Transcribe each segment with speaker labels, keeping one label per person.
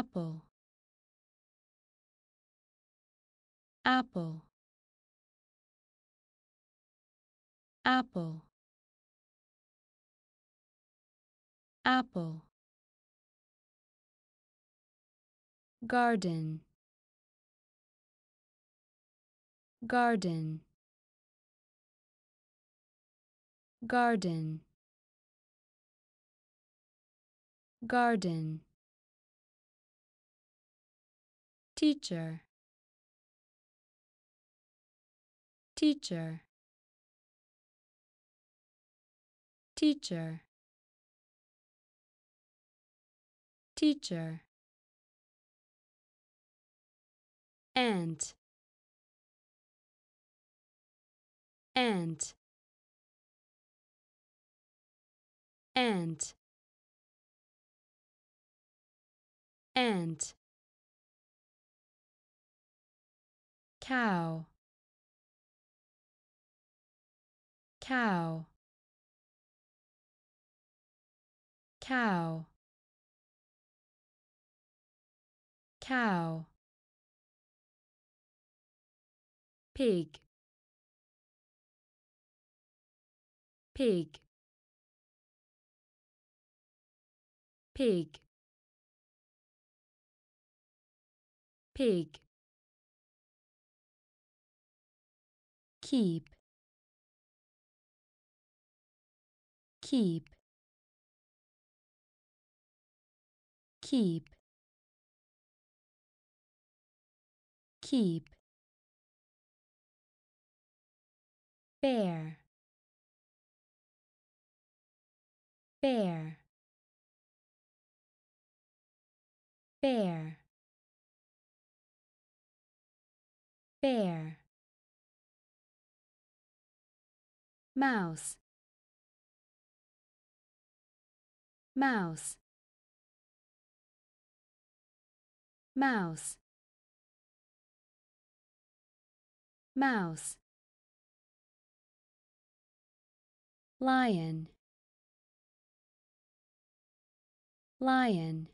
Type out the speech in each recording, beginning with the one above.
Speaker 1: apple. Apple. Apple. Apple. Garden. Garden. Garden. Garden teacher. Teacher. Teacher. Teacher. Ant ant ant ant cow. Cow. Cow. Cow. Pig. Pig. Pig. Pig keep. Keep. Keep. Keep. Bear. Bear. Bear. Bear mouse. Mouse. Mouse. Mouse. Lion. Lion.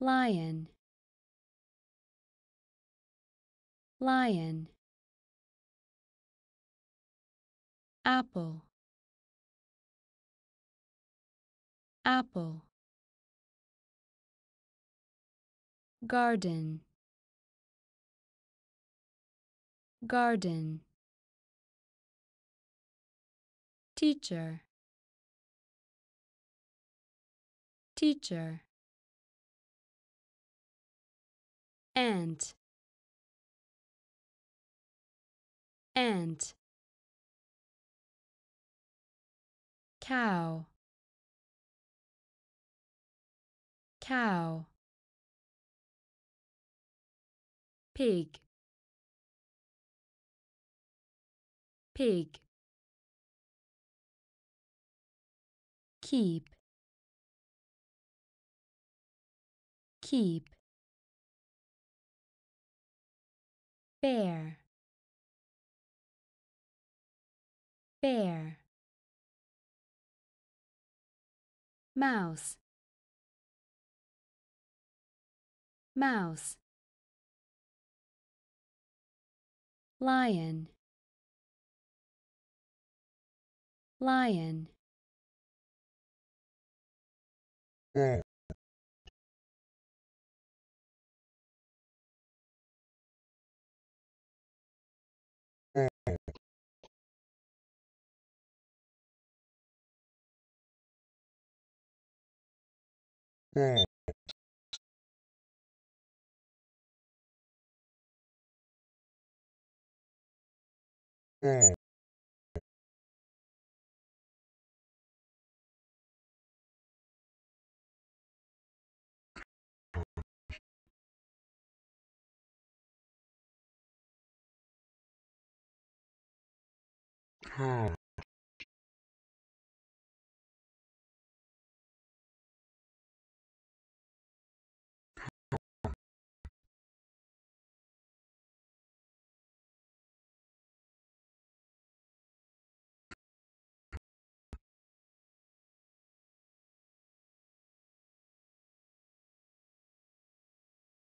Speaker 1: Lion. Lion apple. Apple. Garden. Garden. Teacher. Teacher. Ant. Ant cow. Cow. Pig. Pig. Keep. Keep. Bear. Bear mouse mouse lion lion.
Speaker 2: Mm. Mm. Mm. Hmm.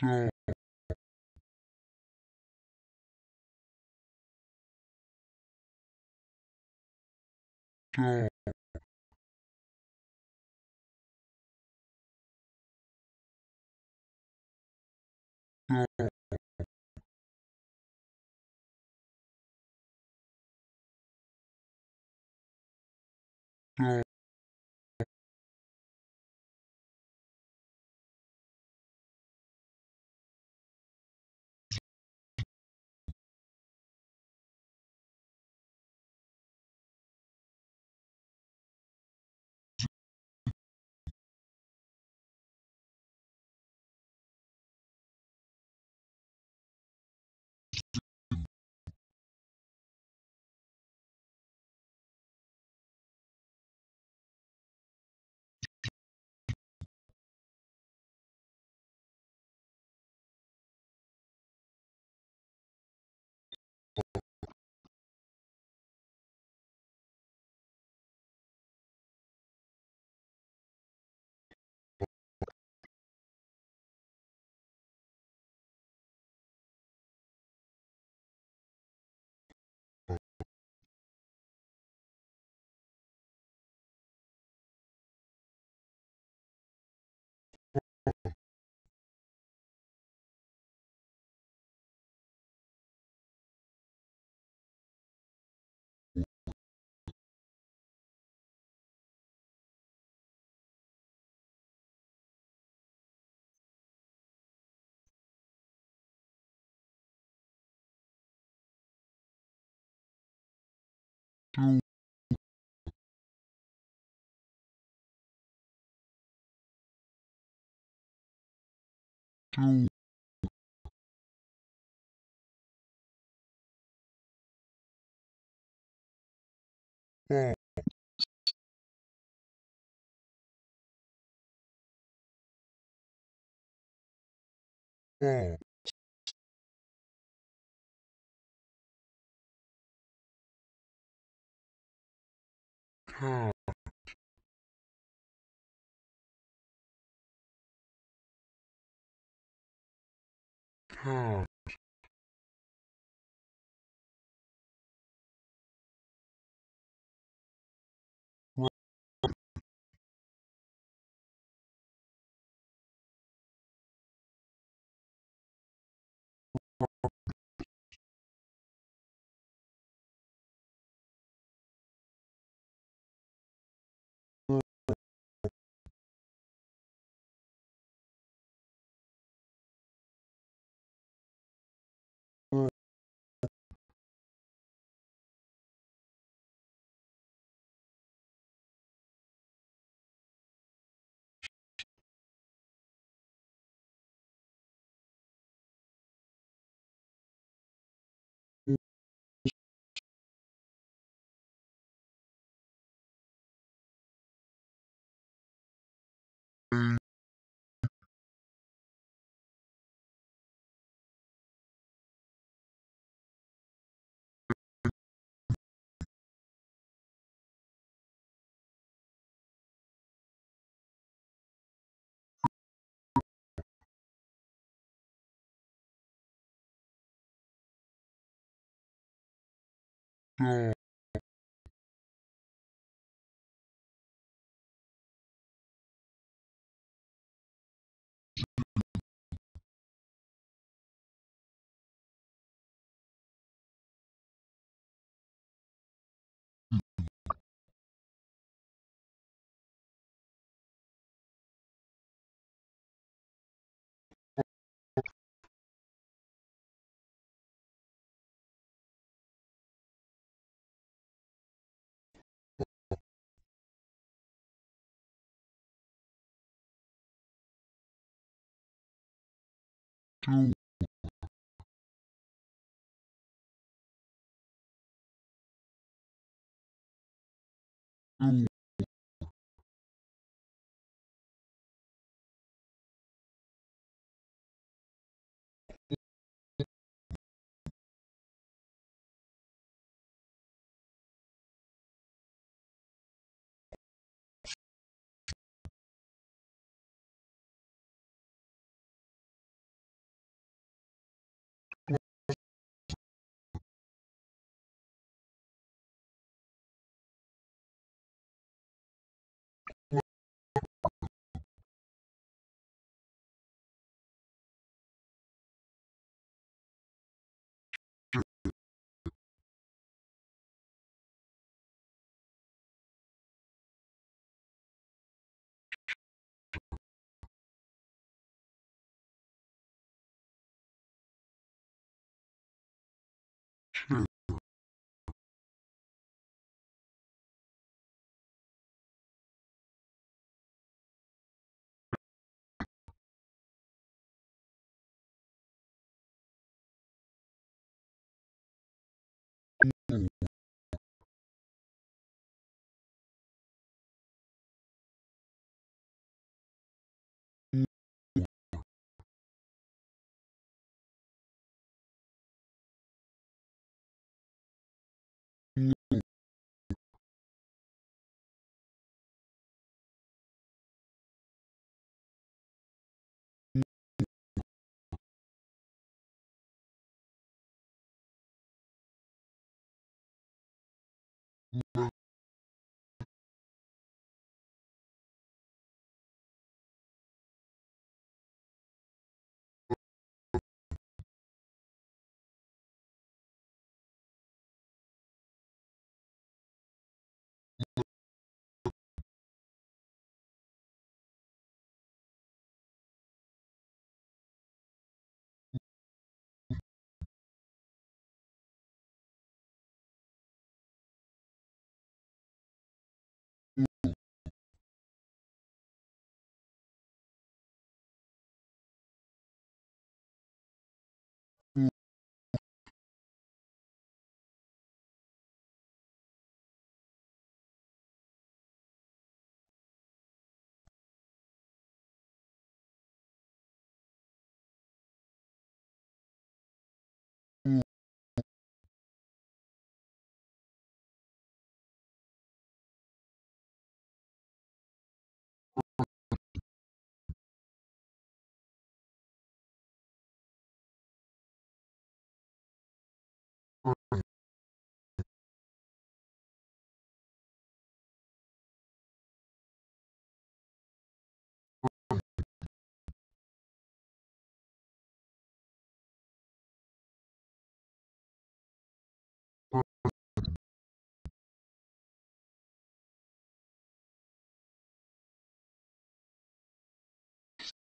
Speaker 2: down. down. Two. two four four two home dog two two two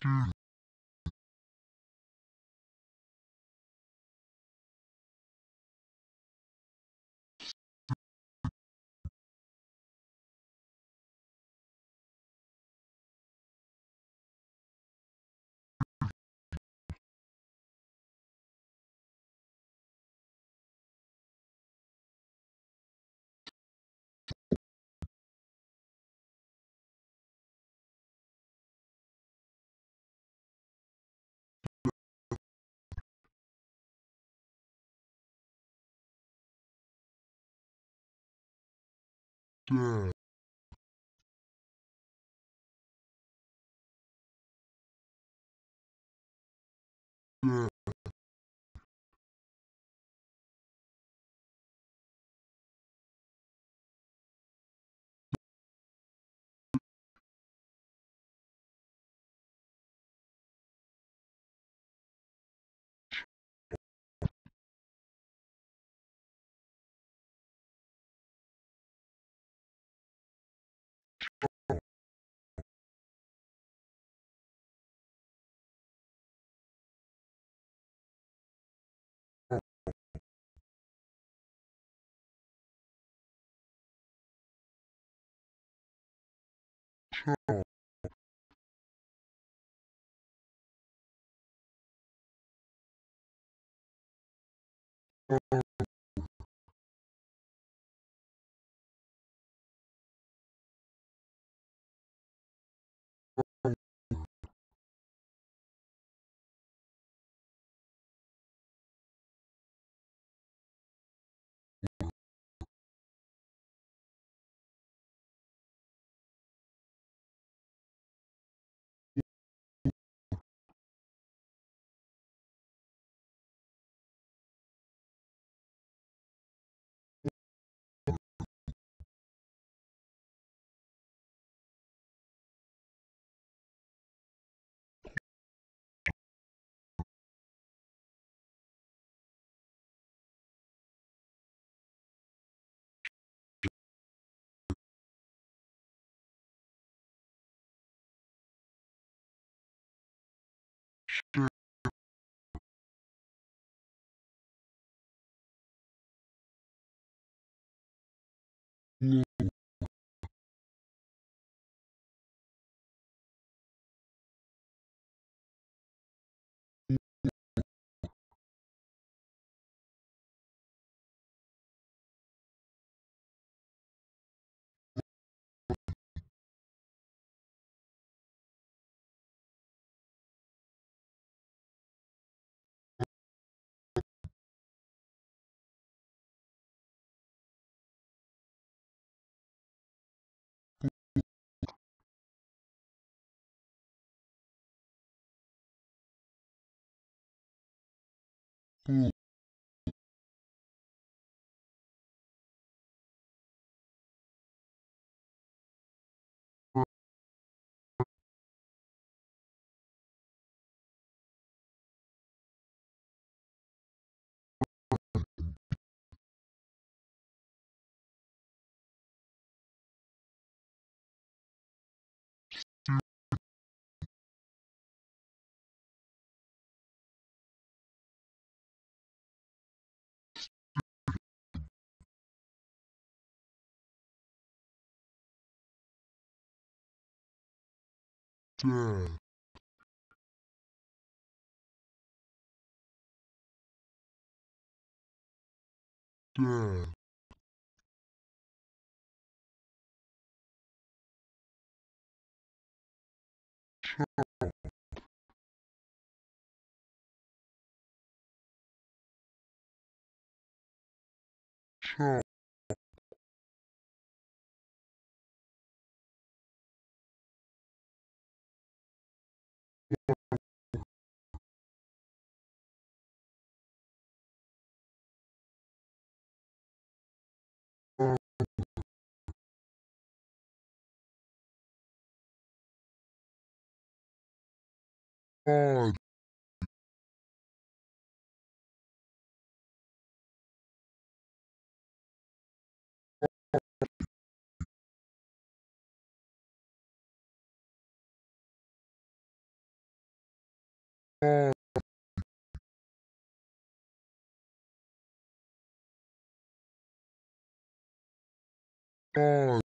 Speaker 2: two 对。show 我不在在 hard hard hard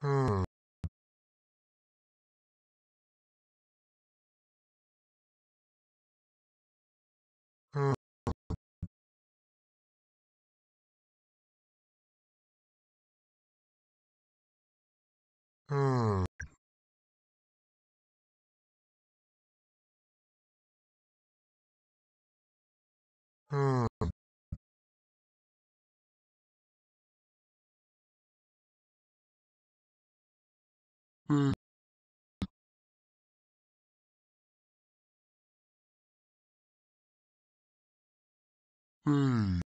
Speaker 2: 二 hand hand face face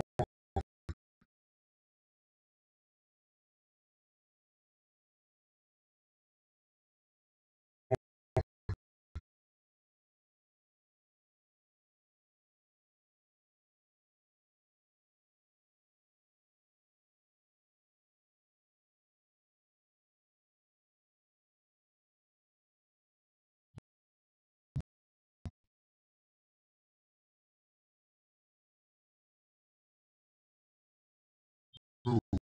Speaker 2: eye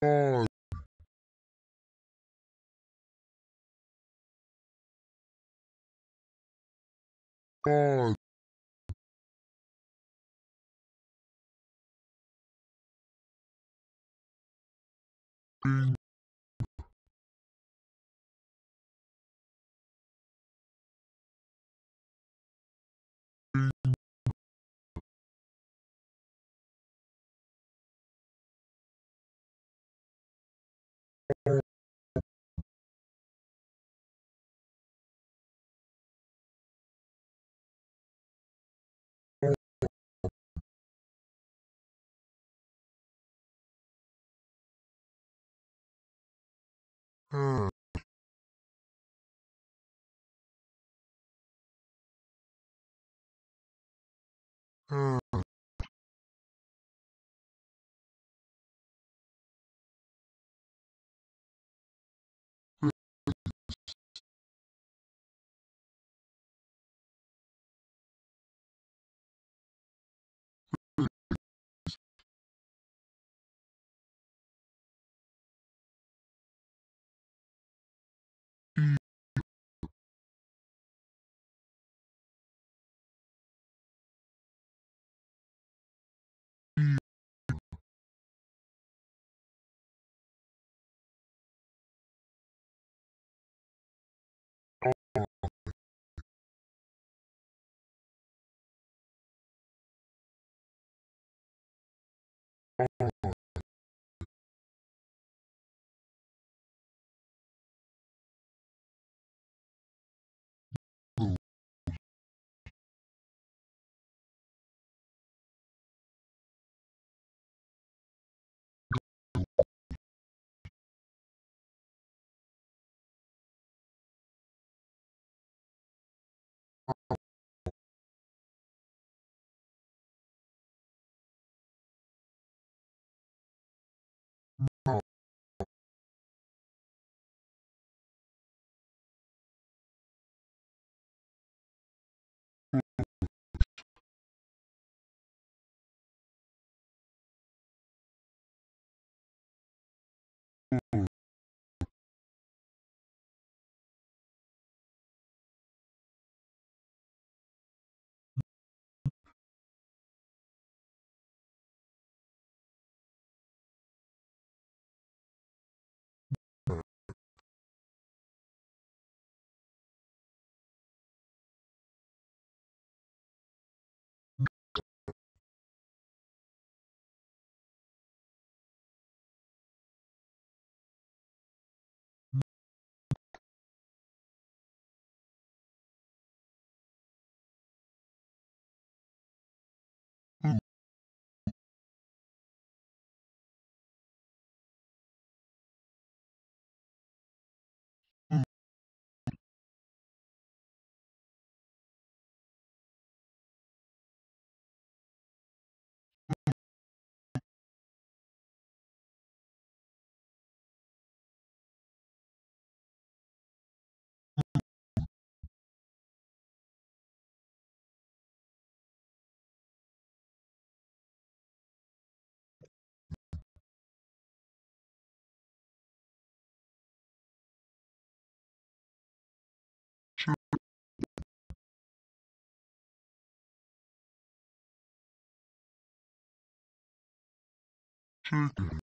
Speaker 2: bean hand hand 何? Chicken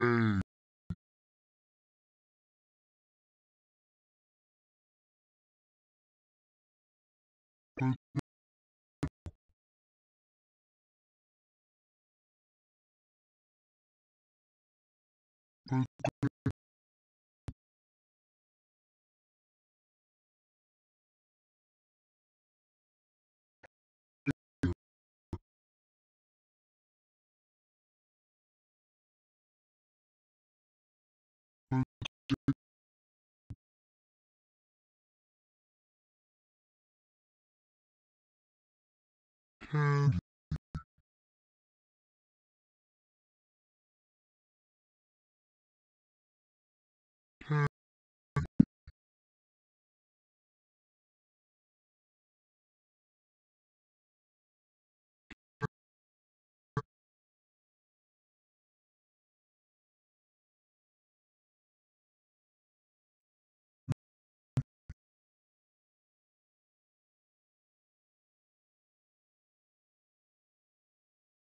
Speaker 2: mm Thank you. Candy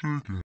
Speaker 2: chicken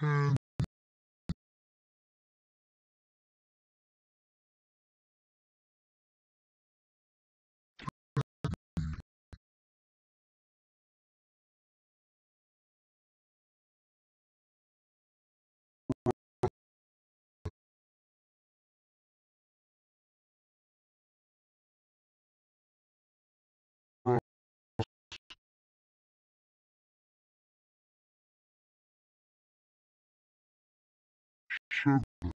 Speaker 2: candy sugar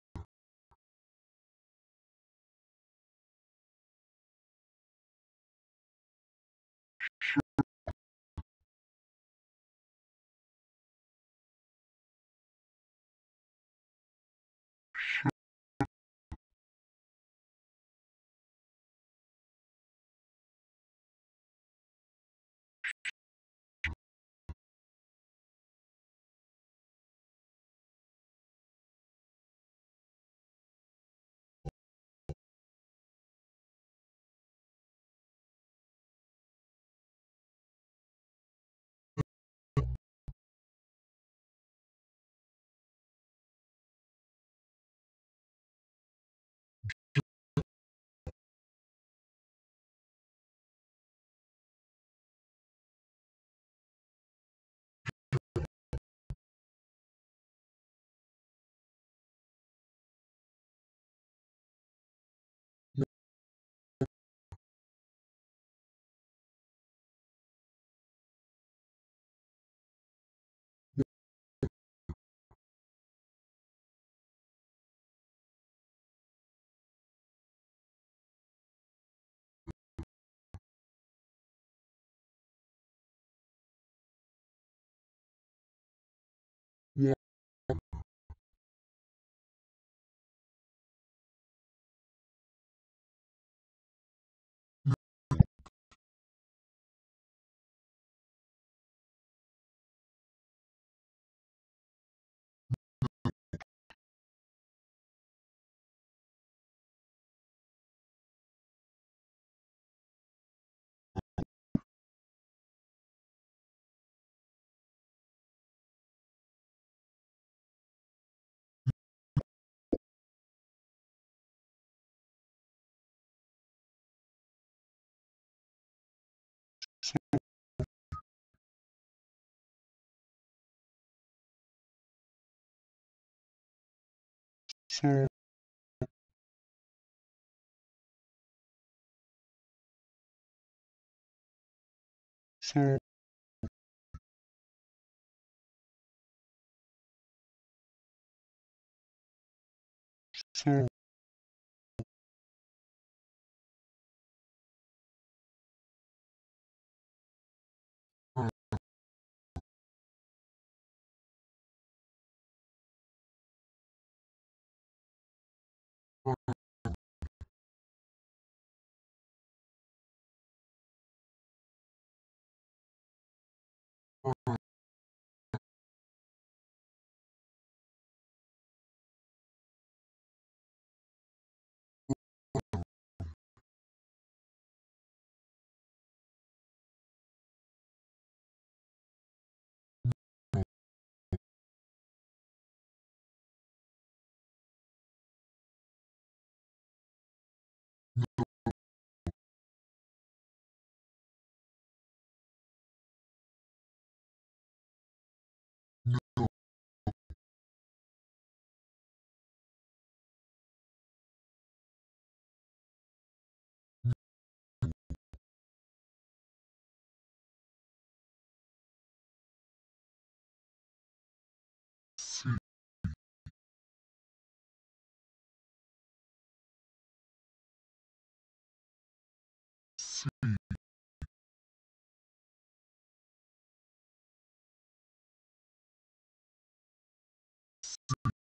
Speaker 2: so so so see see see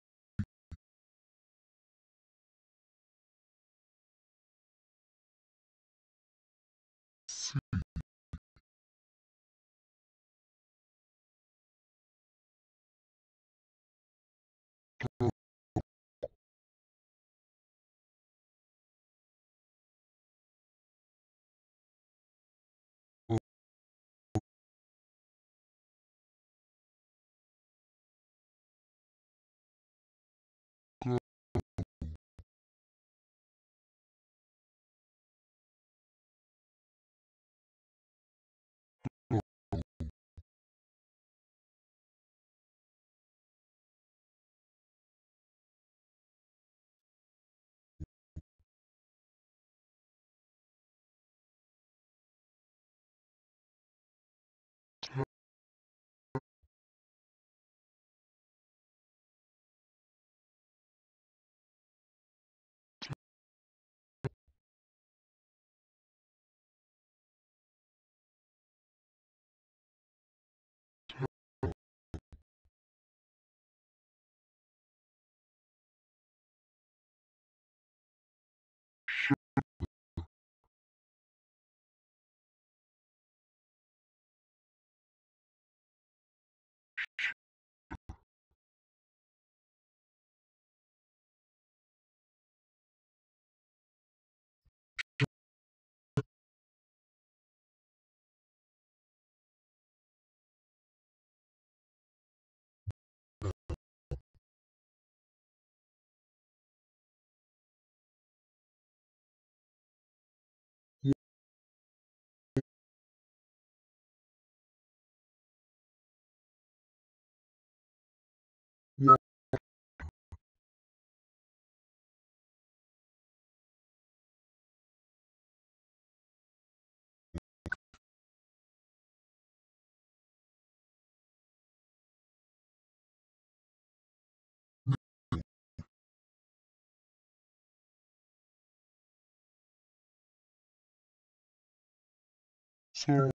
Speaker 2: so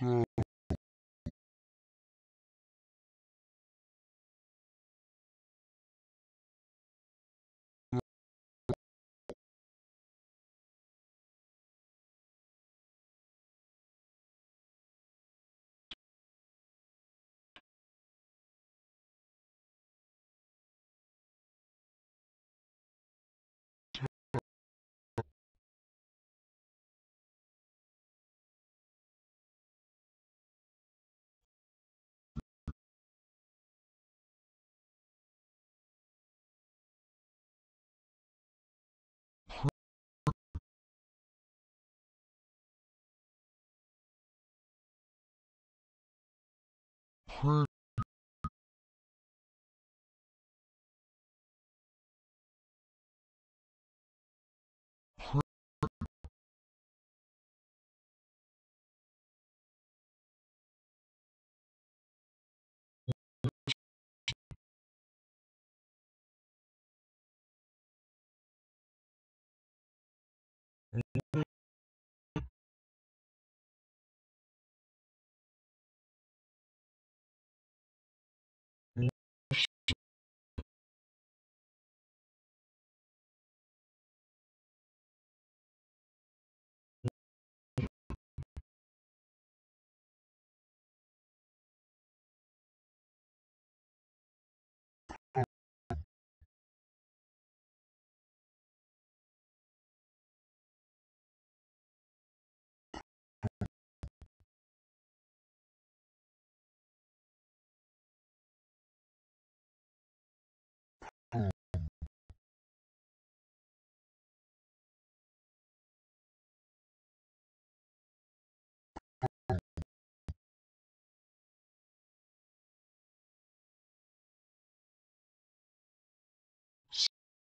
Speaker 2: go, hurt,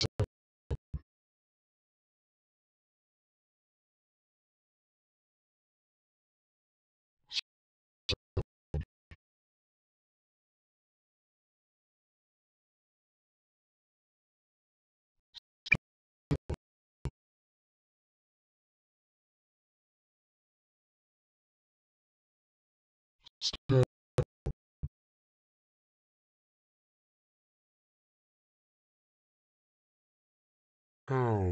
Speaker 2: step, how,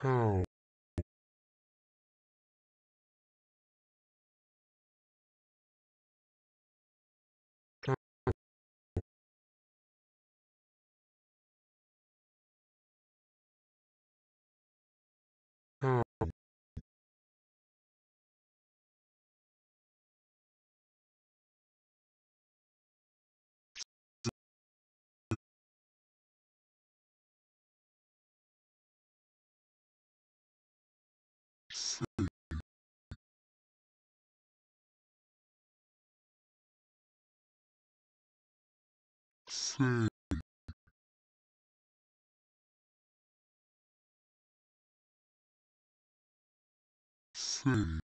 Speaker 2: how, say, say,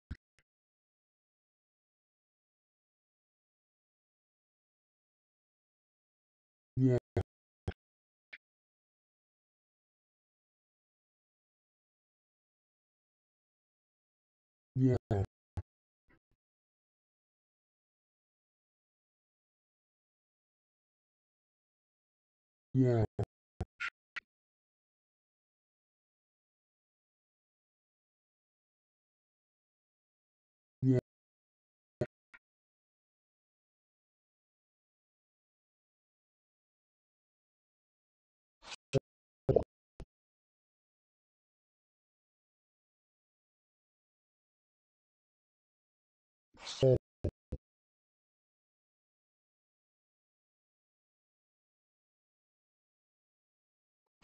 Speaker 2: walk,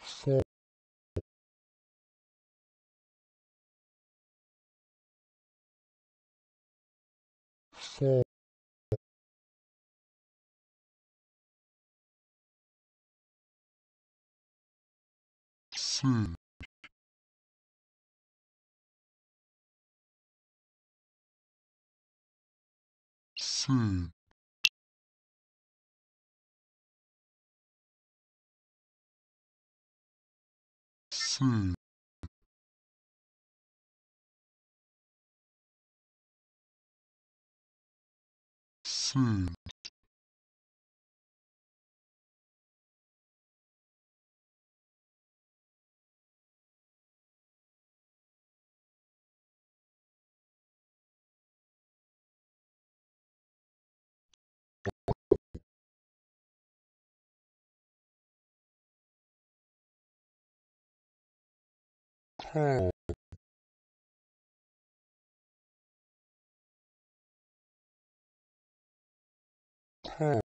Speaker 2: fall, fall, say, say, sit, call, call,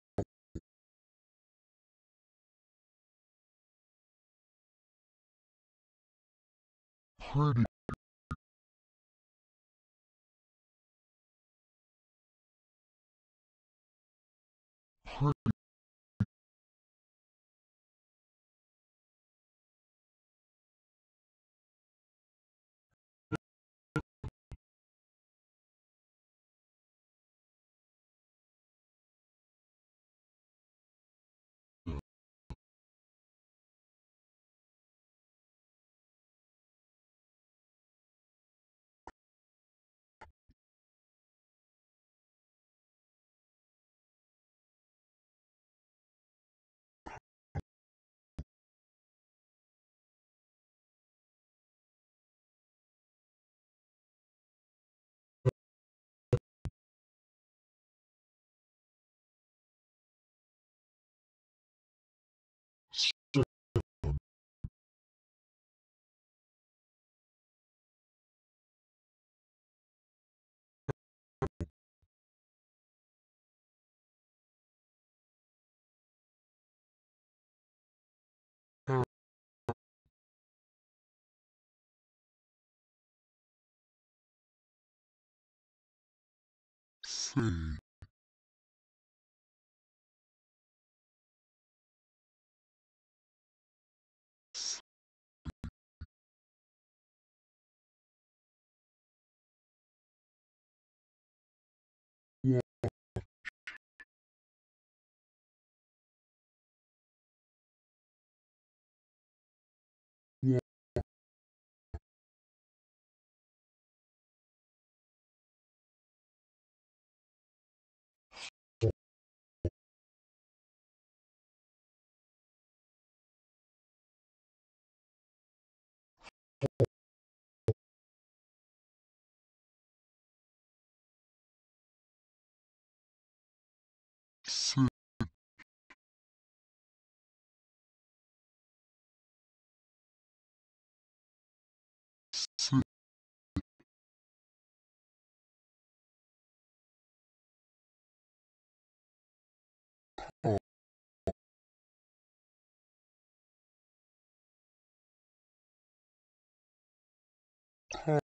Speaker 2: pretty, say, sit, sit, call,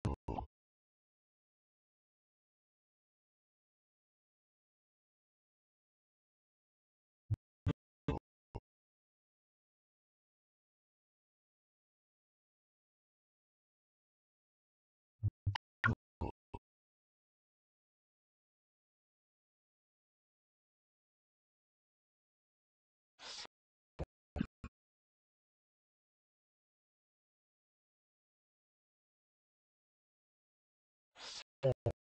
Speaker 2: the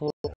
Speaker 2: four,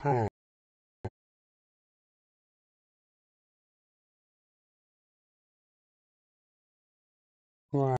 Speaker 2: four, one,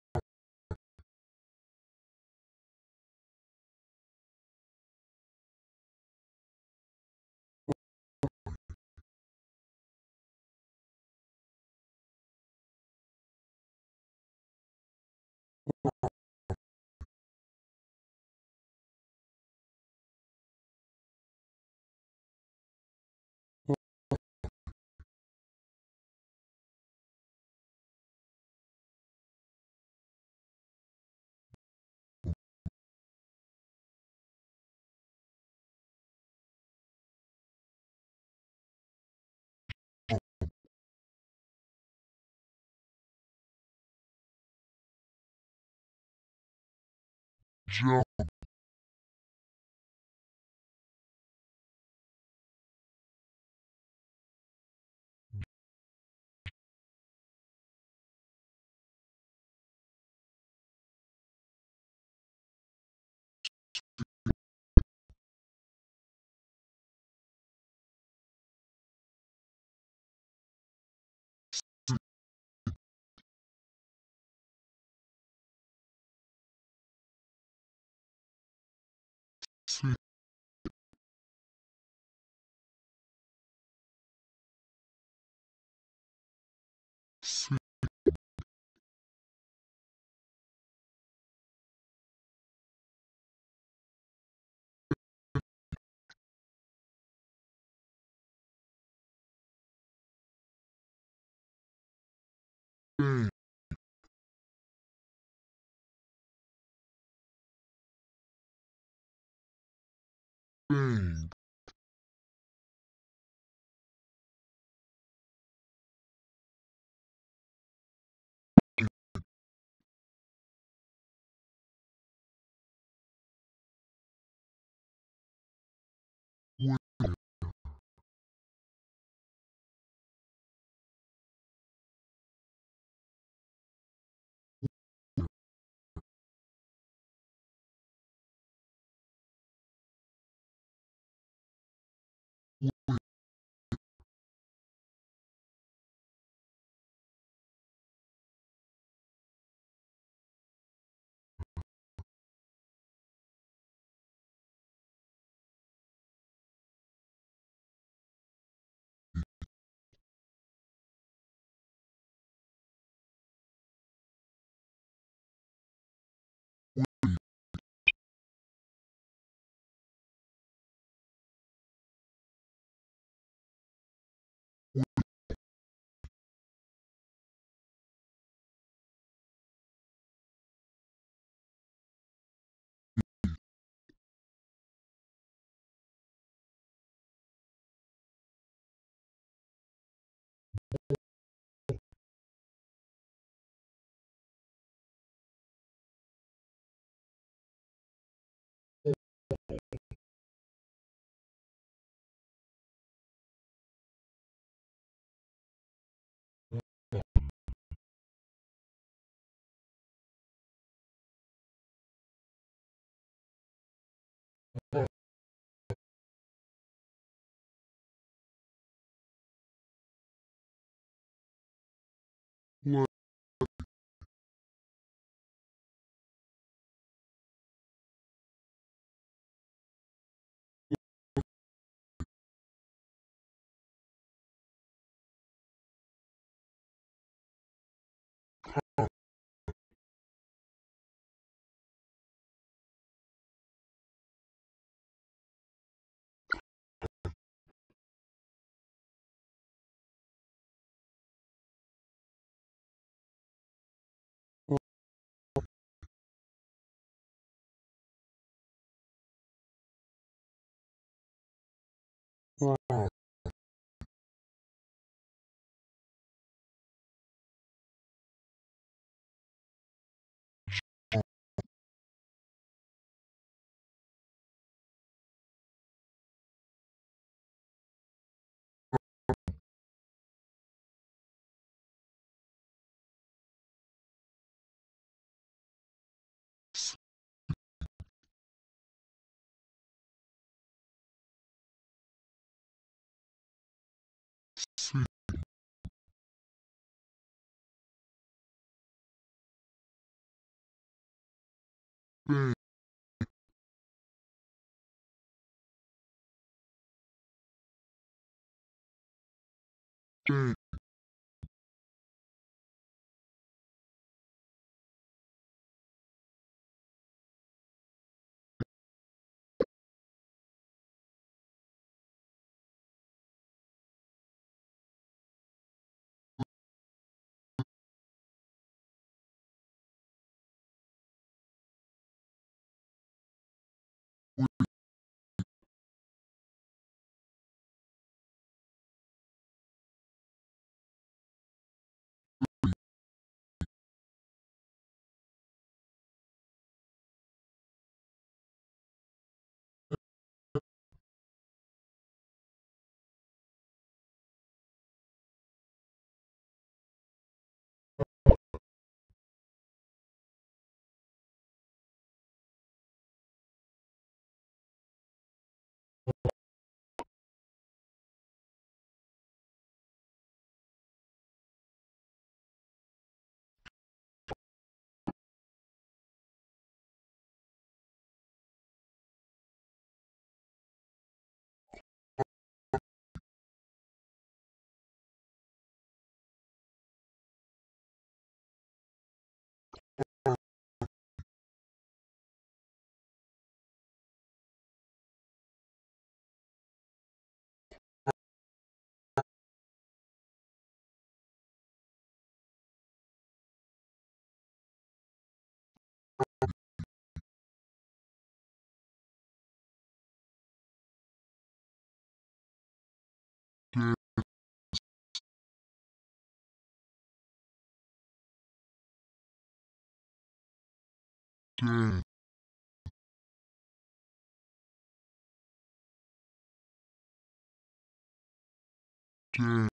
Speaker 2: jump, bang, bang, what, wow, bang, bang, dead, dead,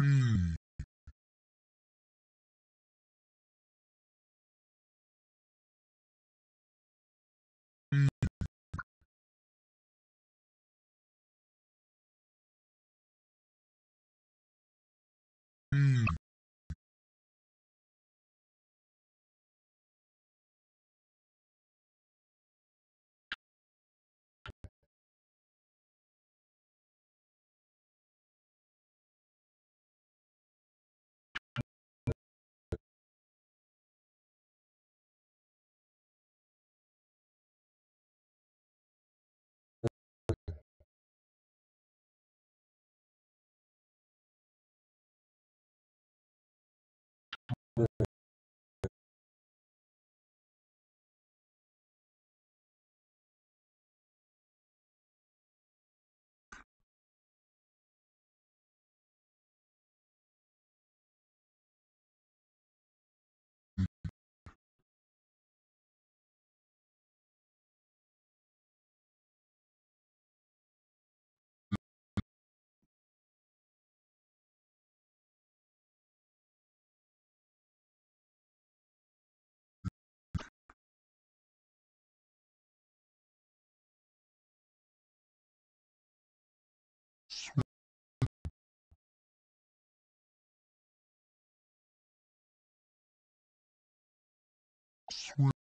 Speaker 2: be, swim, swim,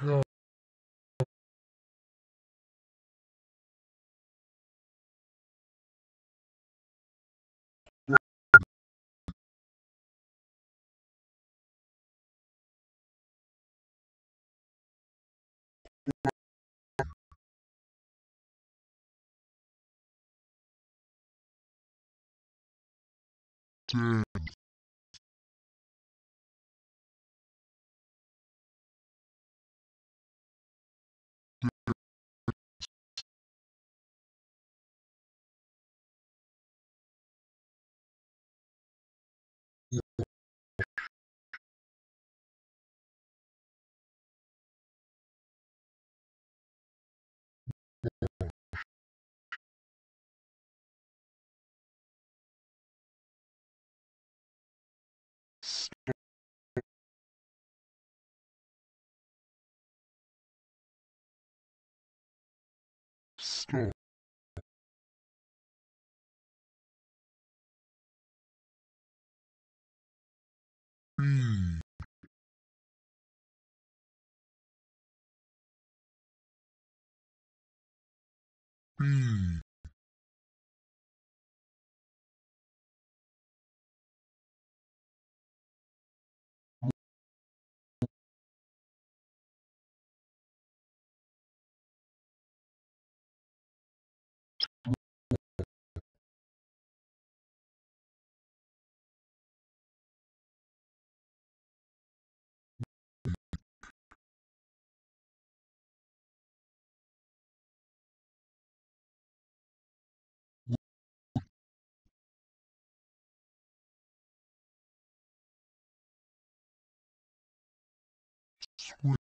Speaker 2: tell, dead, stop read read Ой.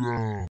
Speaker 2: Down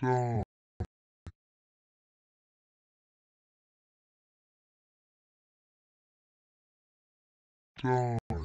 Speaker 2: down down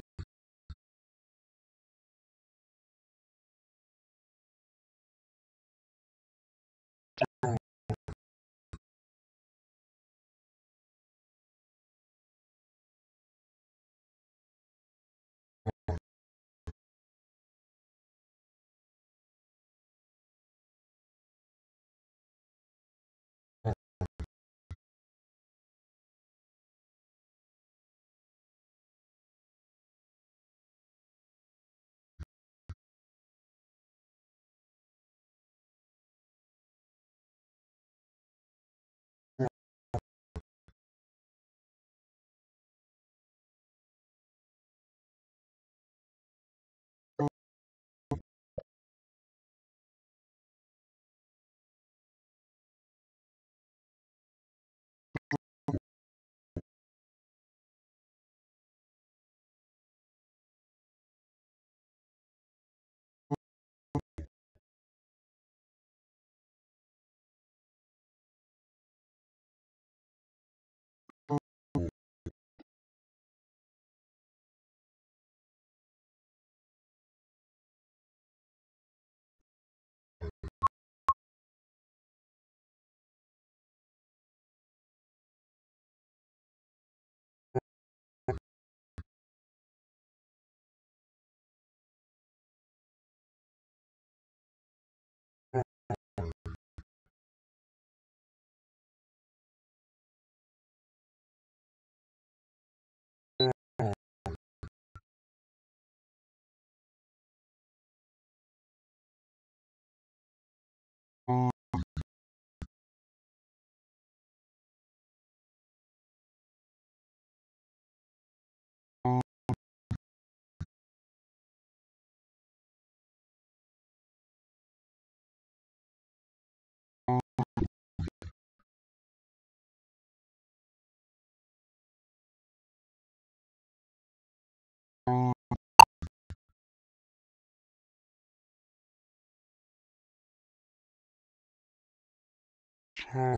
Speaker 2: haar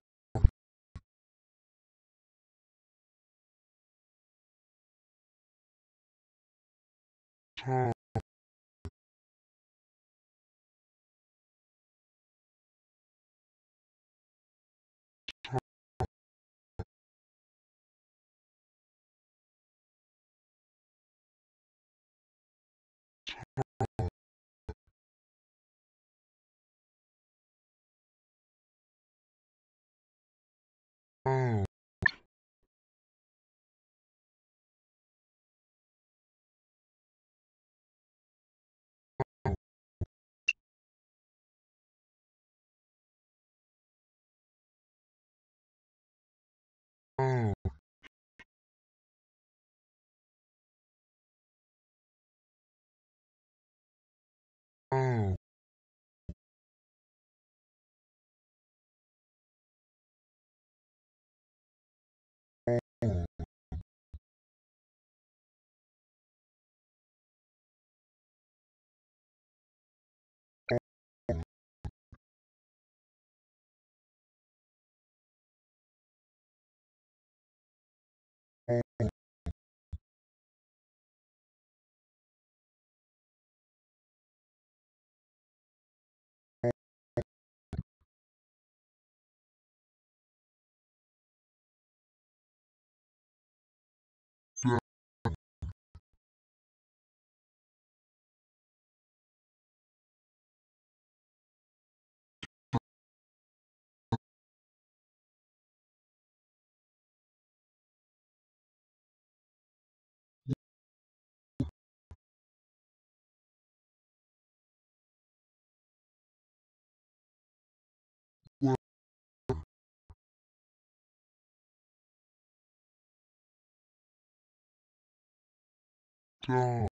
Speaker 2: haar é, Tchau.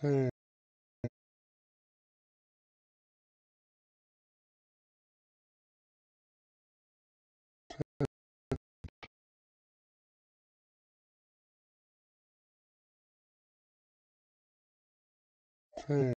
Speaker 2: Call, B,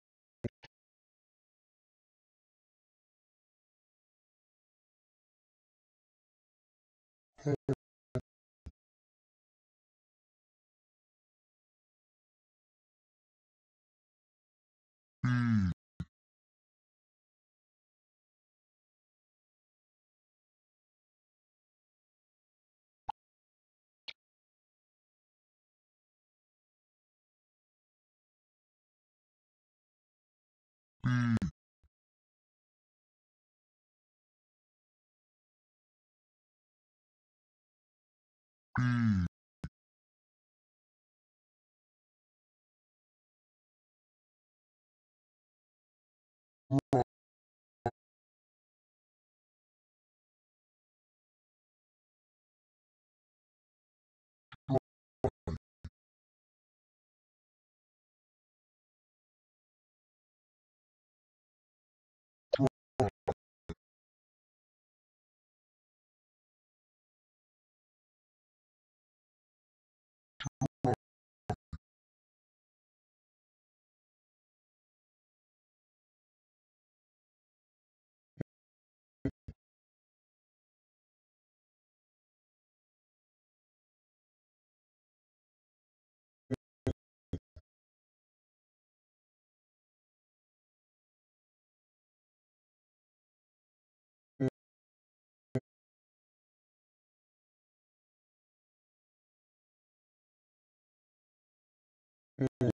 Speaker 2: うん。うん。Mm.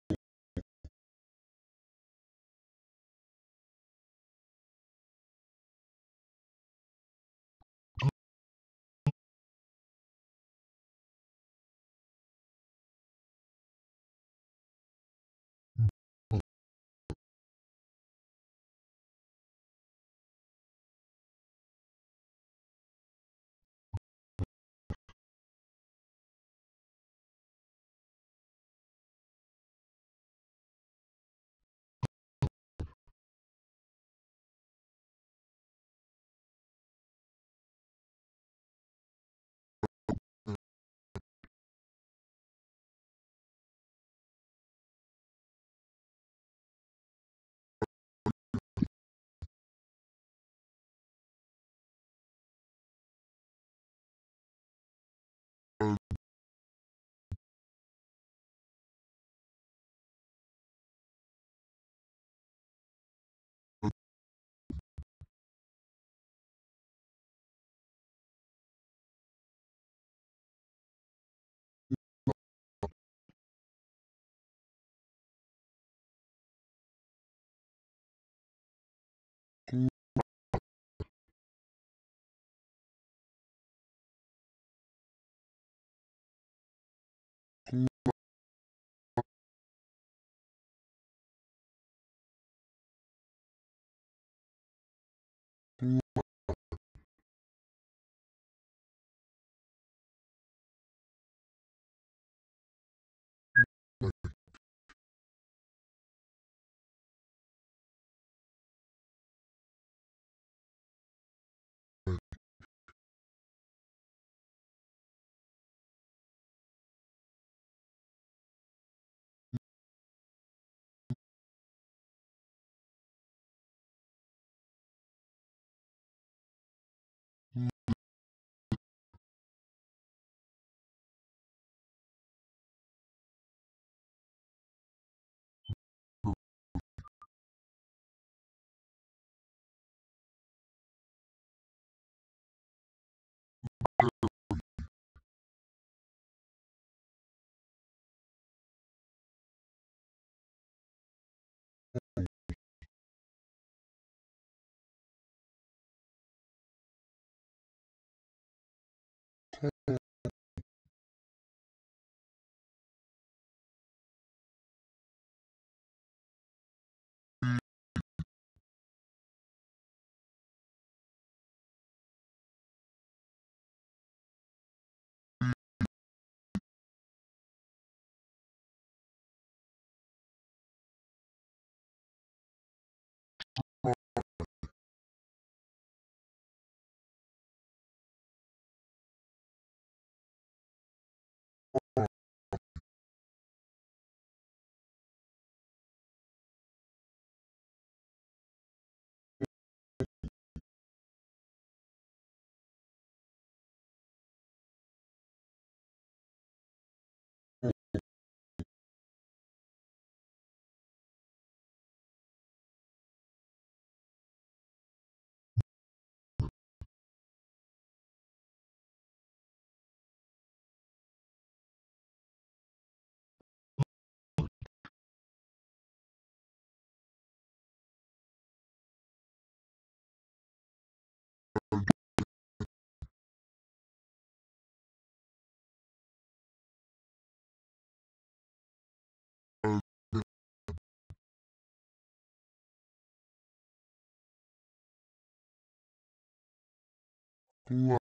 Speaker 2: Ah.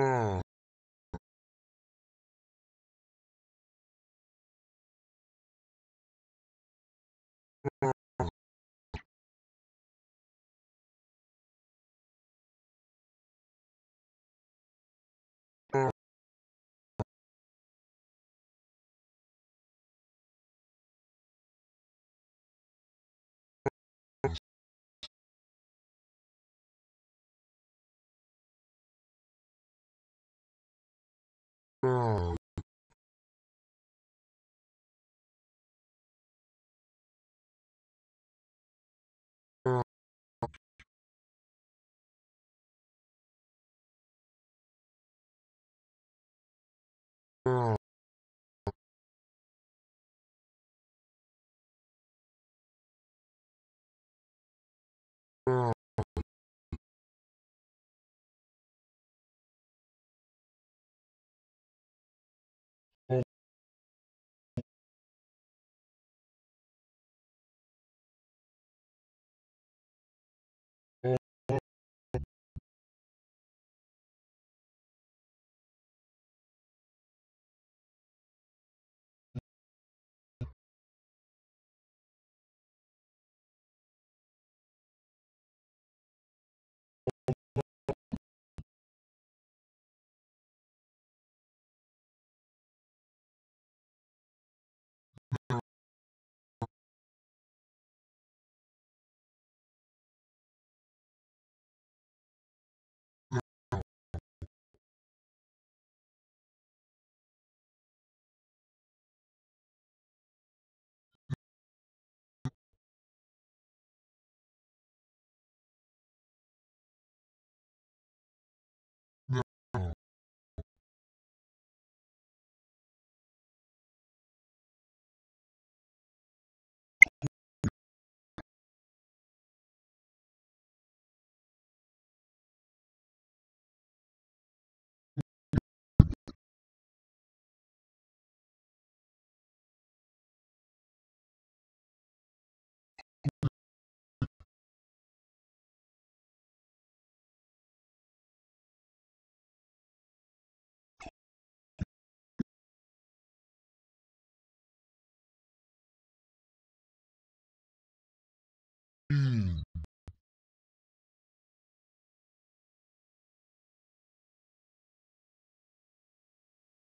Speaker 2: à. à à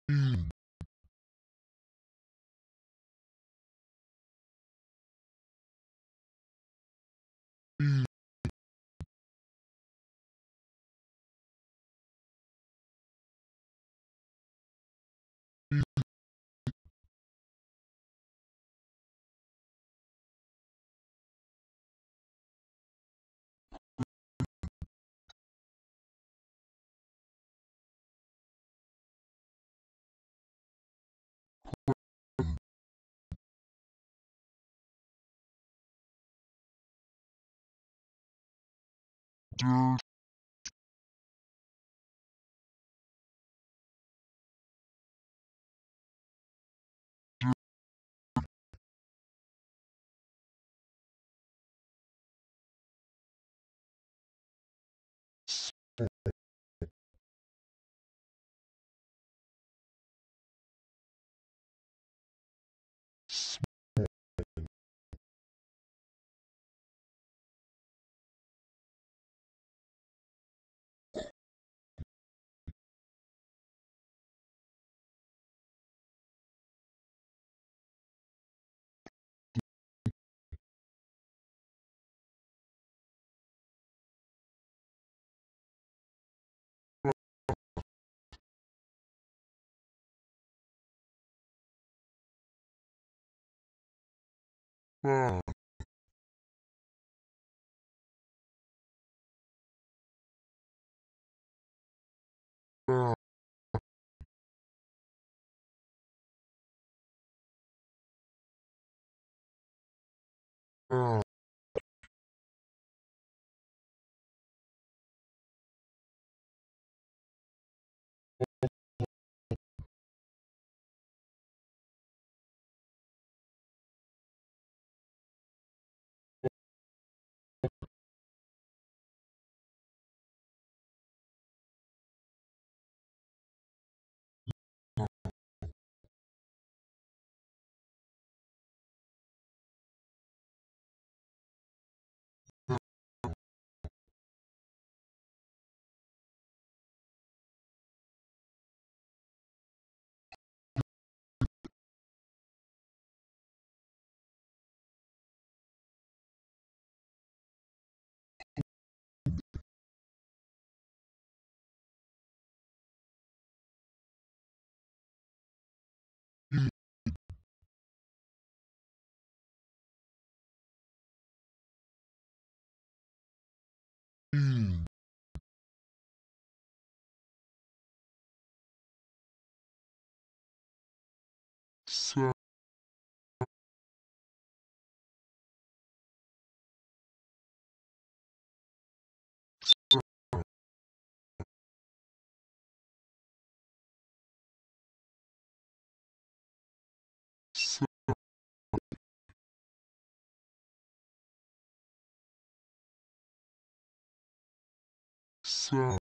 Speaker 2: Mm. Dirt bad bad bad うん。Sweet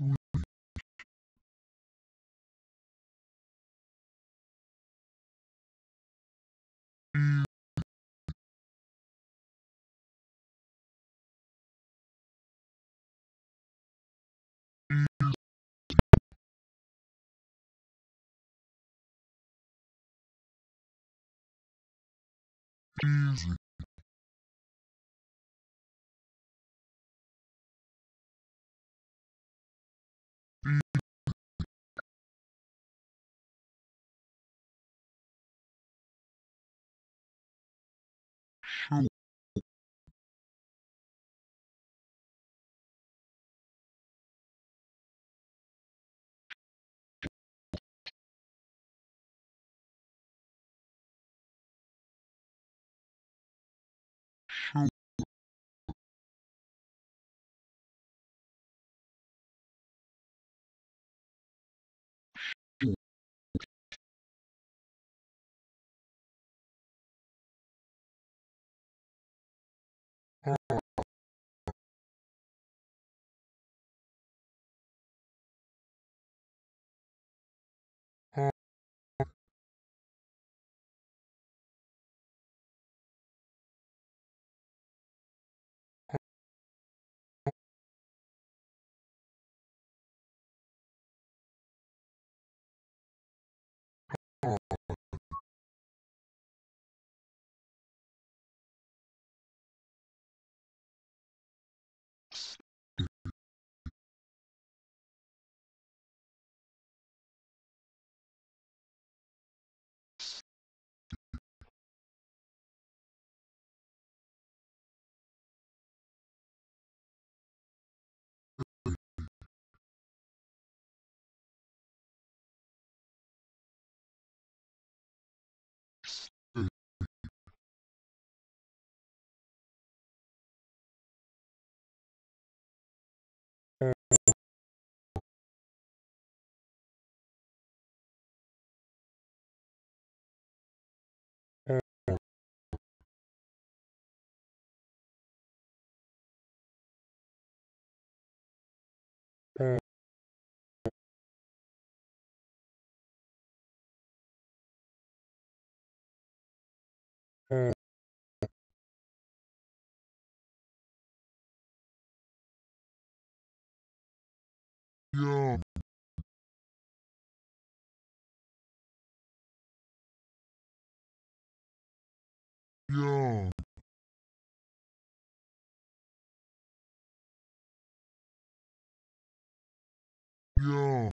Speaker 2: sweet bean easy Yeah. Yeah. Yeah.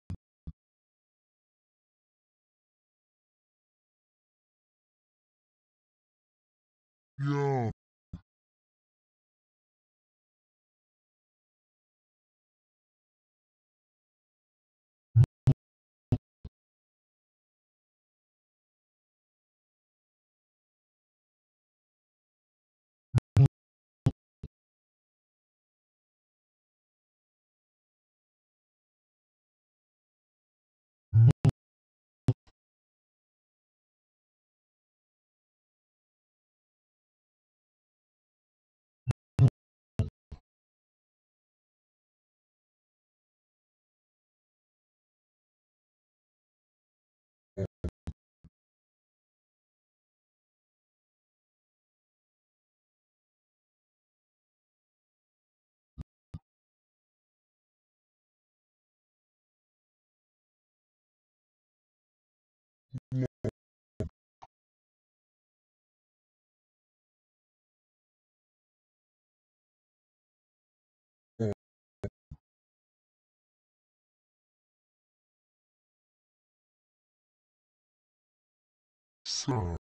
Speaker 2: So.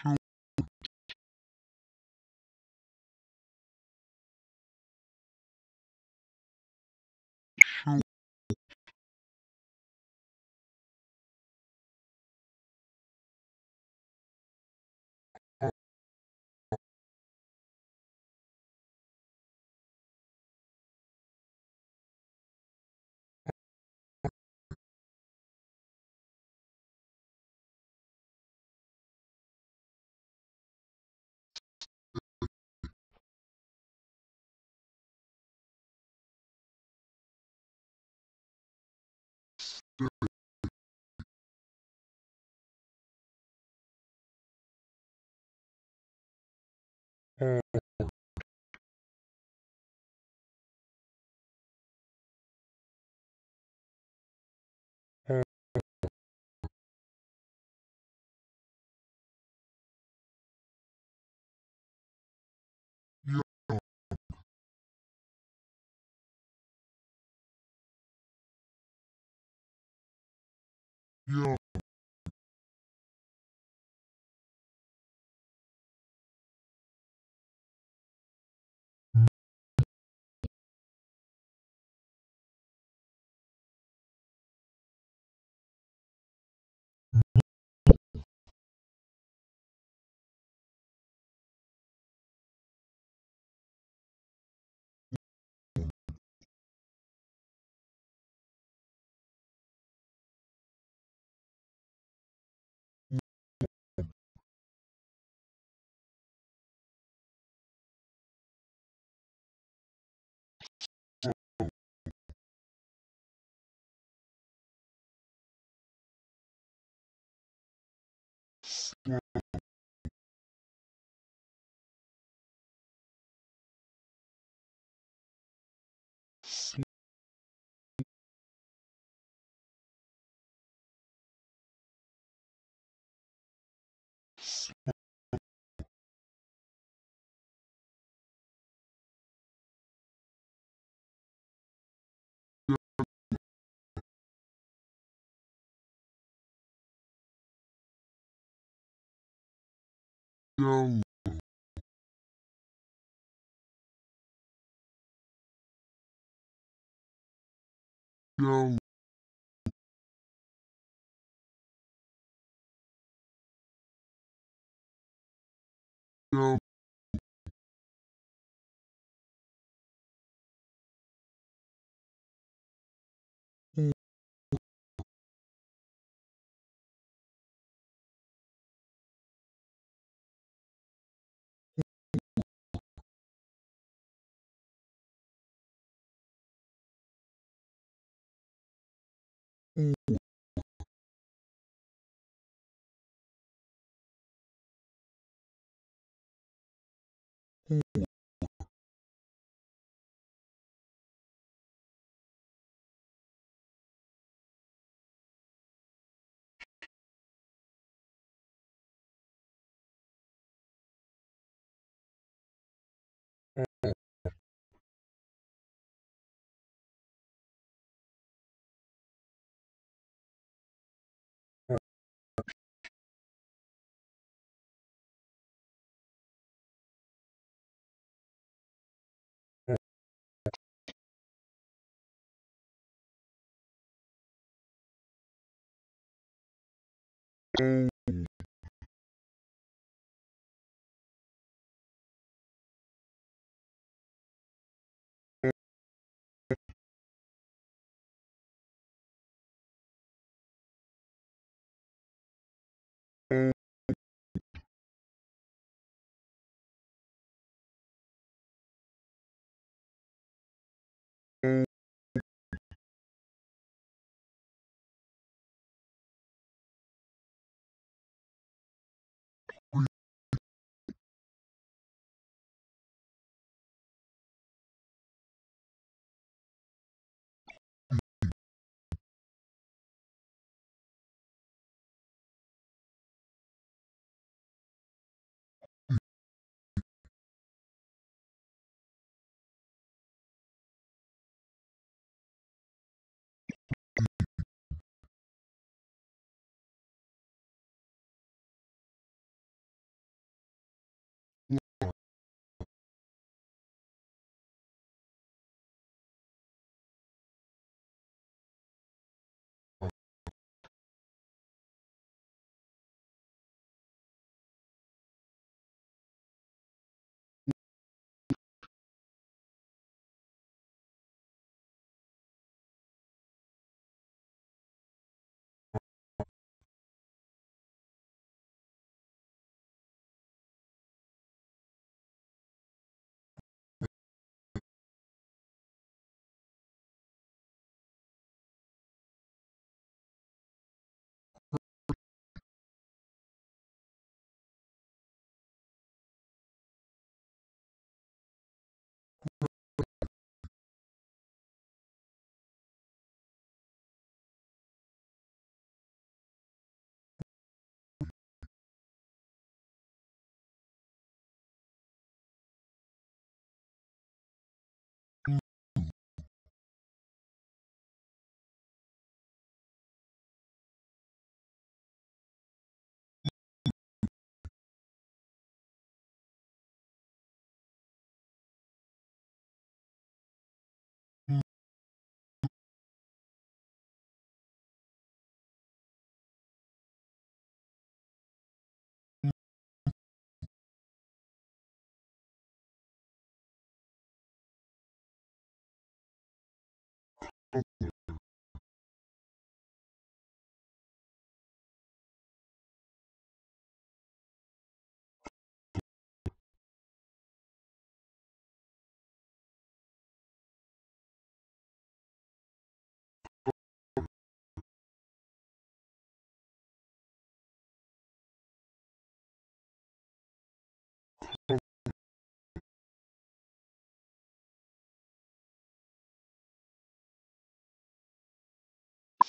Speaker 2: Shoot. Yeah. Yeah. down down down yellow,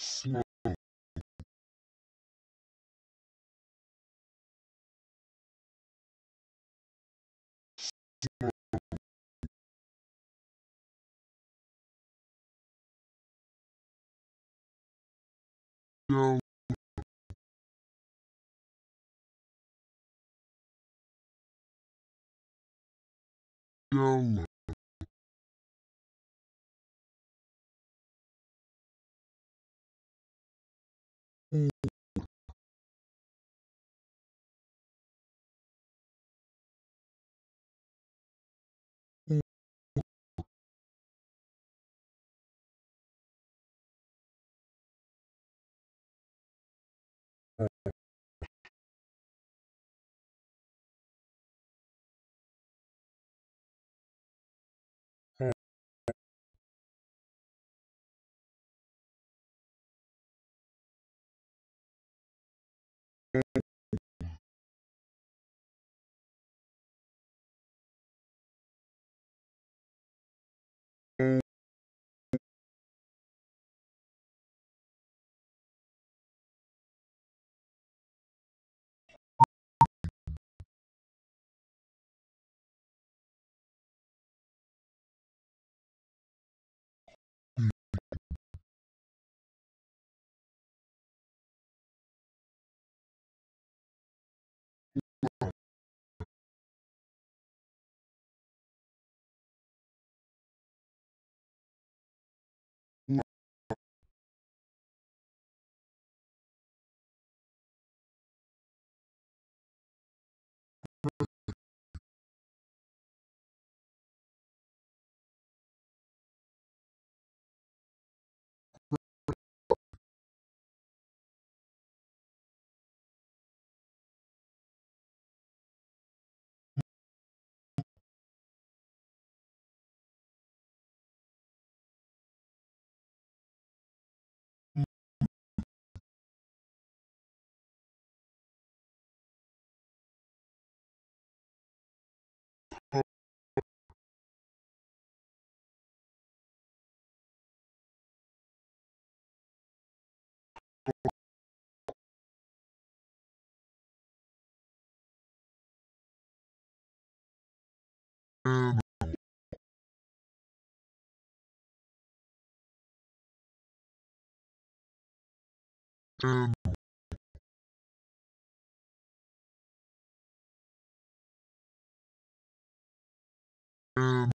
Speaker 2: slow slow yellow and and and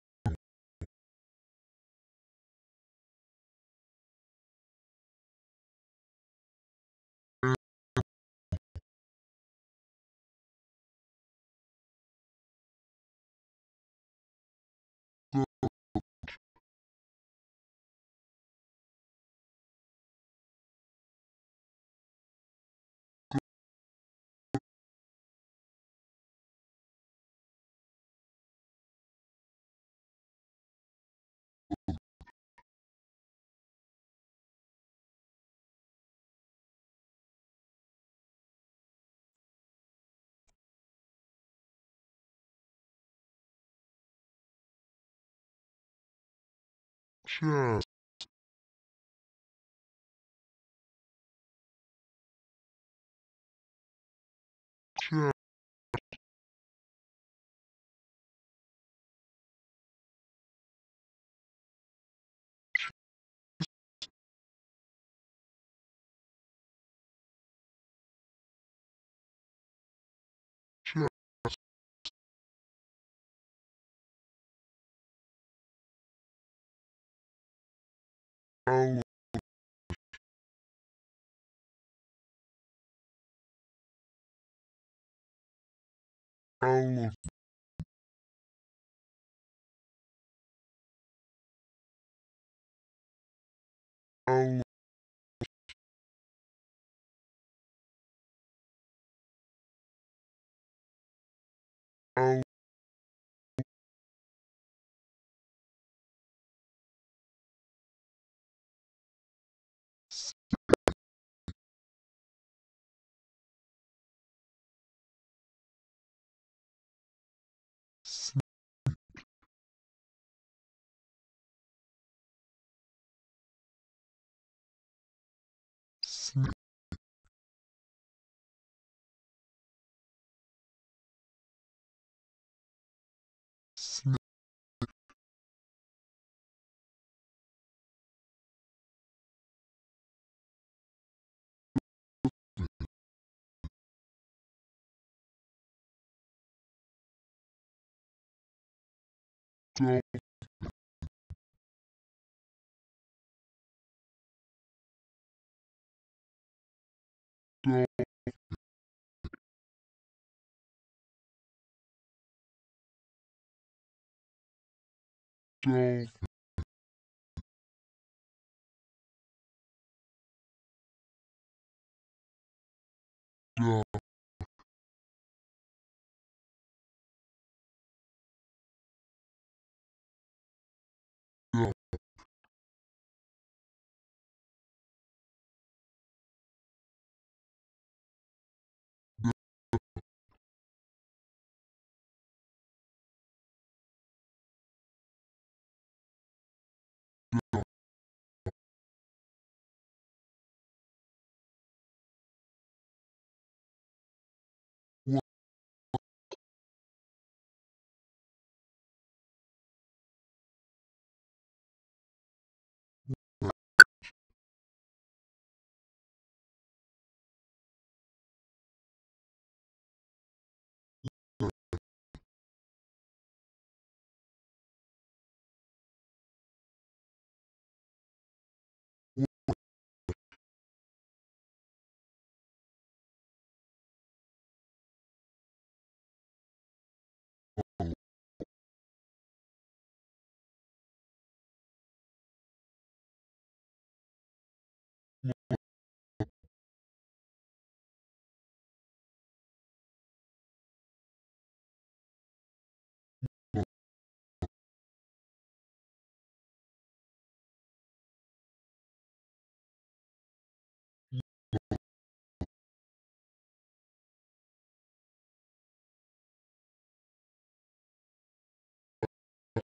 Speaker 2: chest yellow Go.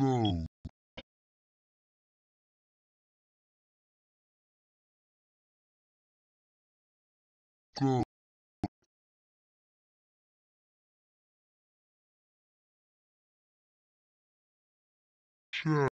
Speaker 2: Go. Go. Sure.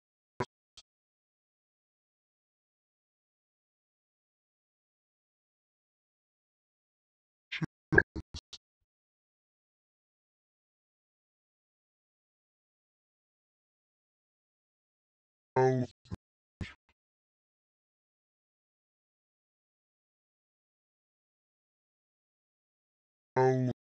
Speaker 2: Go. Go.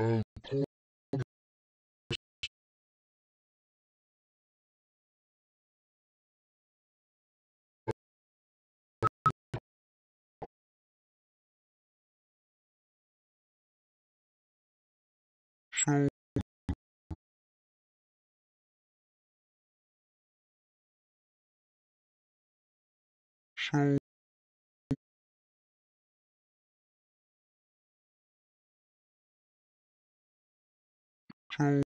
Speaker 2: and pulled Show Show shoe,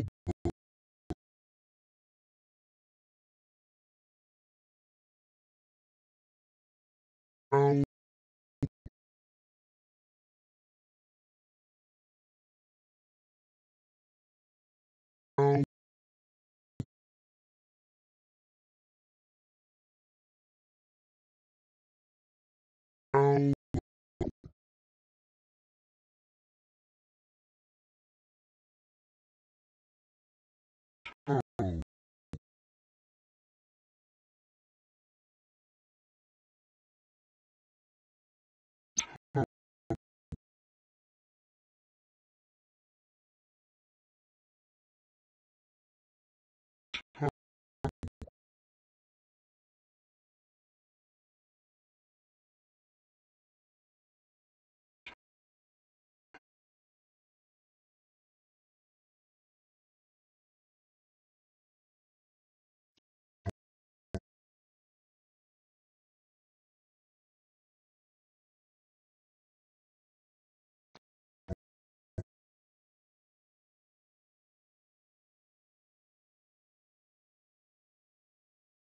Speaker 2: Bye.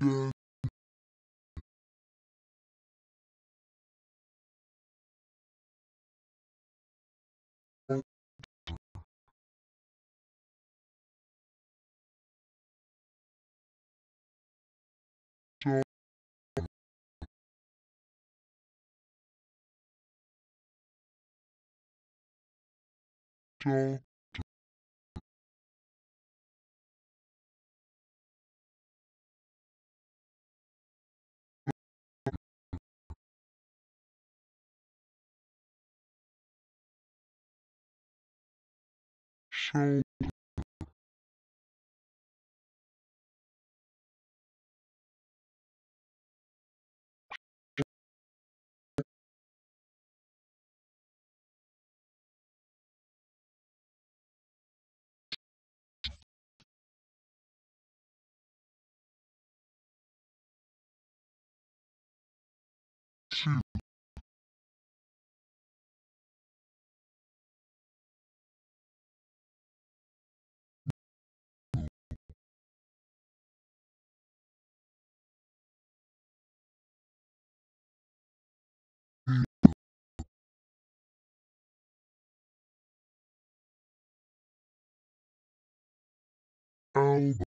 Speaker 2: dead, shoulder, doctor elbow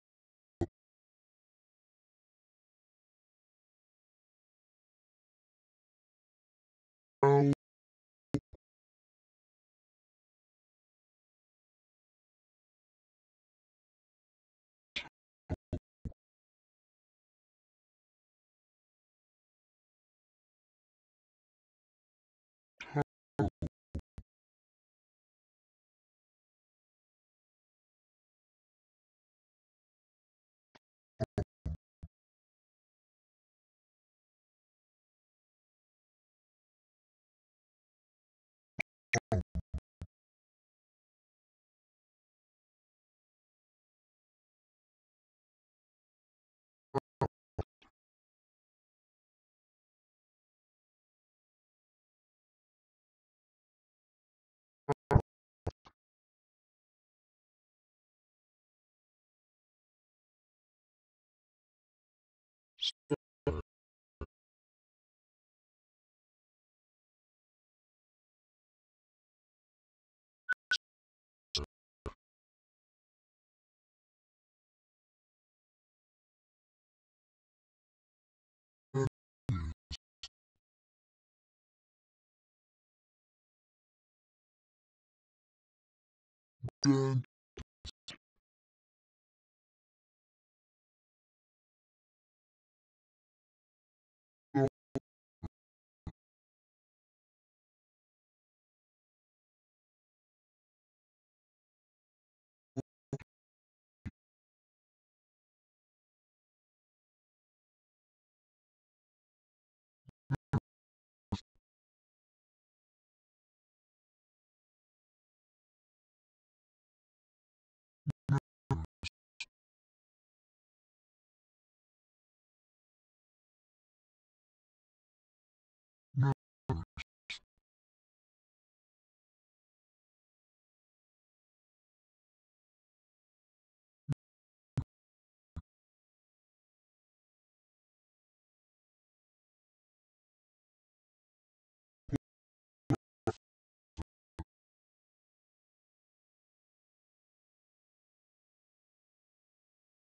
Speaker 2: dent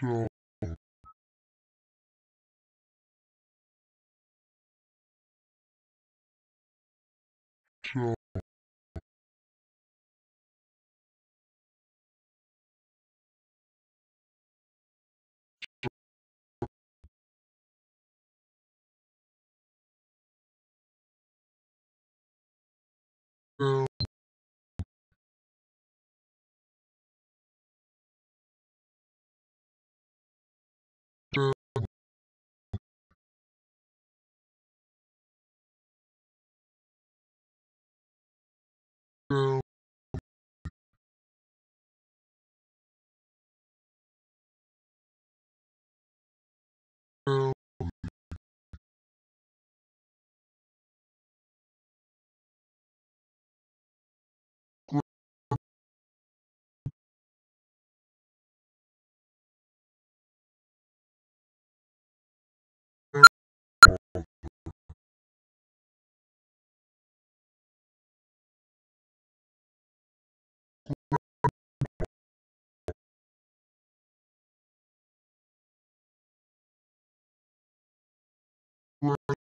Speaker 2: show show show Girl. one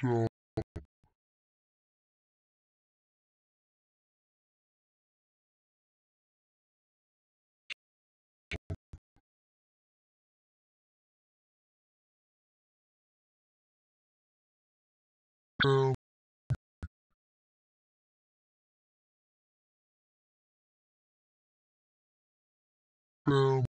Speaker 2: show Girl. Girl.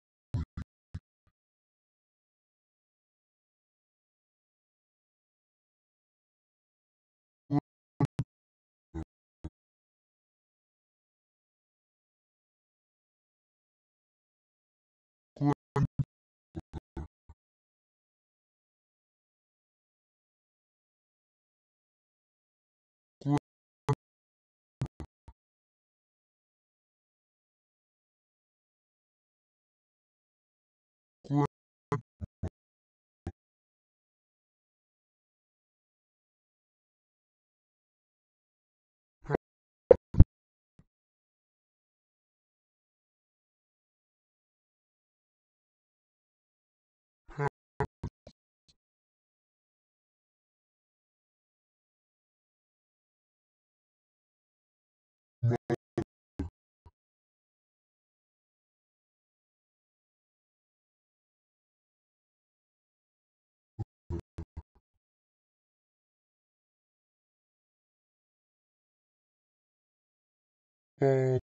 Speaker 2: Up,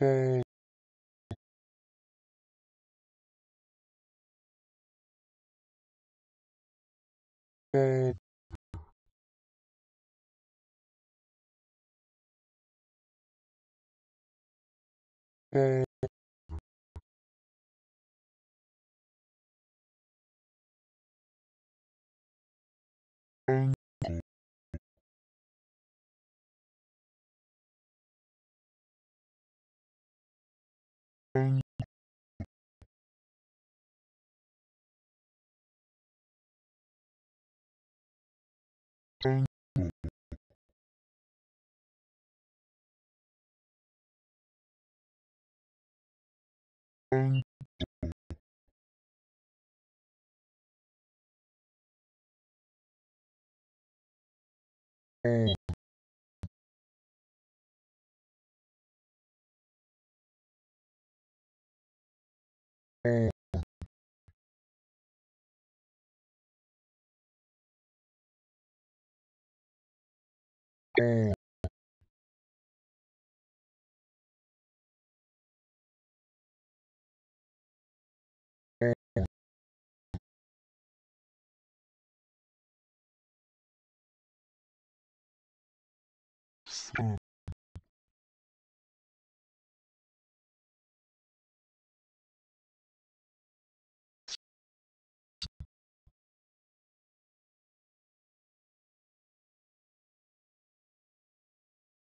Speaker 2: up, up, uncle, anh anh anh up, up, up, sun,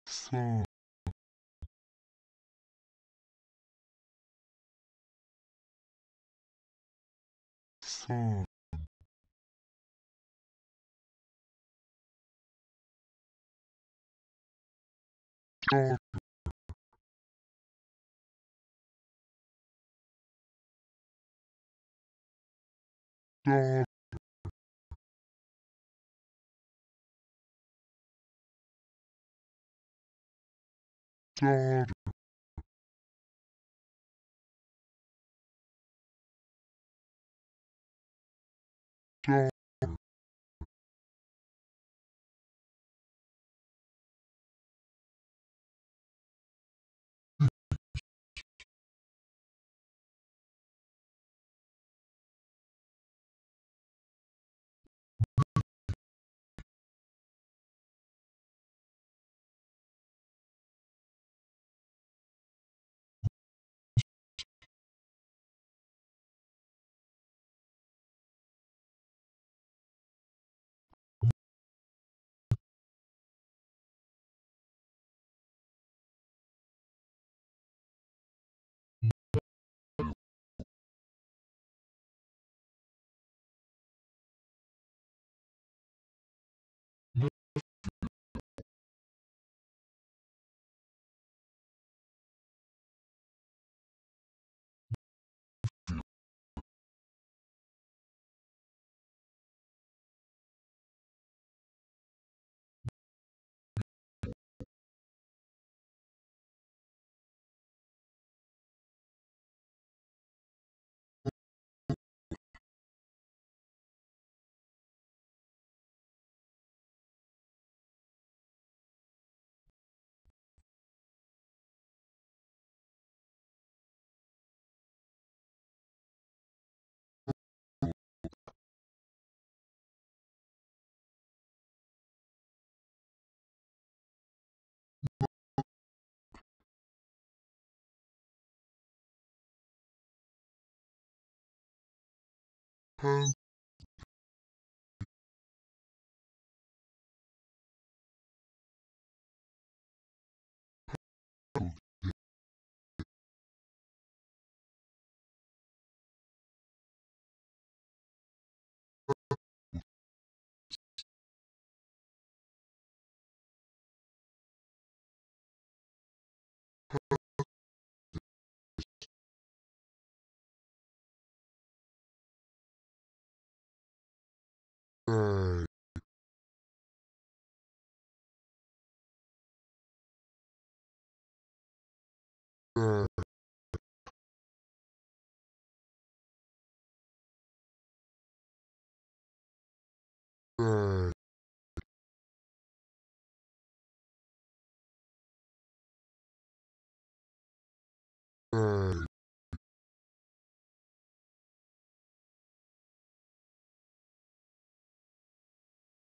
Speaker 2: sun, sun, daughter, Hey. Hand,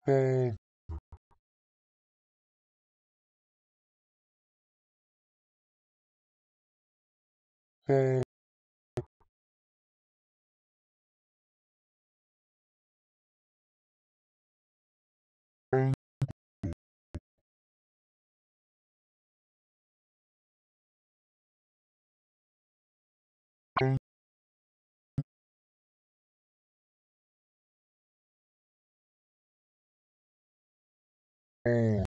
Speaker 2: bag, bag, Hmm.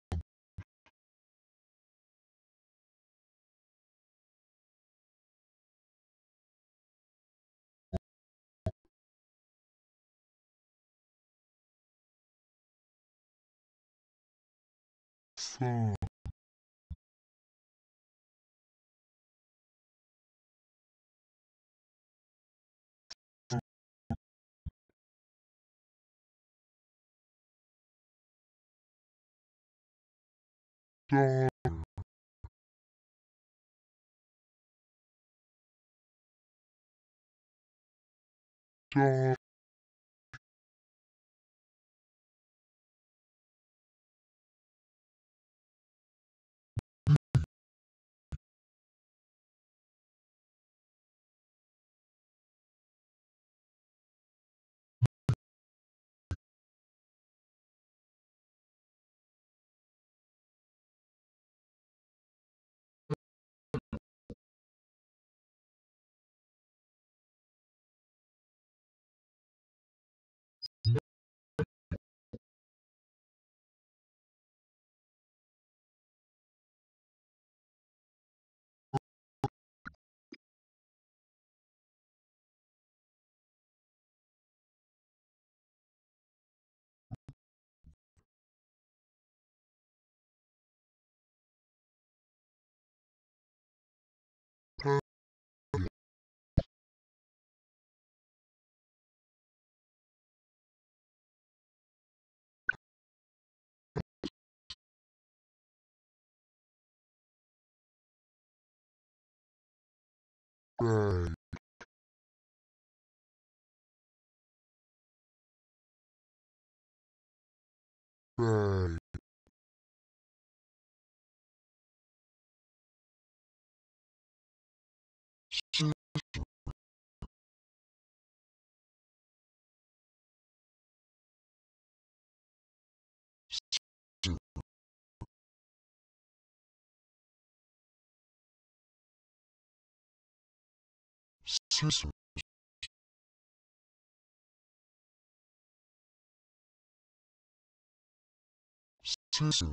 Speaker 2: Son daughter daughter bag 思索。思索。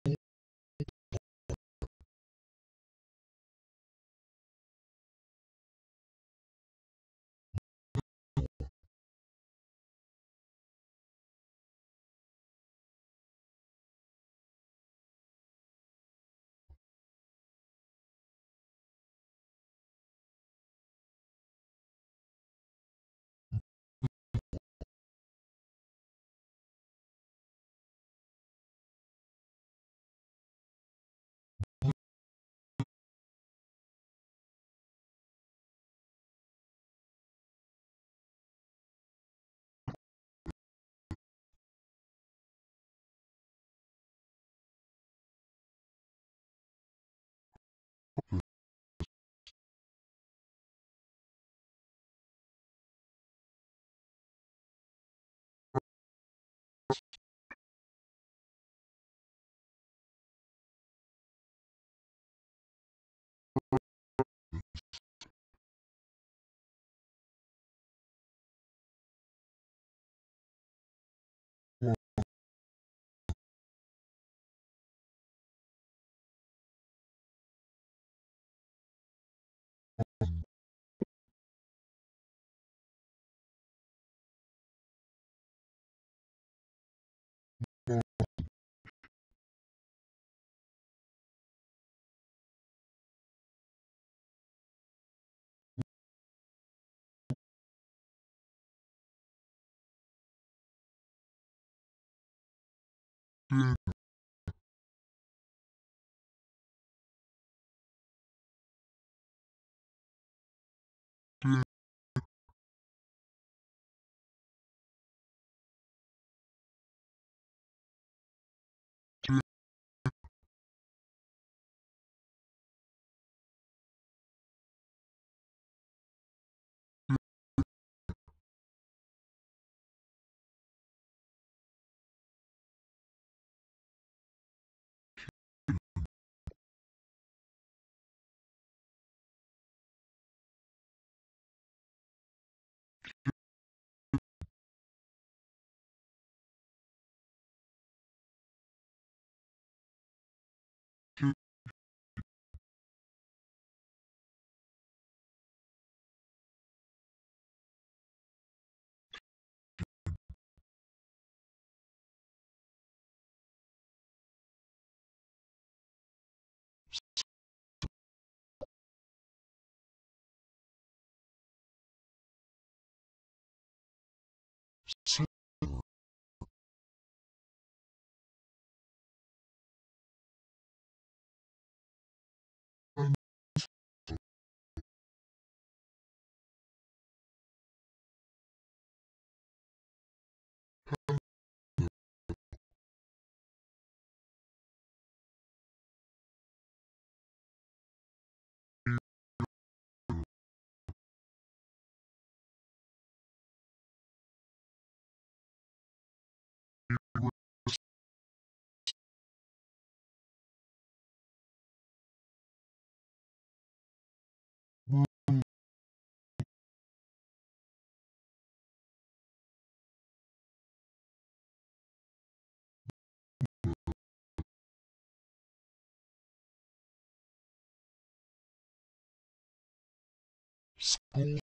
Speaker 2: dinner school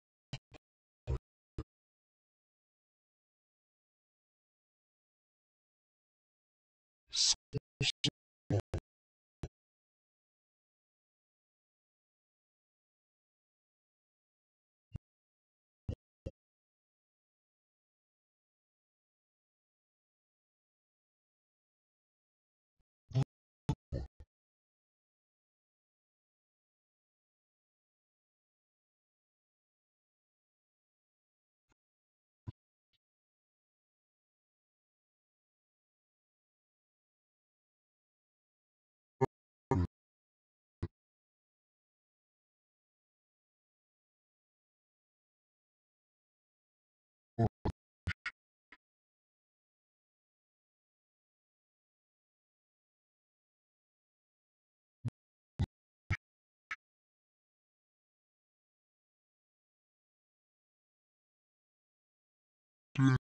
Speaker 2: dinner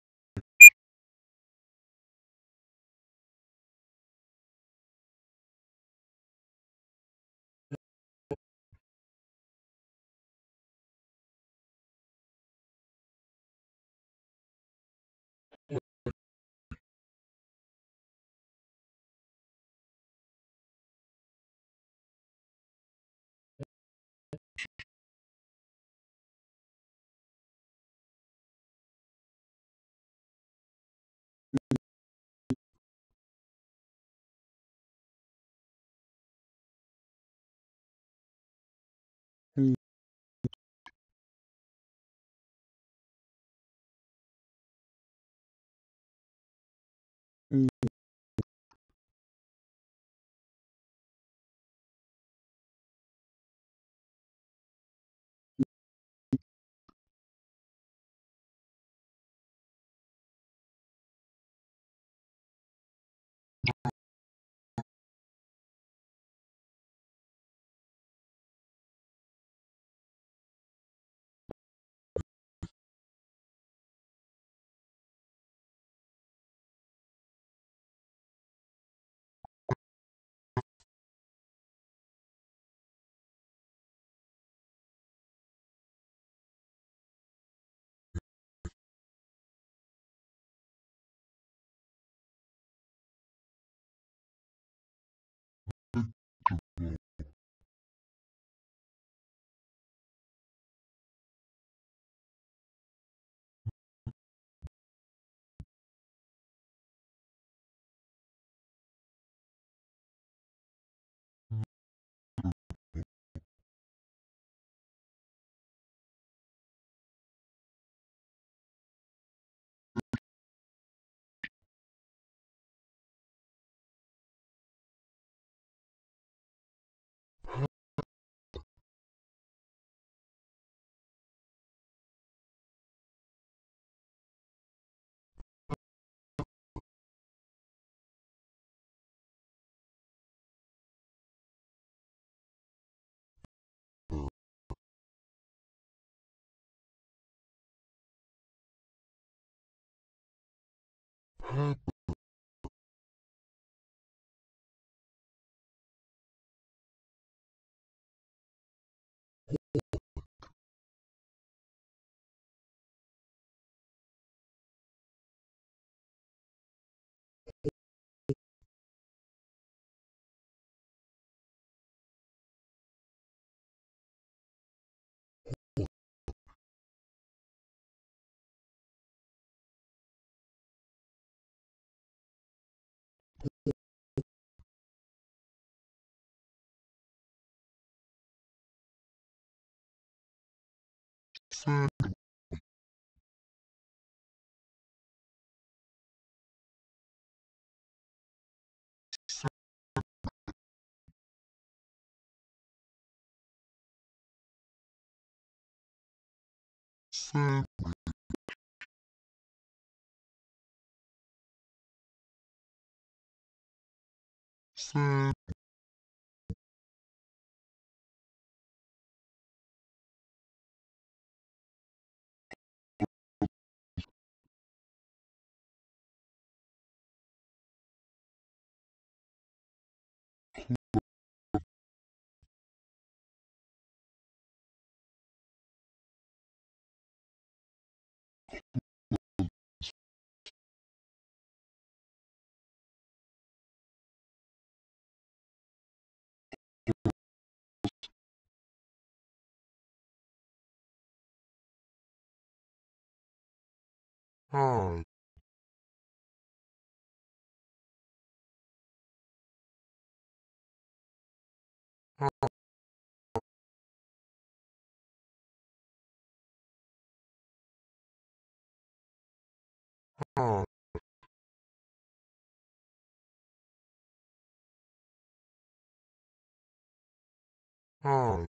Speaker 2: who Pepper. Sand. Sand. Hard. Hard. Hard.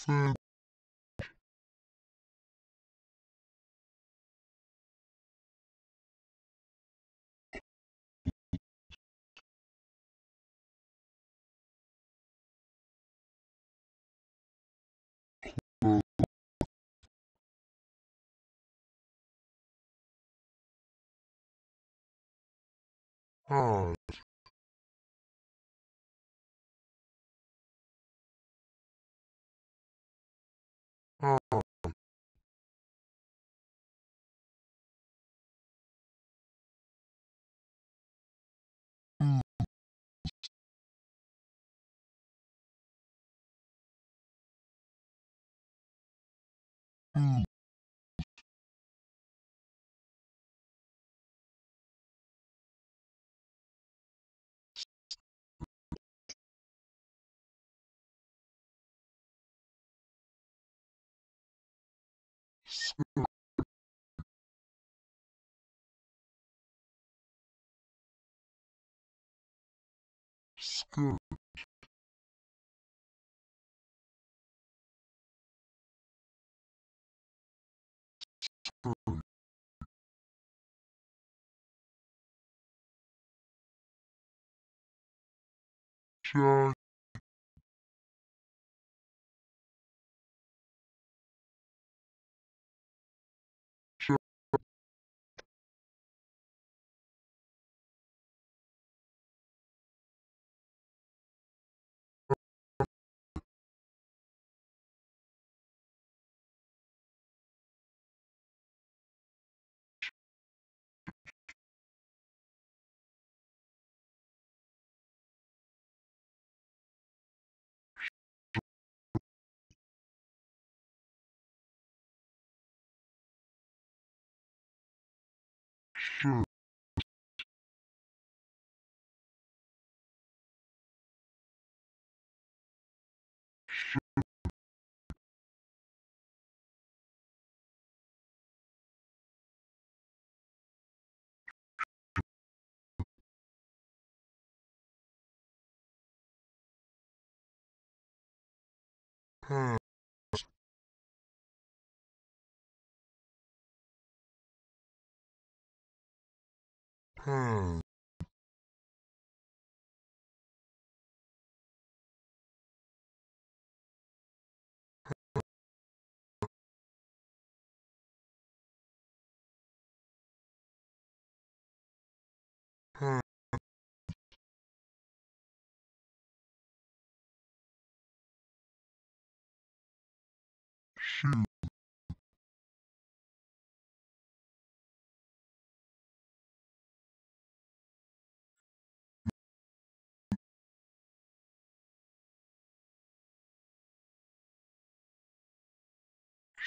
Speaker 2: Sand. Hard. I, Skirt. Skirt. Skirt. Shirt, pants, pants, pants,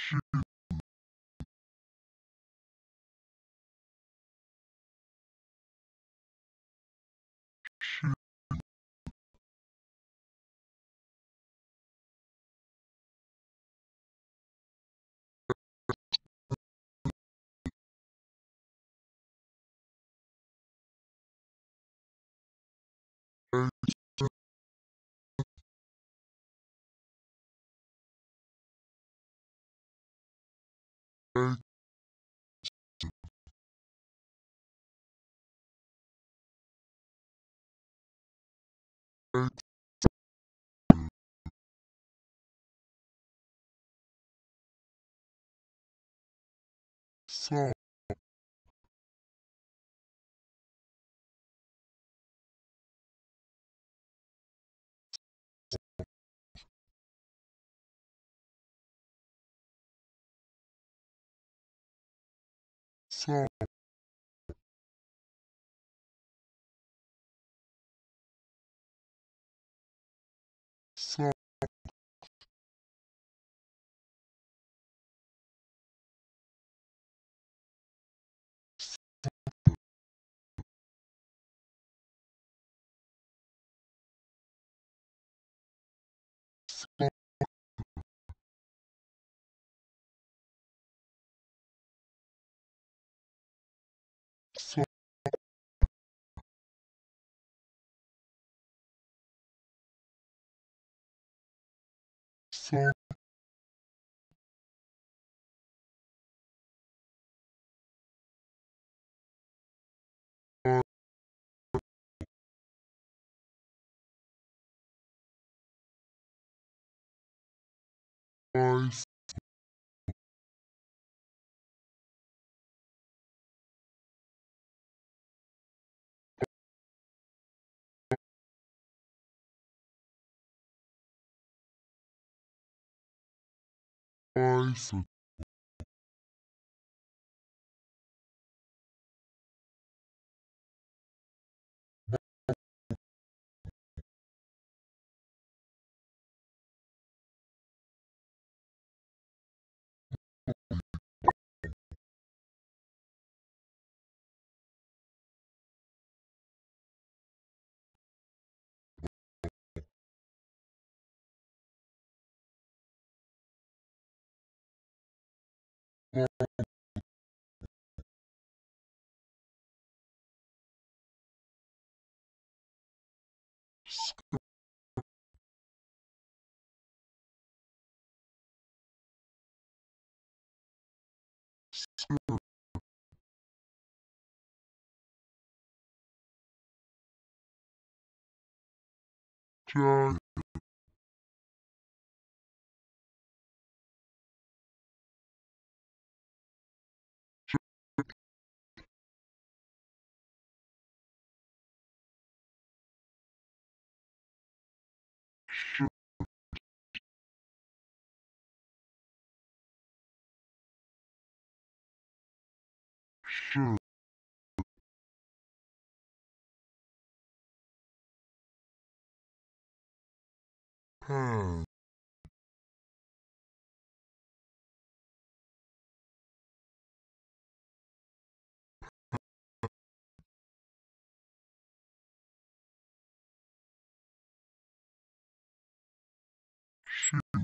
Speaker 2: shoe, exit, som bicycle Chờ shirt pants shoe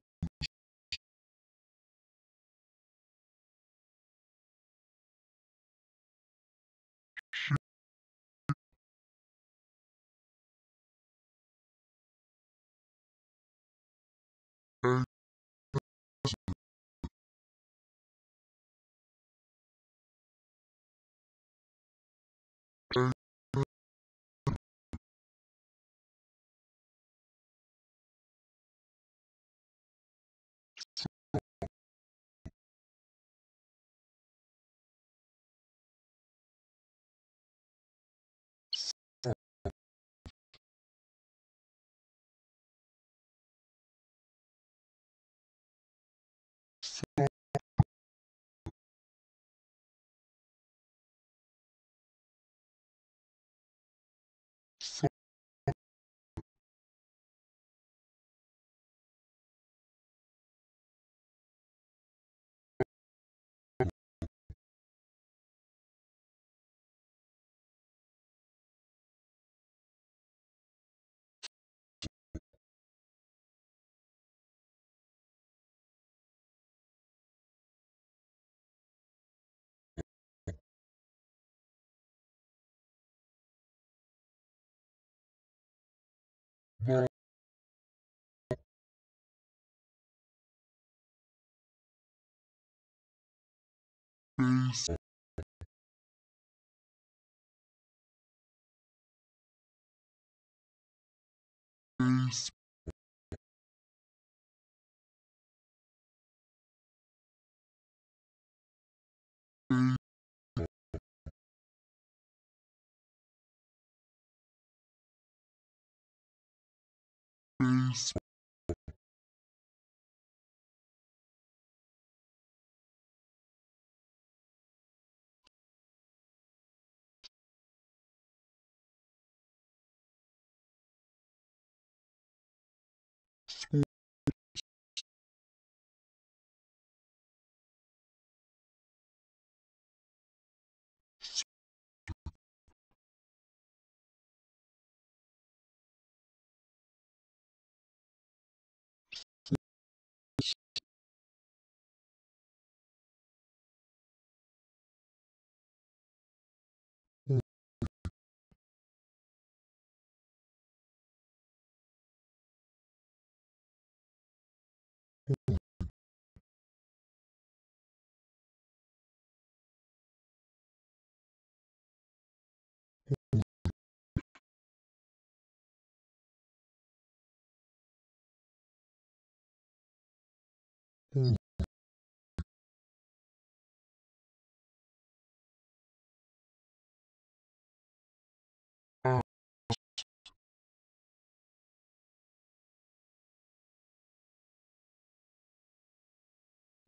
Speaker 2: base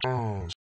Speaker 2: Mouse.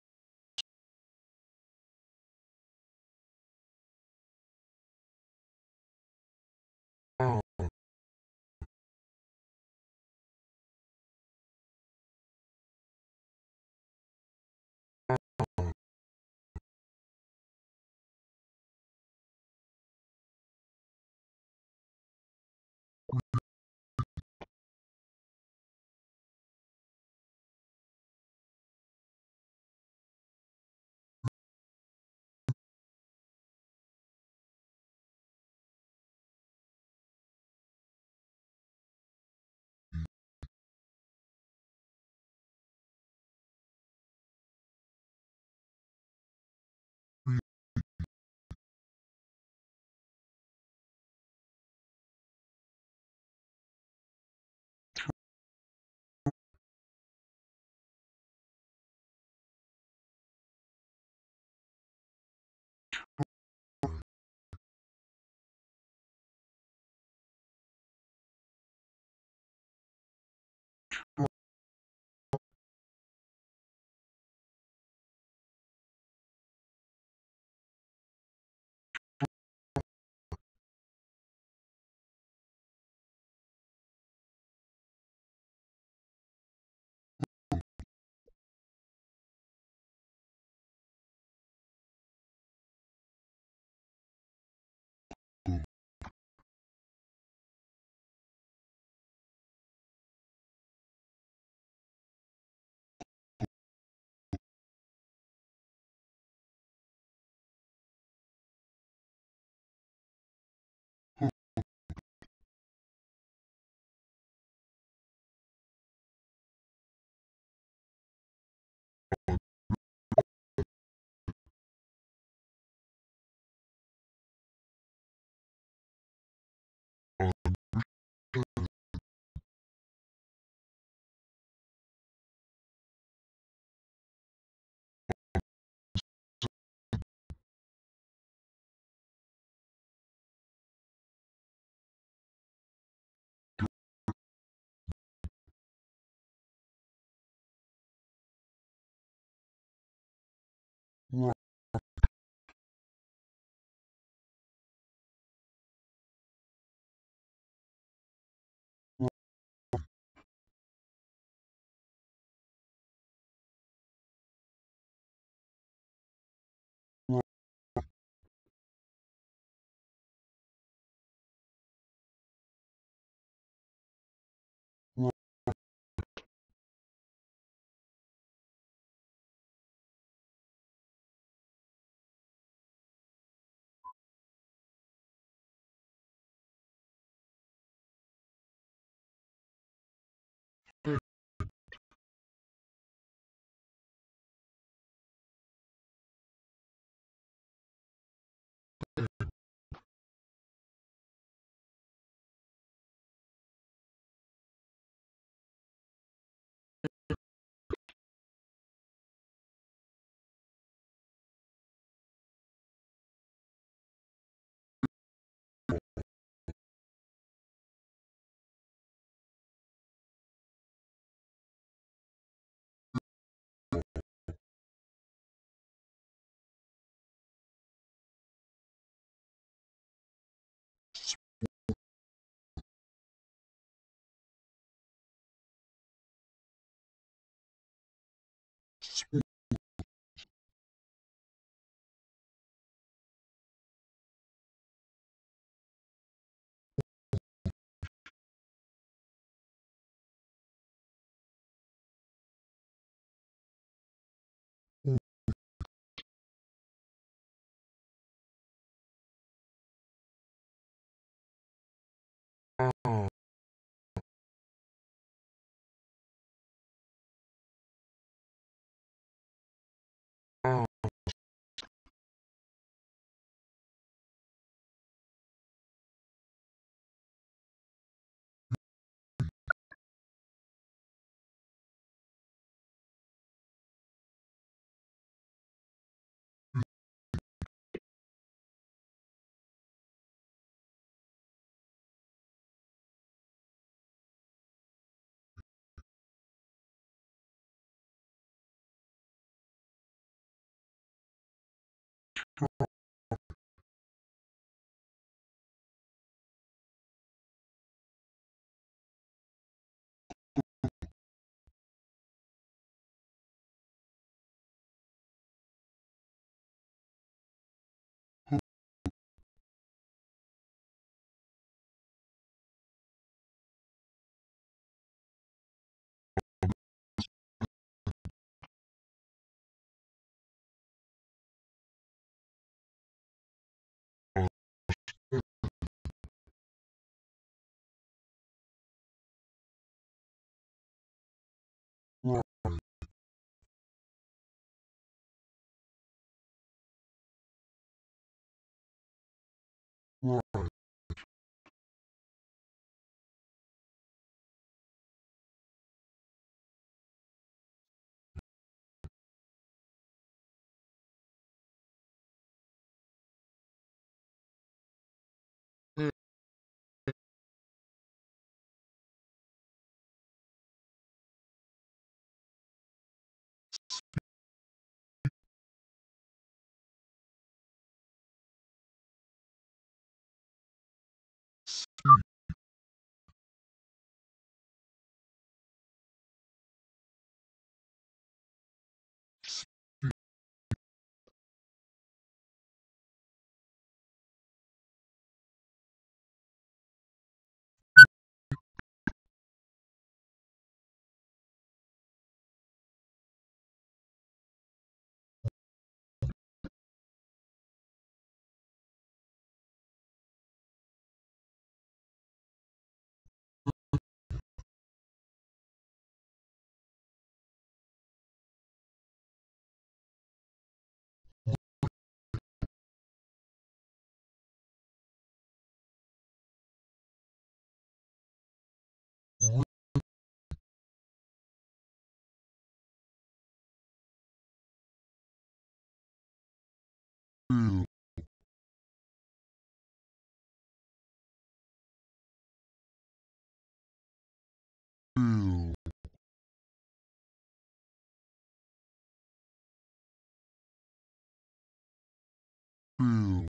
Speaker 2: Bill,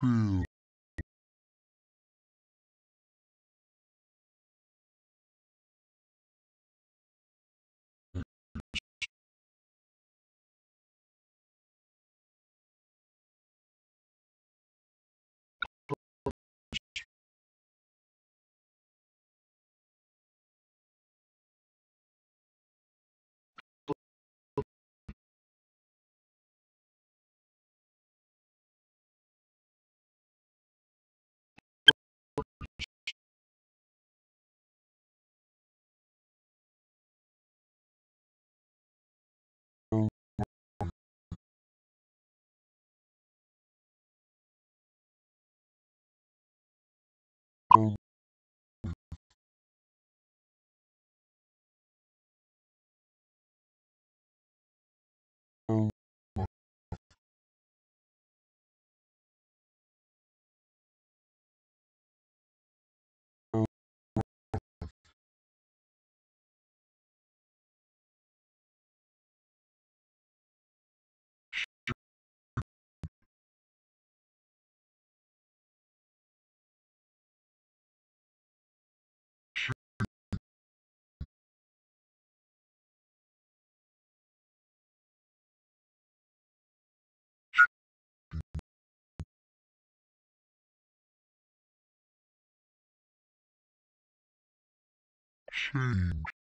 Speaker 2: bill, change,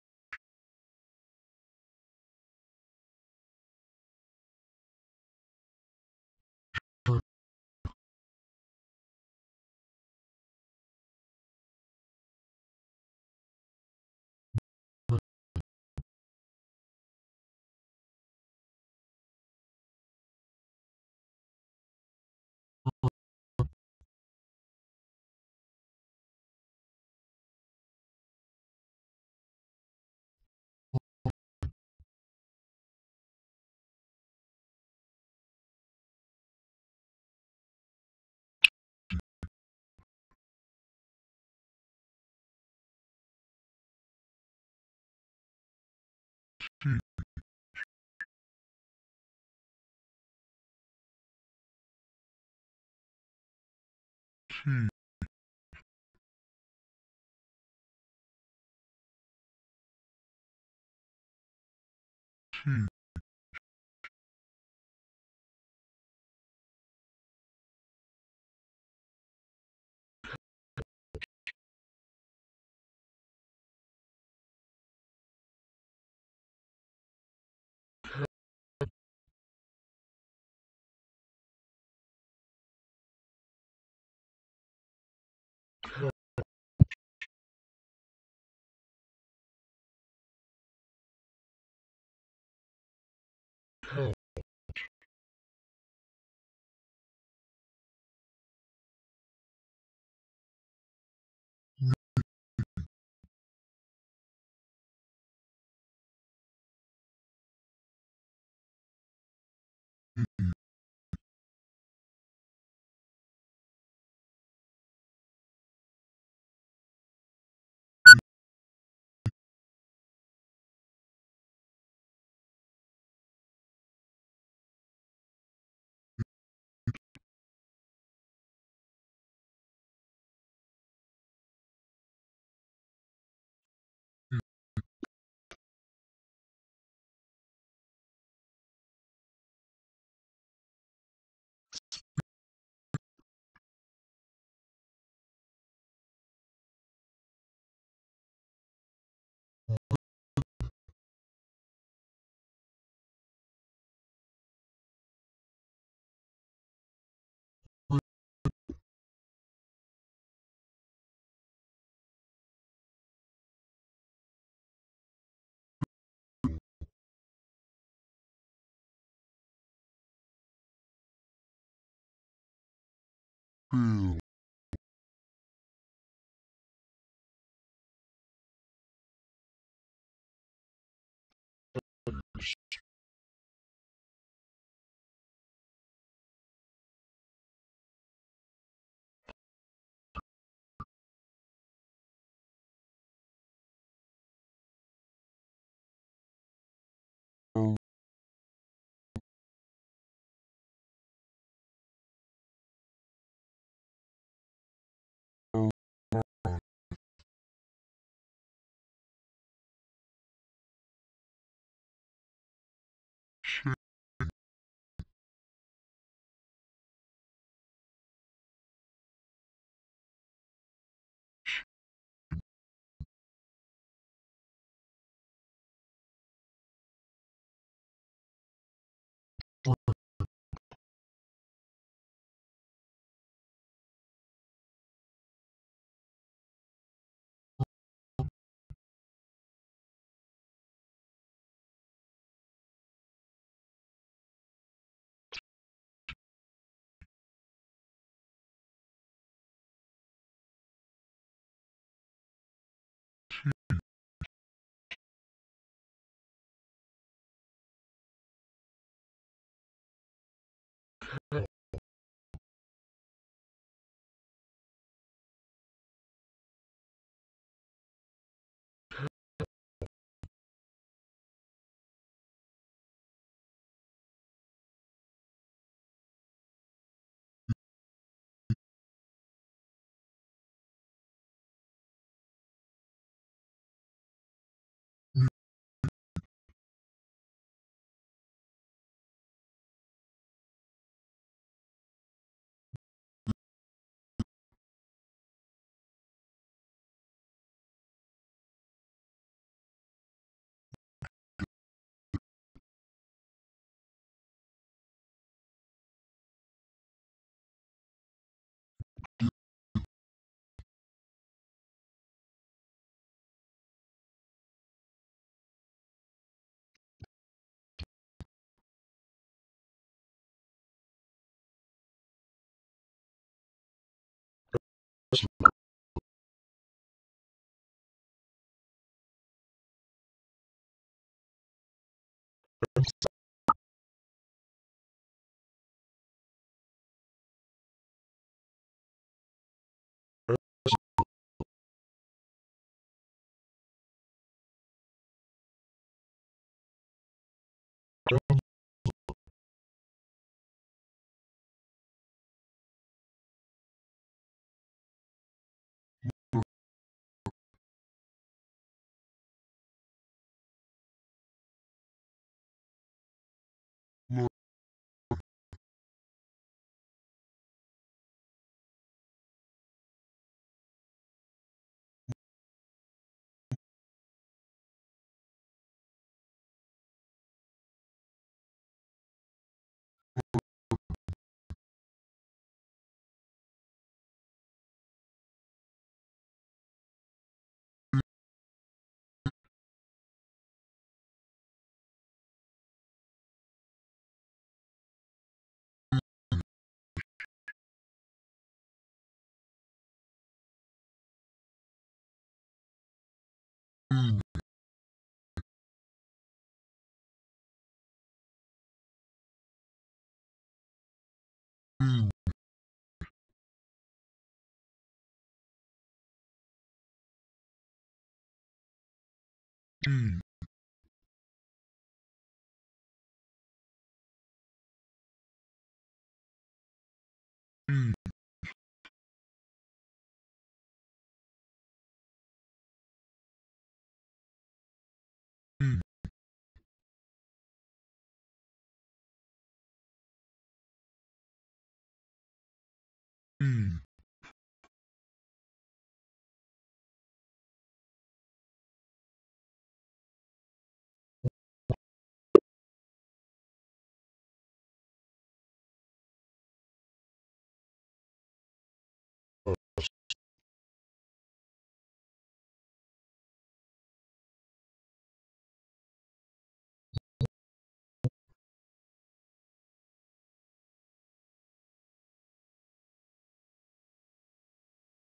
Speaker 2: change, help, bill, Mm. Mm. Mm.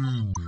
Speaker 2: mm,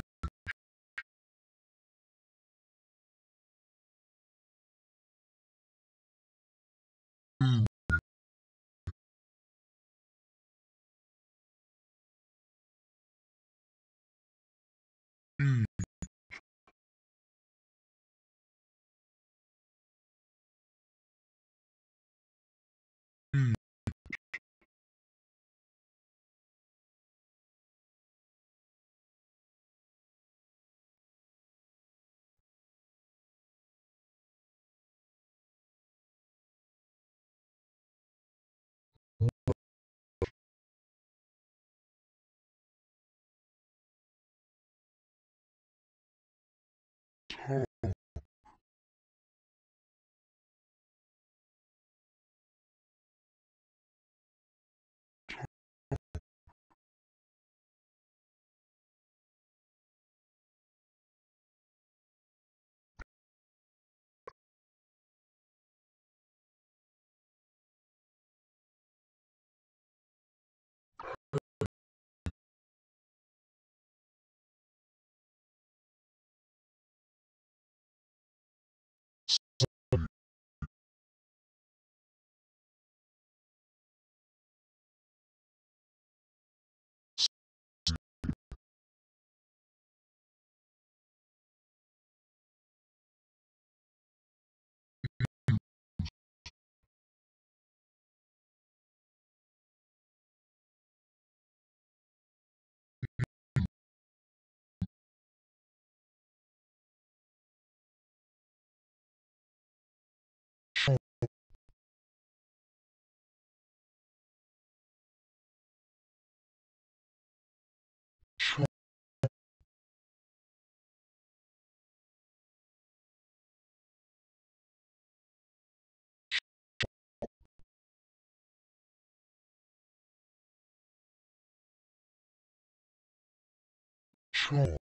Speaker 2: tall,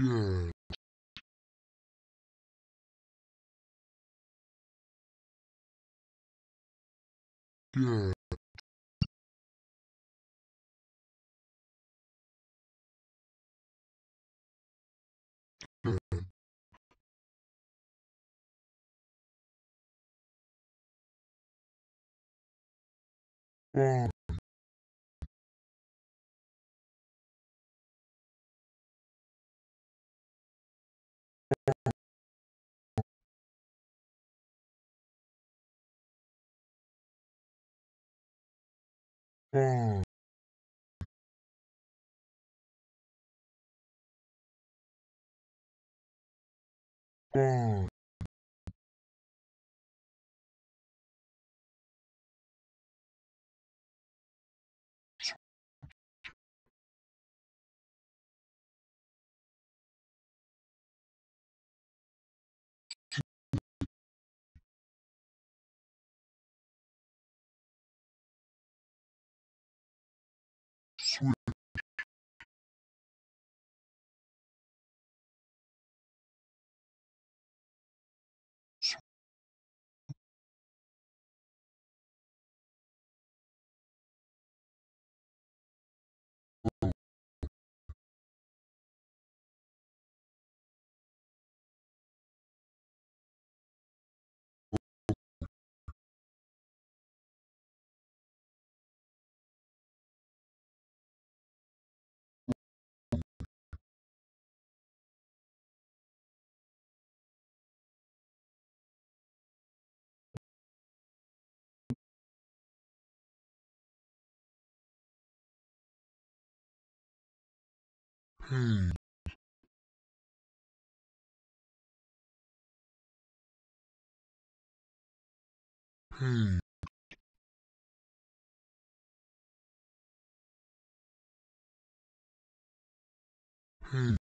Speaker 2: yeah, yeah, one, one, one, pain, paint, paint,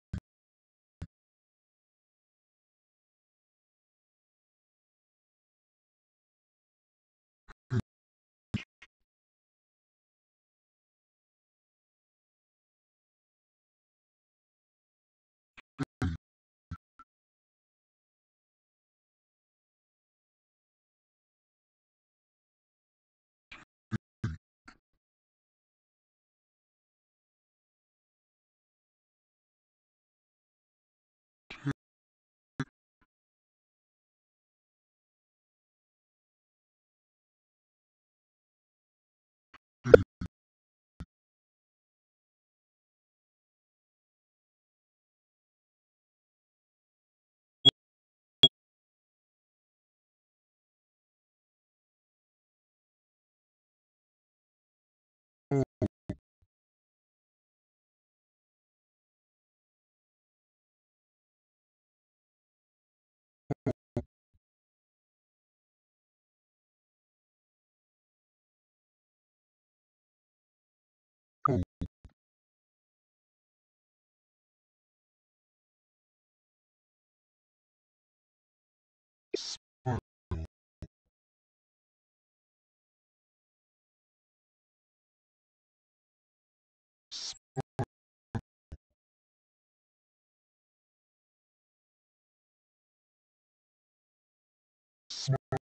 Speaker 2: chalk,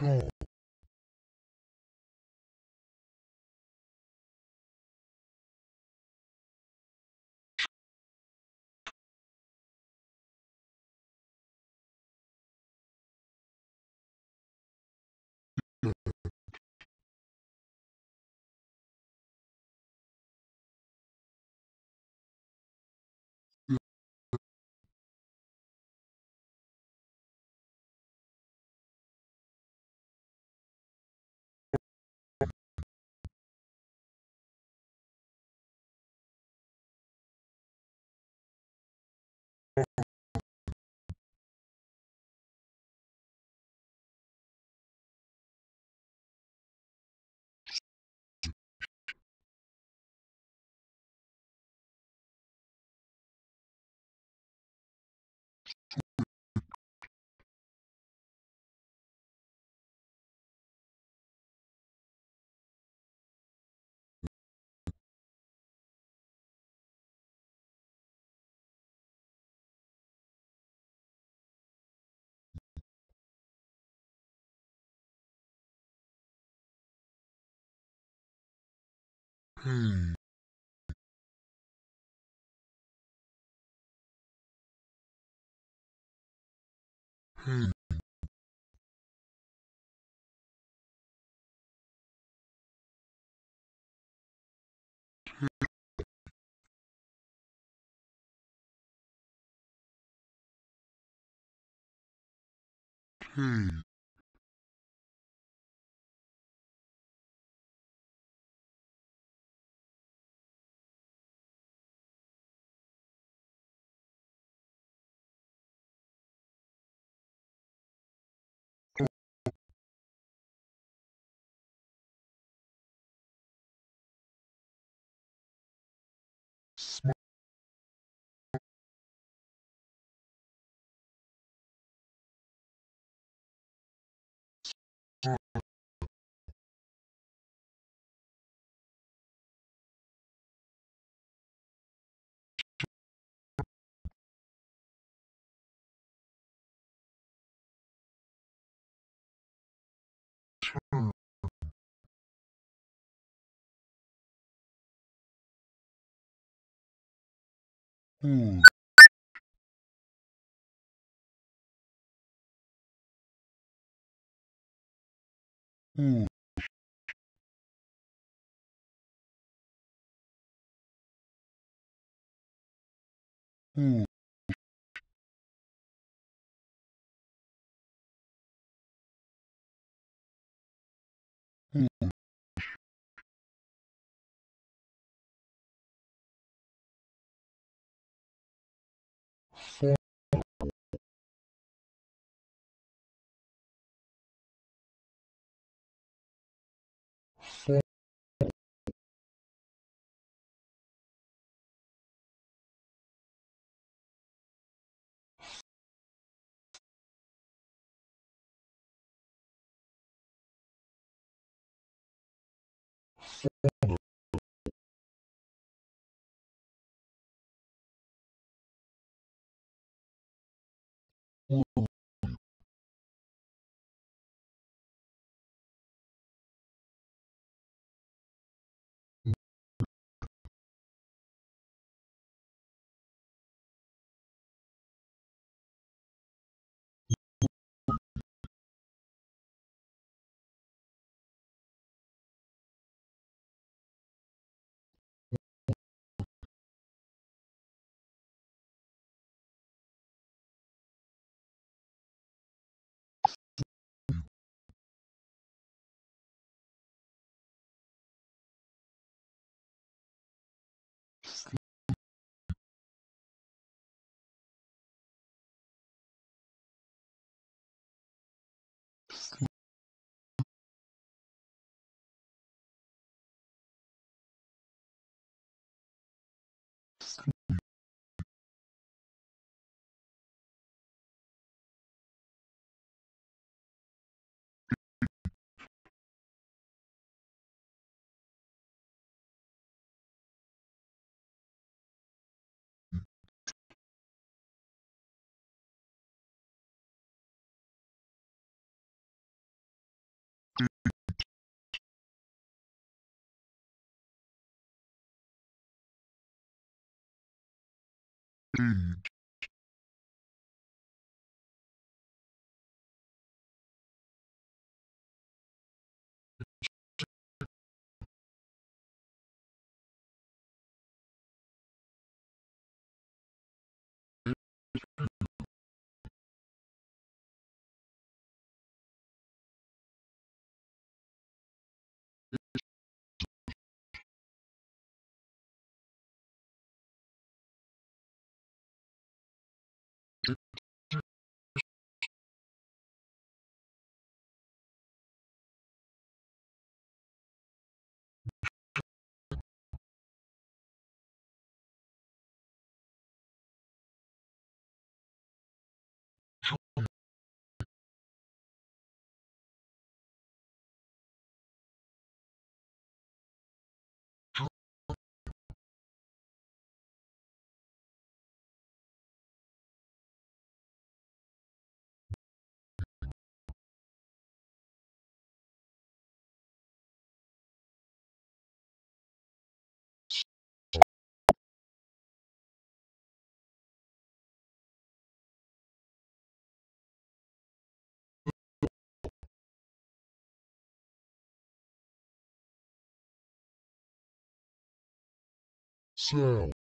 Speaker 2: paint, paint, paint, smart, 嗯。Wood far wood age cell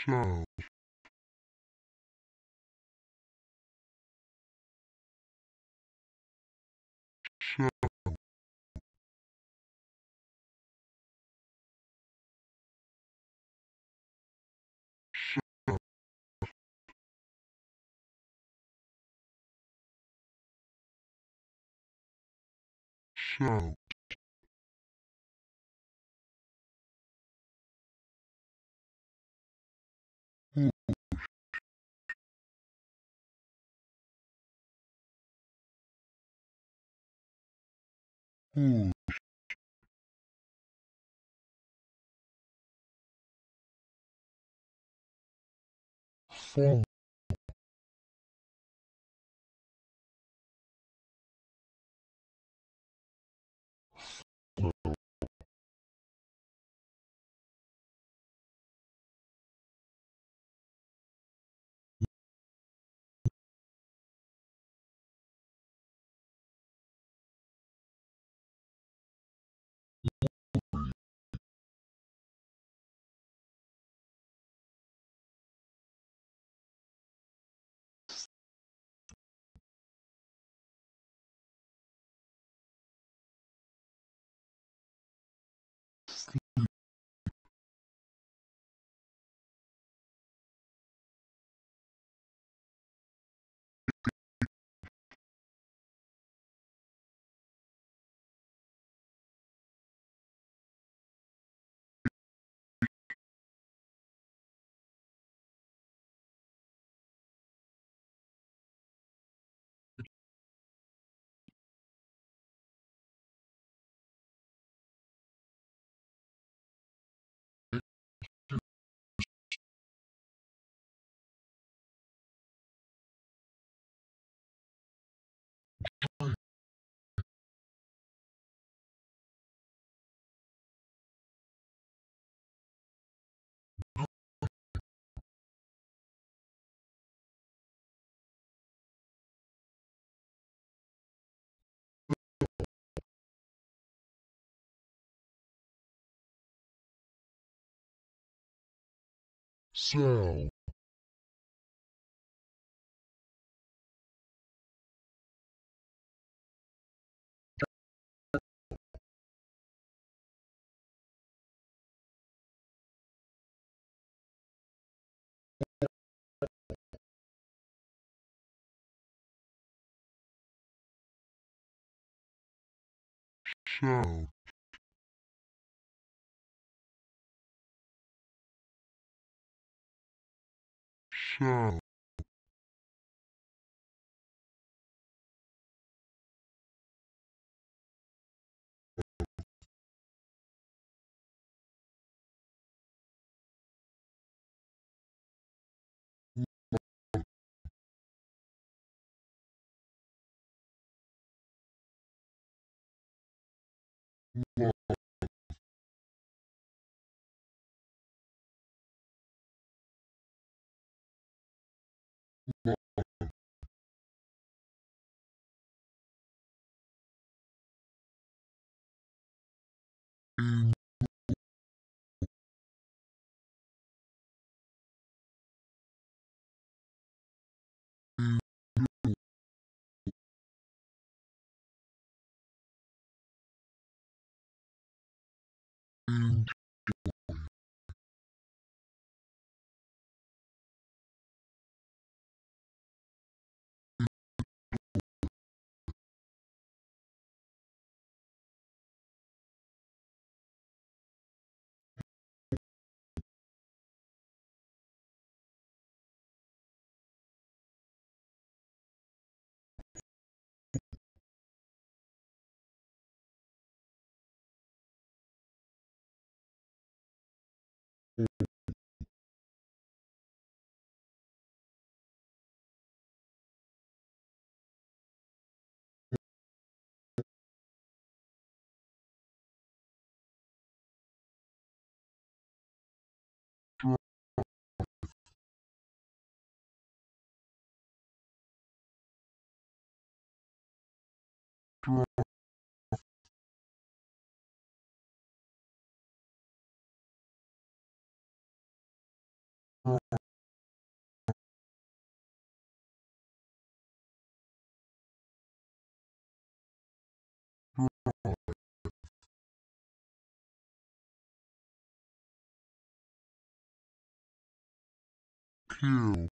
Speaker 2: show show show push, fall, sell, shout, shout, in, in, drop, kill,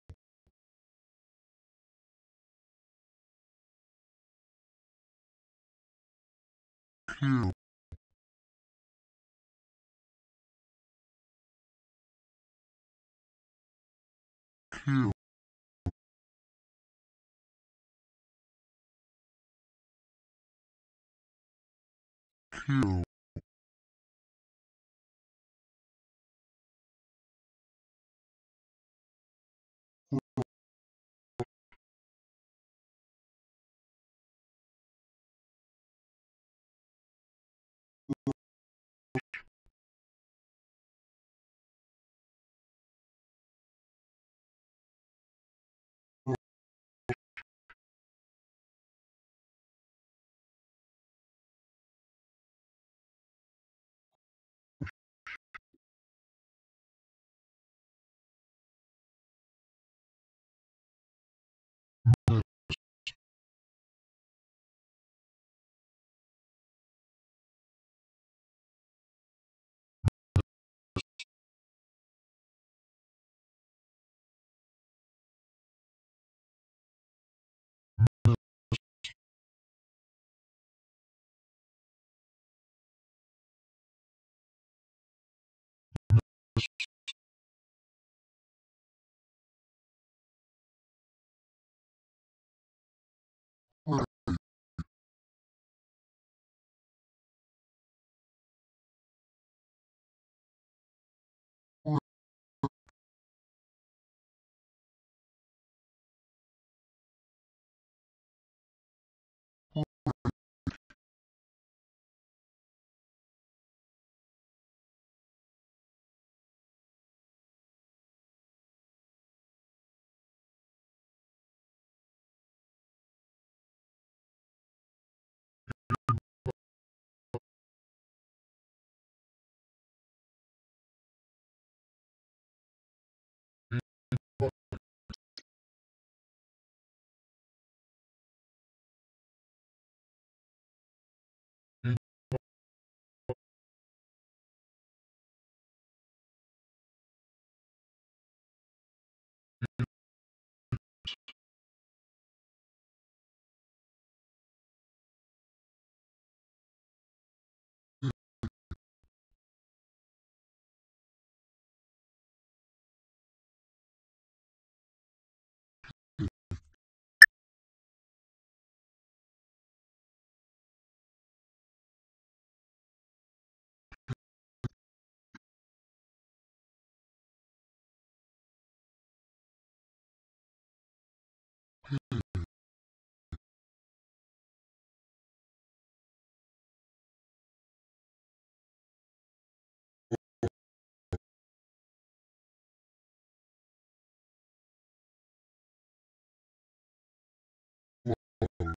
Speaker 2: kill,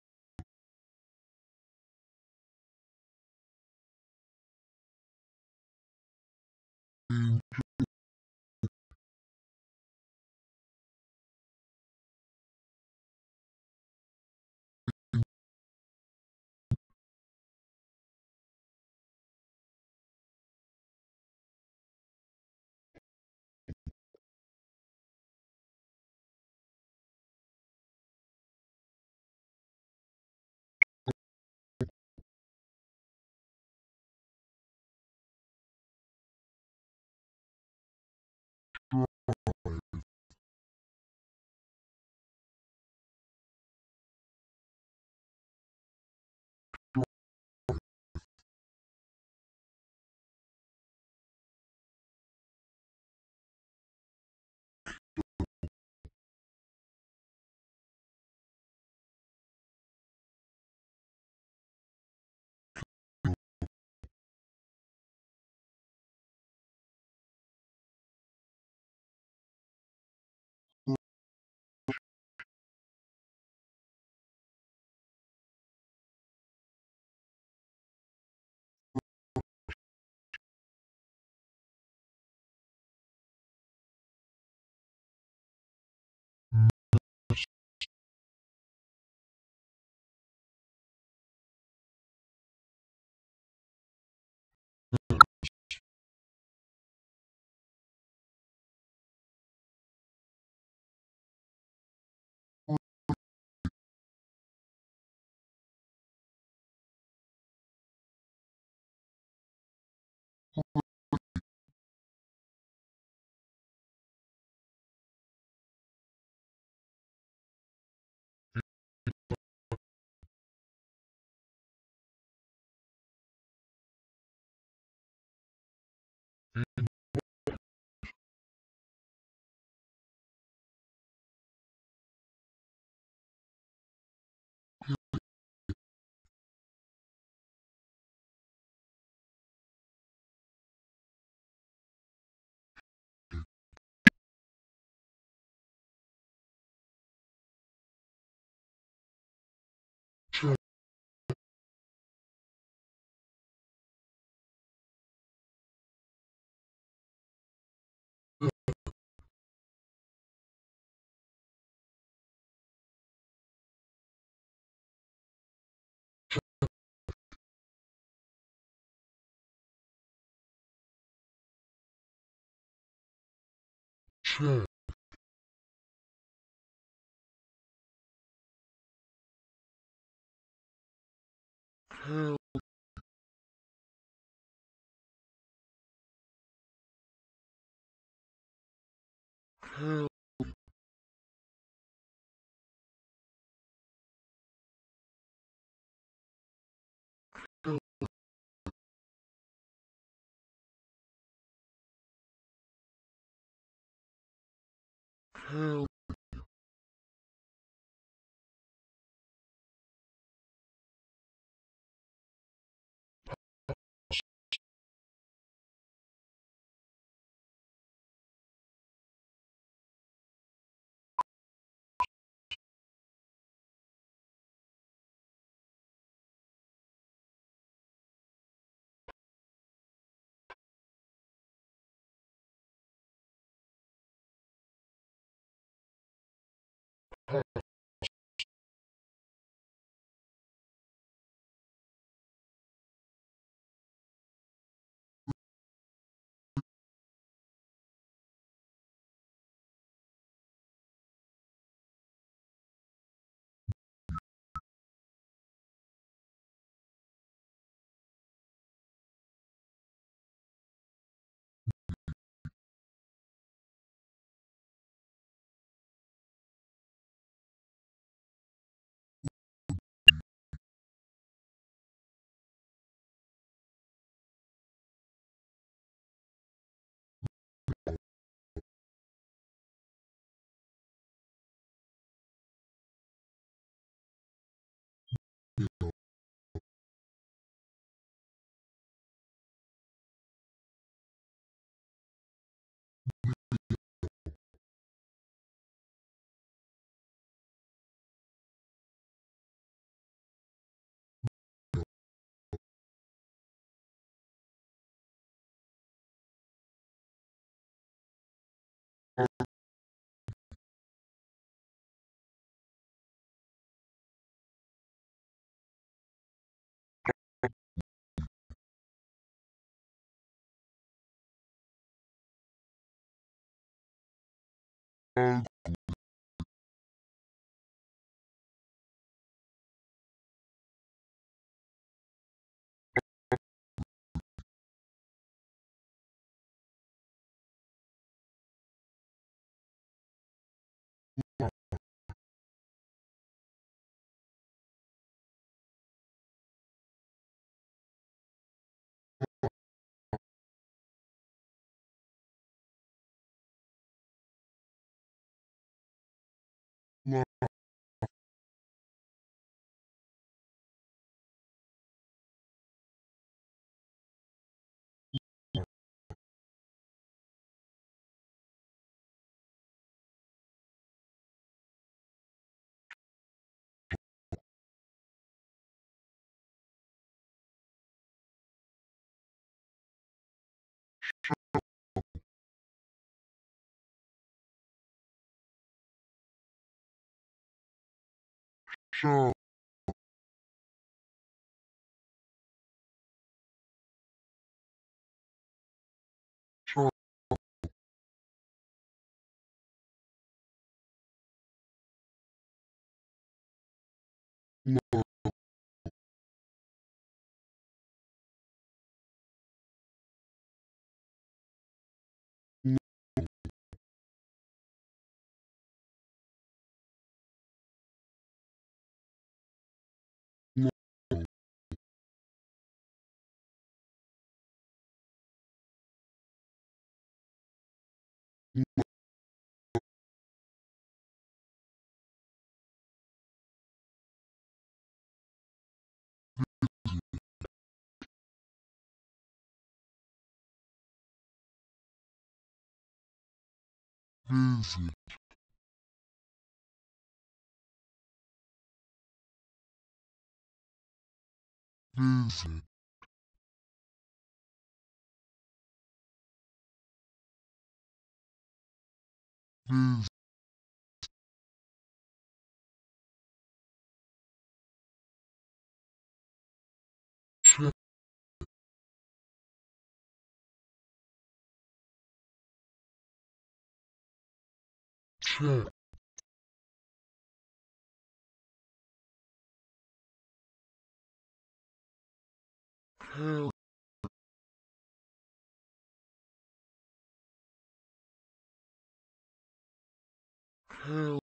Speaker 2: Mm-hmm. Check help help help show show visit, visit, visit, check, carry, carry,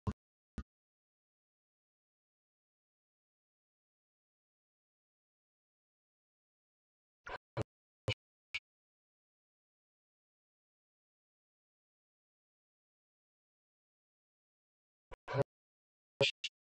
Speaker 2: Dash.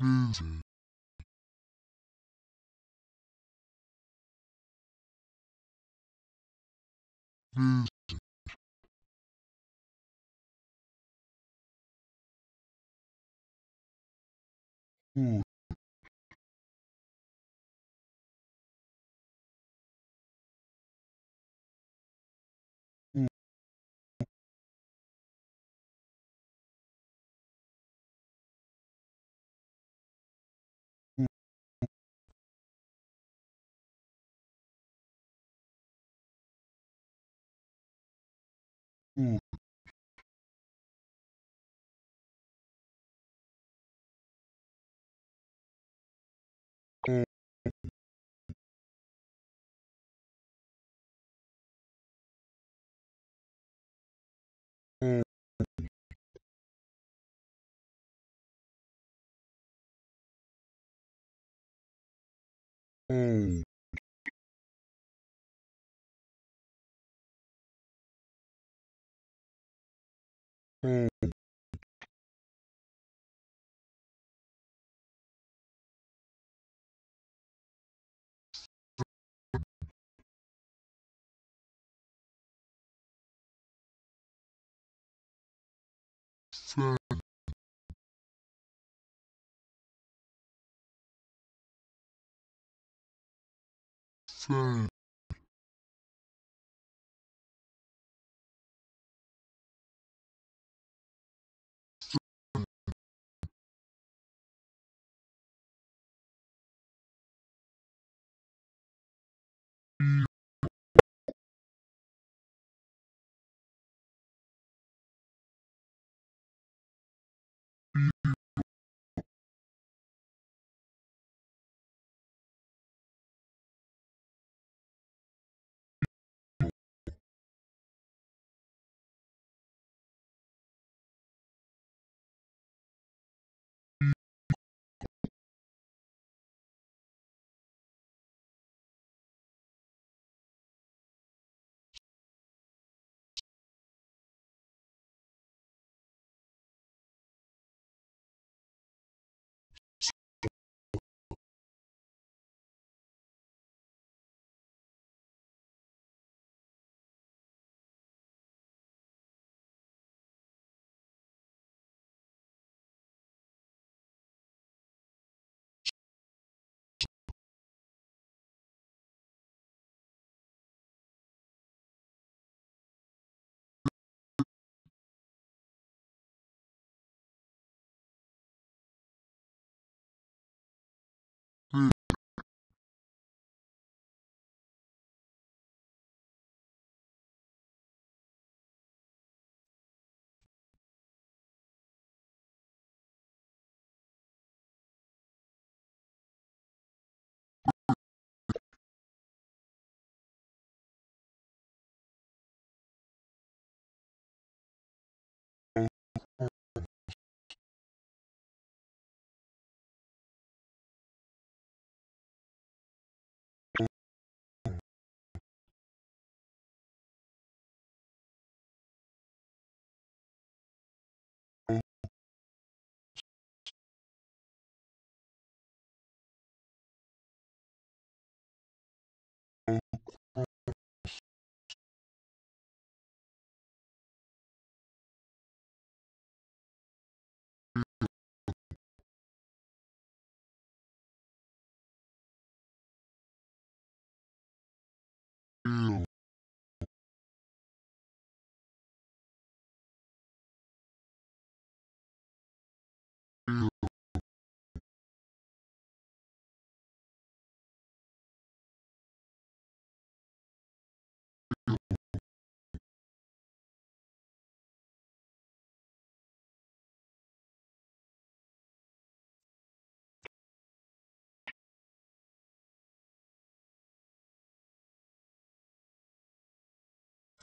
Speaker 2: Visit, visit, food, Hmm.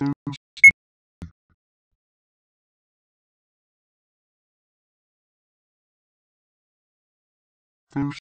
Speaker 2: Thirsty oh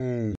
Speaker 2: sad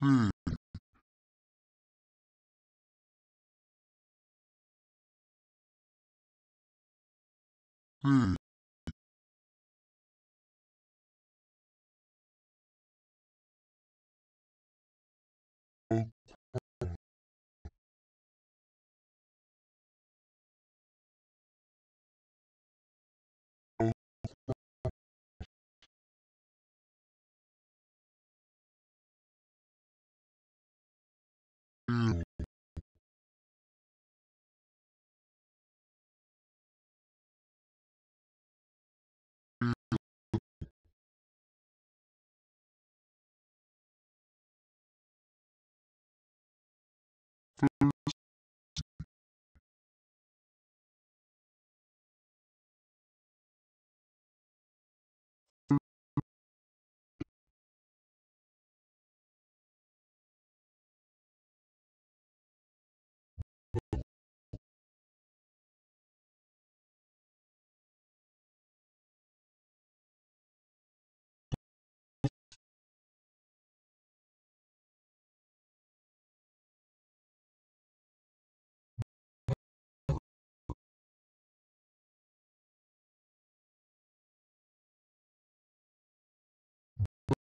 Speaker 2: hey hey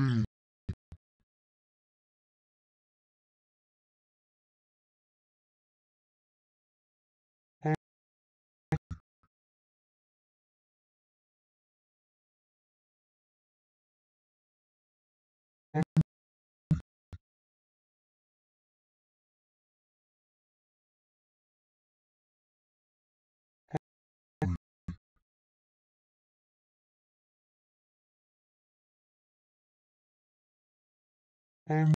Speaker 2: B Um.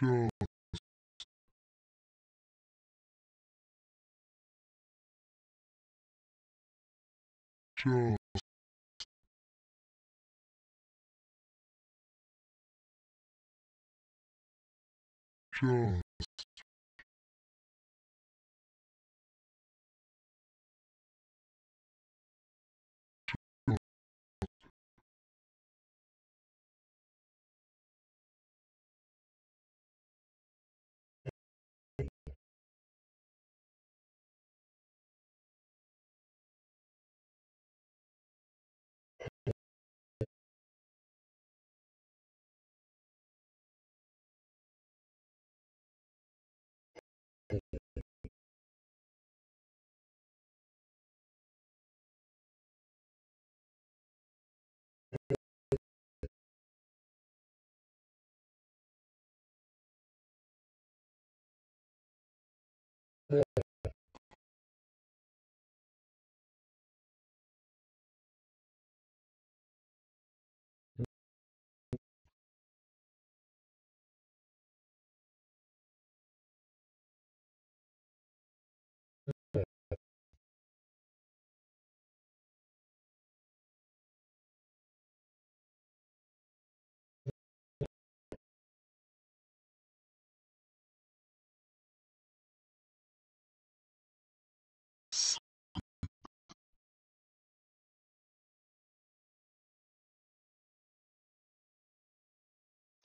Speaker 2: just just just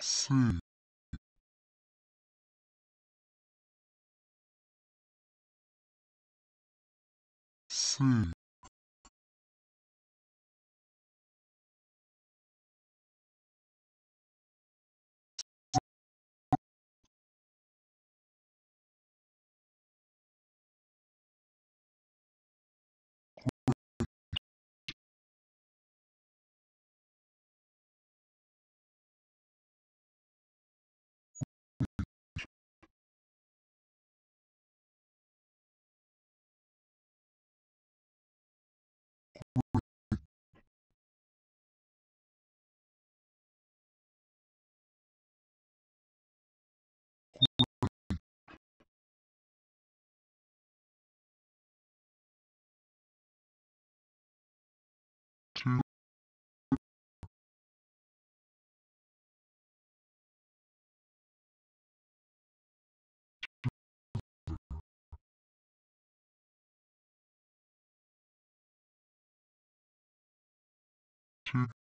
Speaker 2: see see Check.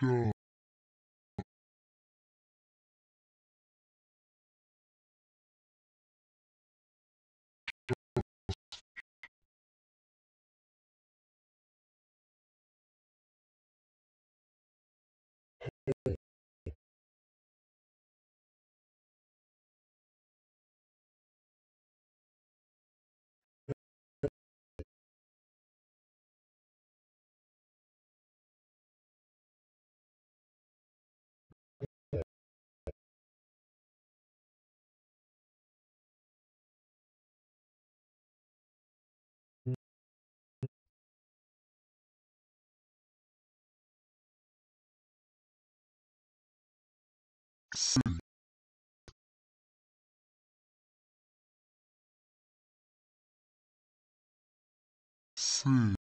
Speaker 2: Just 三。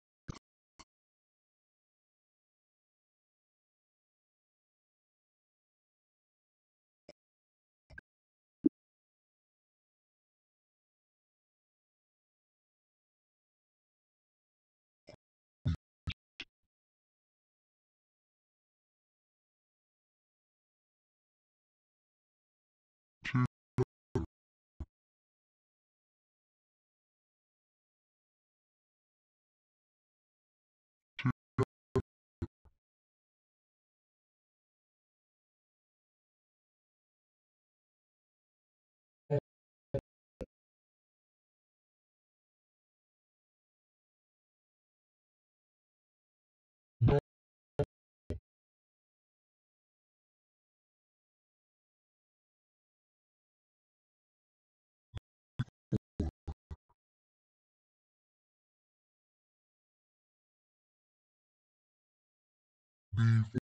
Speaker 2: Before.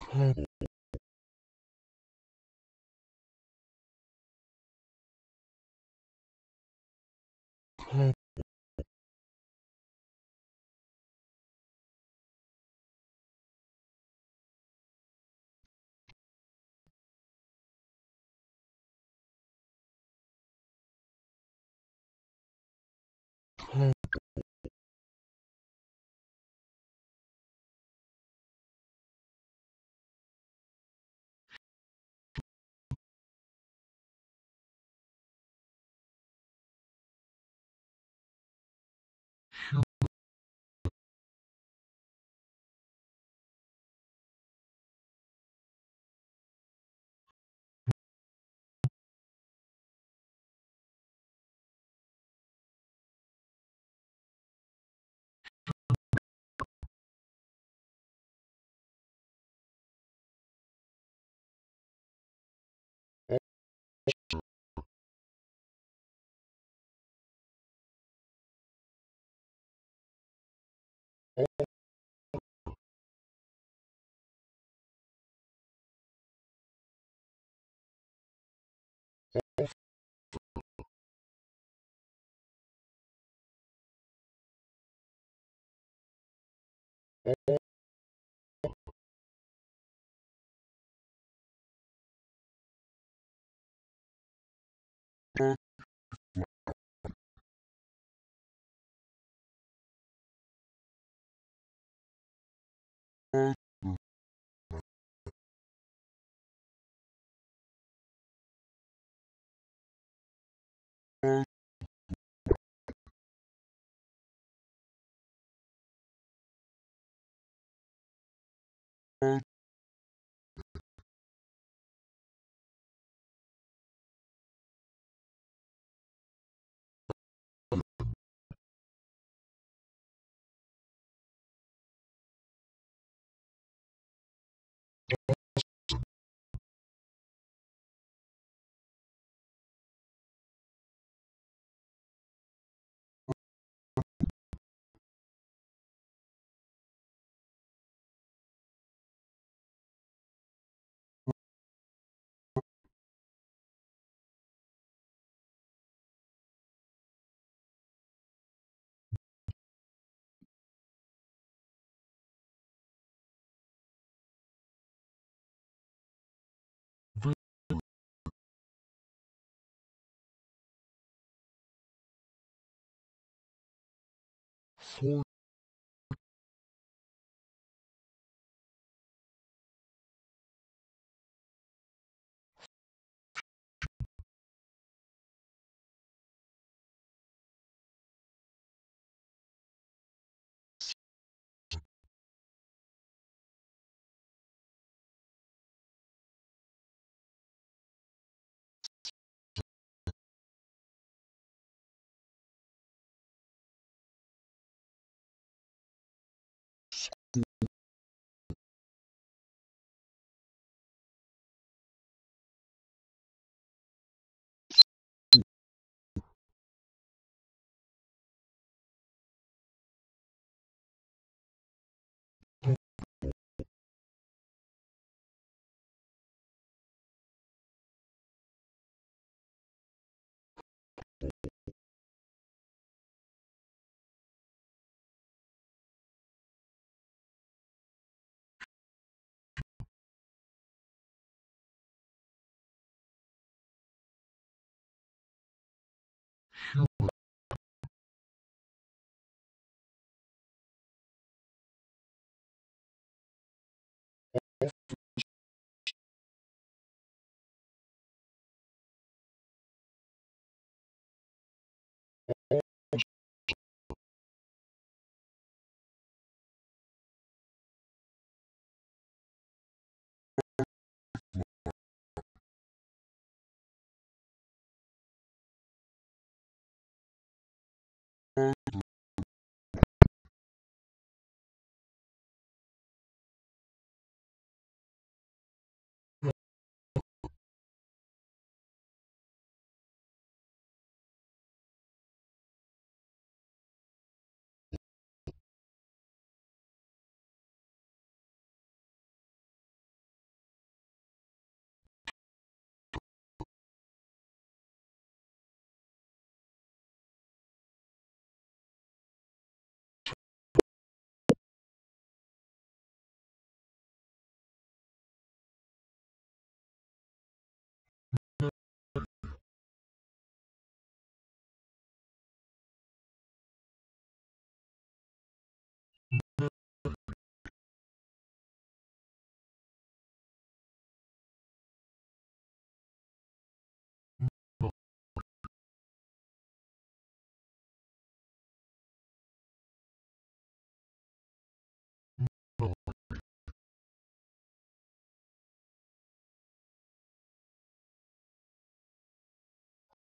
Speaker 2: Couple. Couple. Couple. Uh... for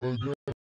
Speaker 2: again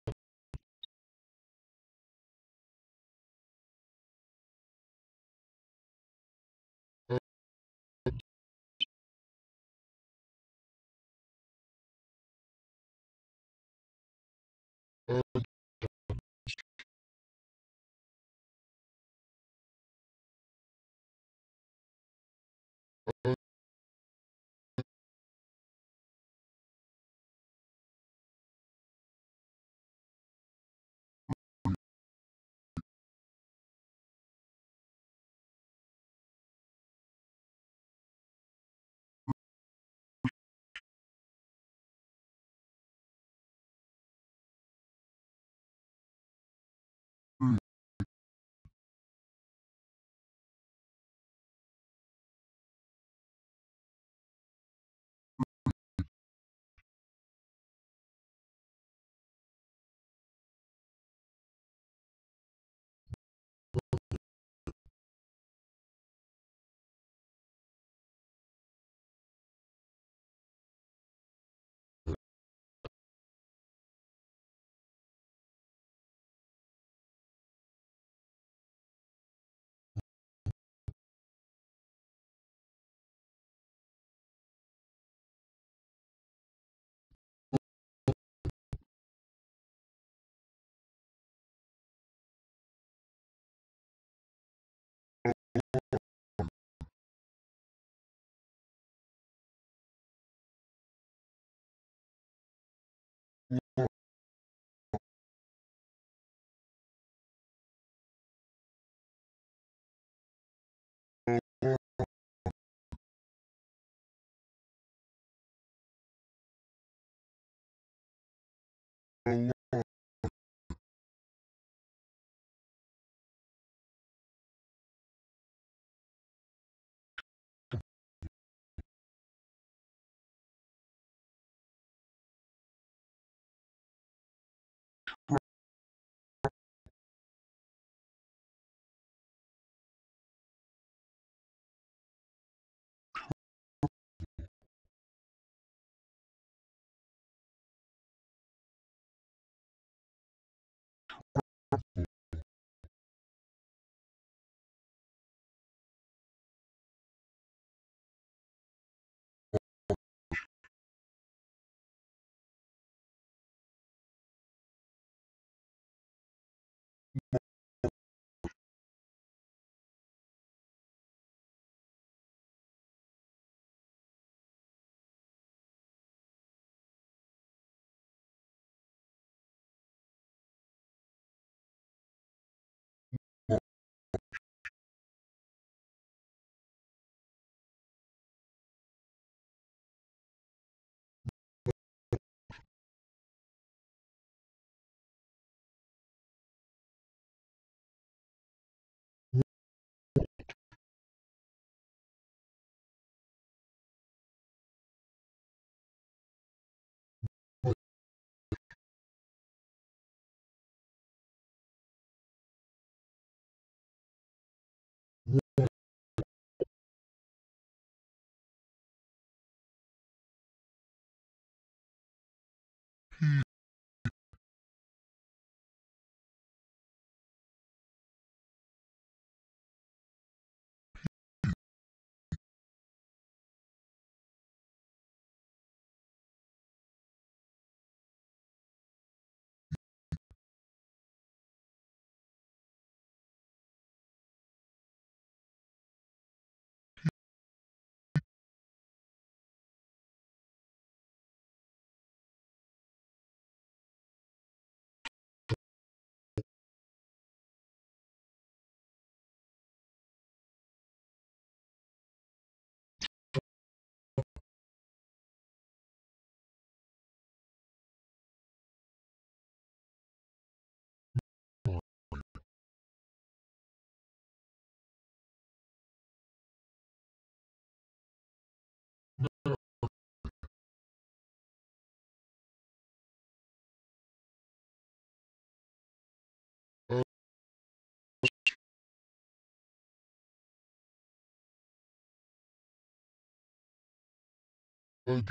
Speaker 2: again.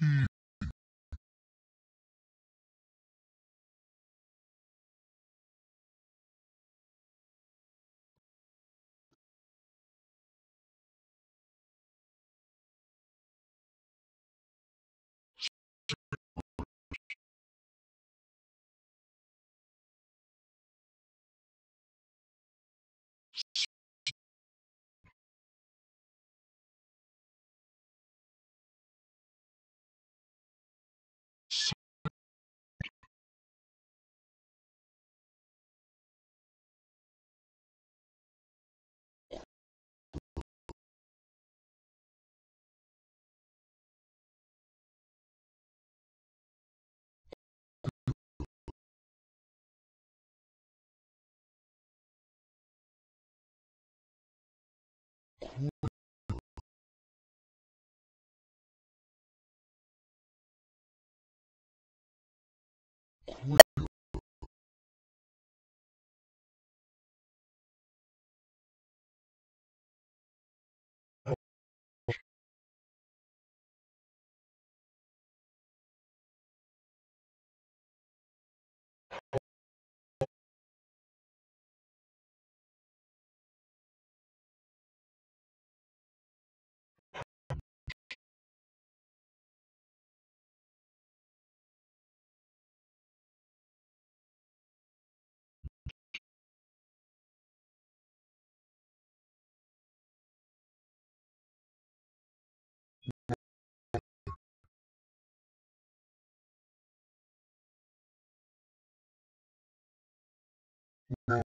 Speaker 2: Hmm. you know,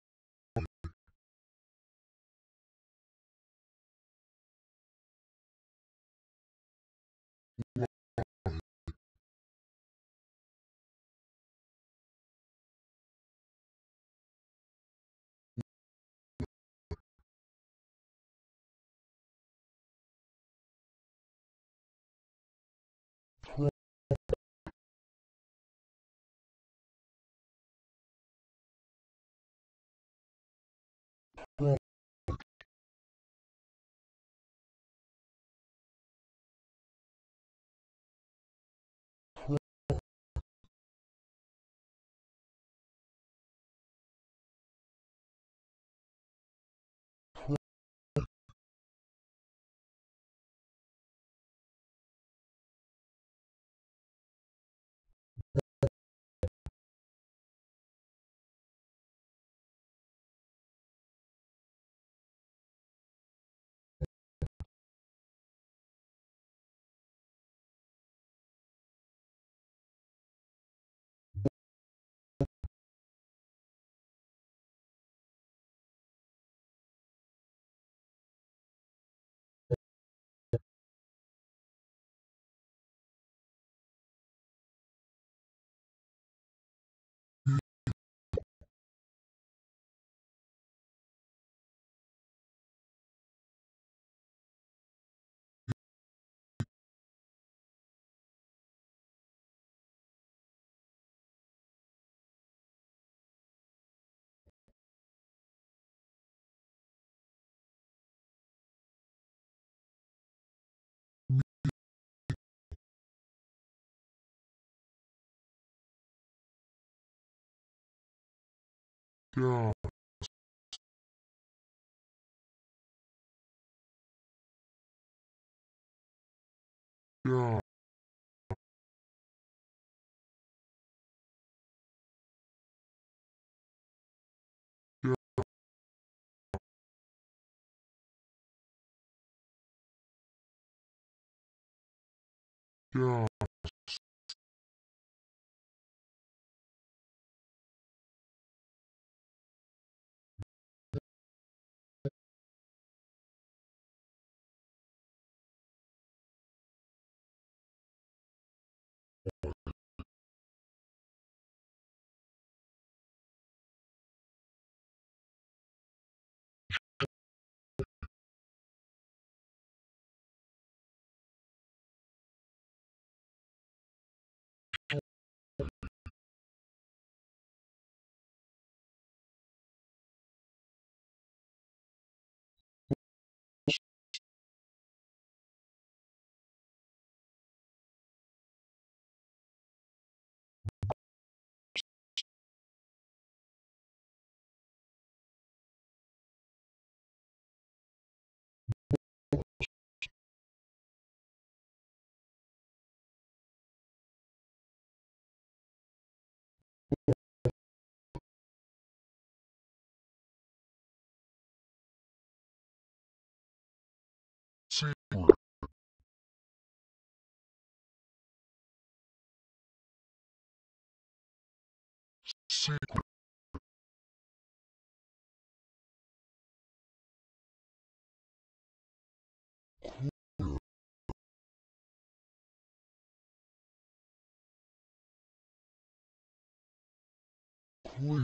Speaker 2: gas circle. Cool. Cool.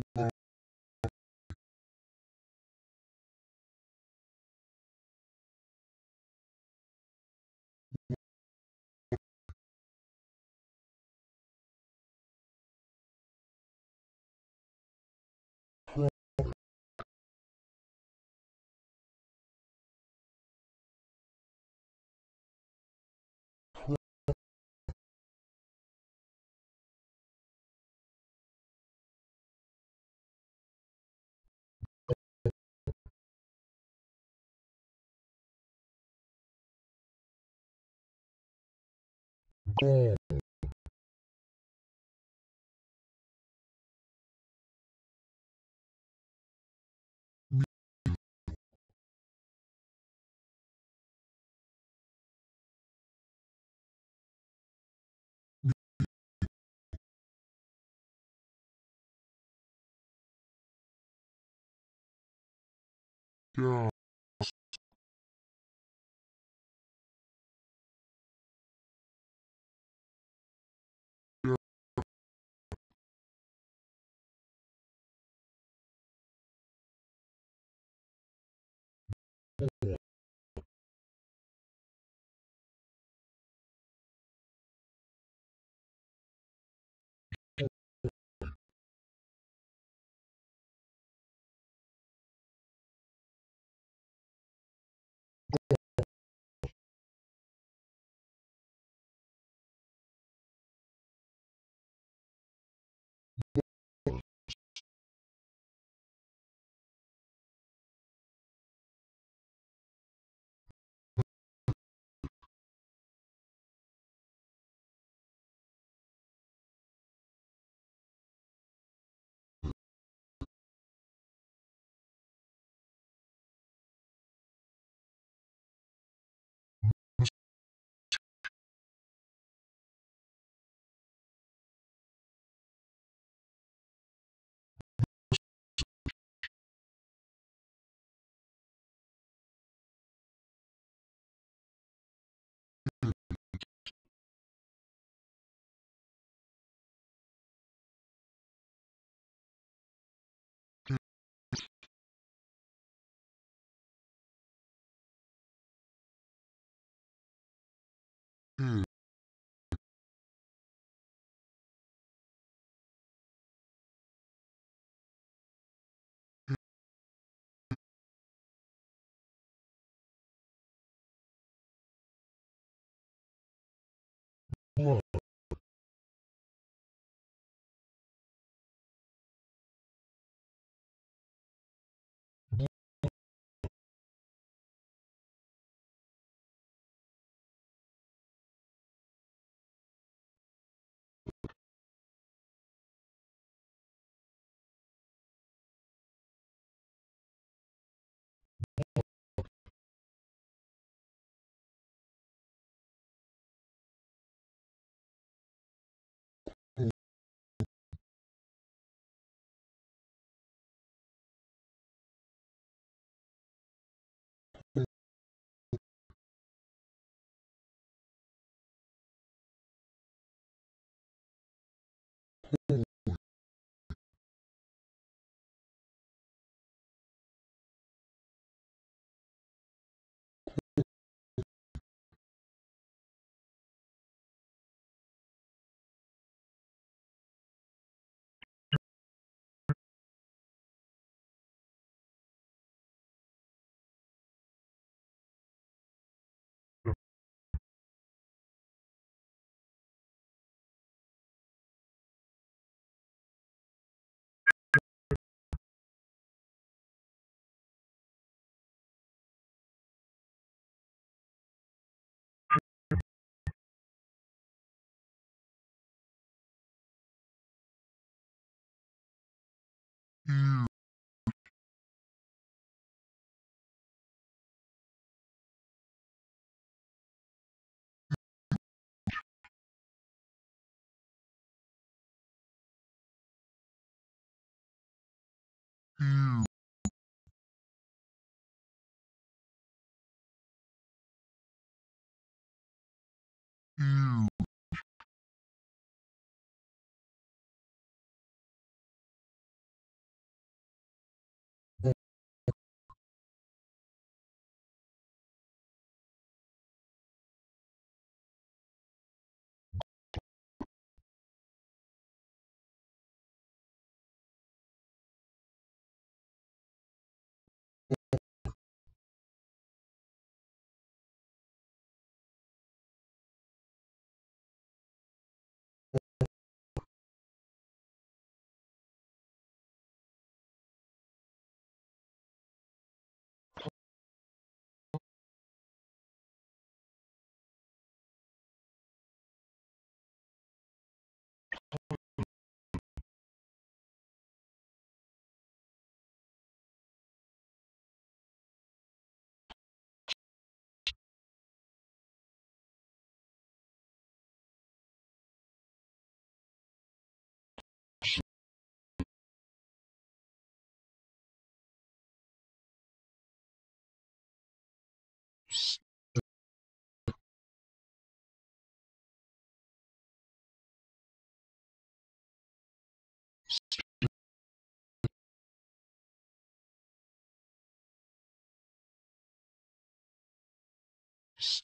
Speaker 2: Uh, kid, you, you, you, 是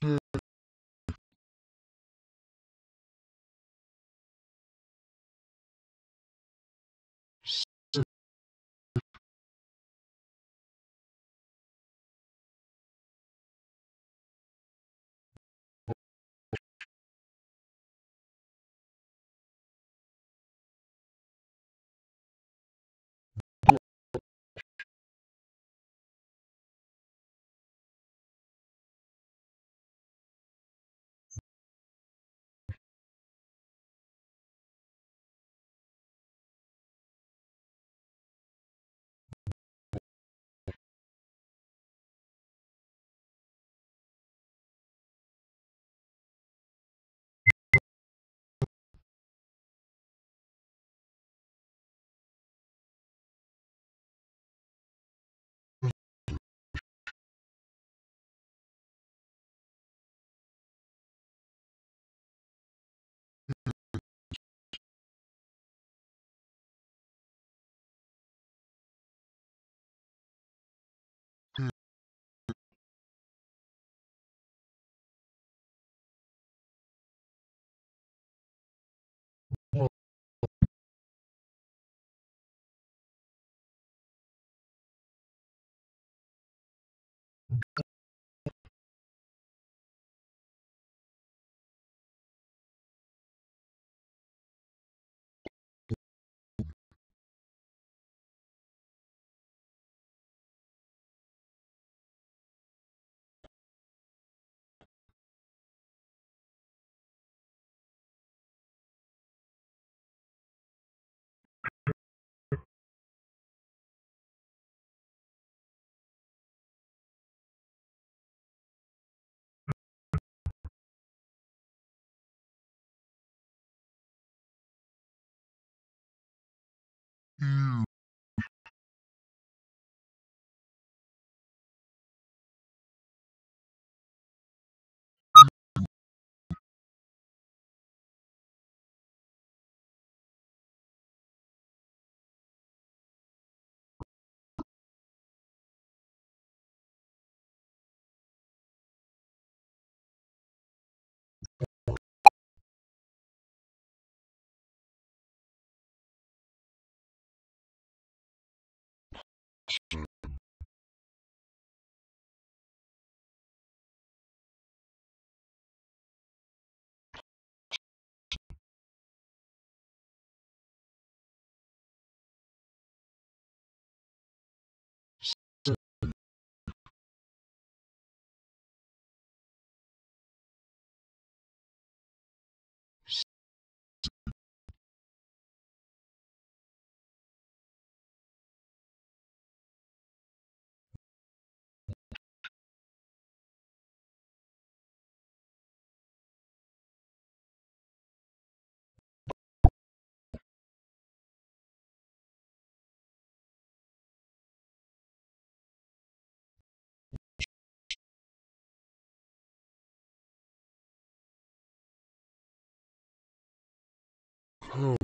Speaker 2: Help.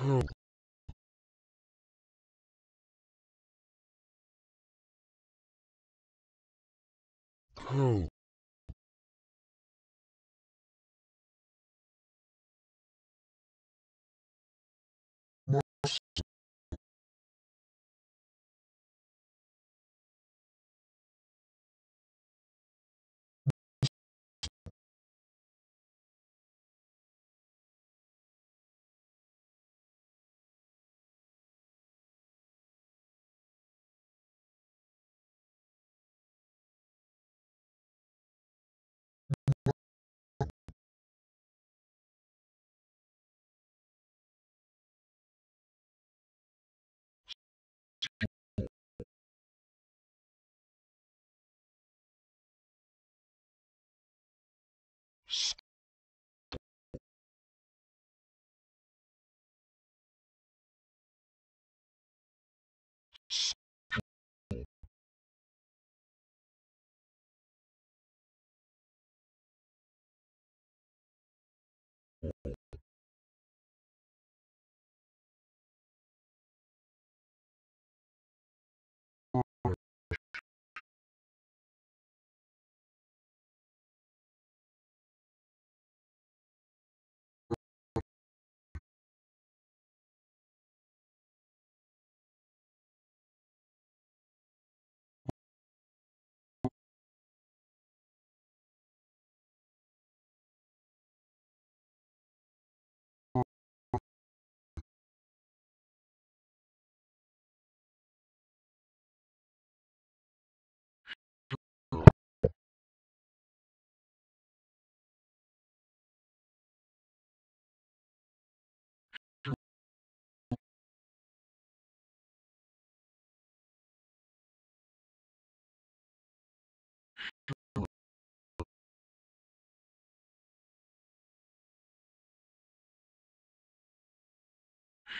Speaker 2: Help. Help.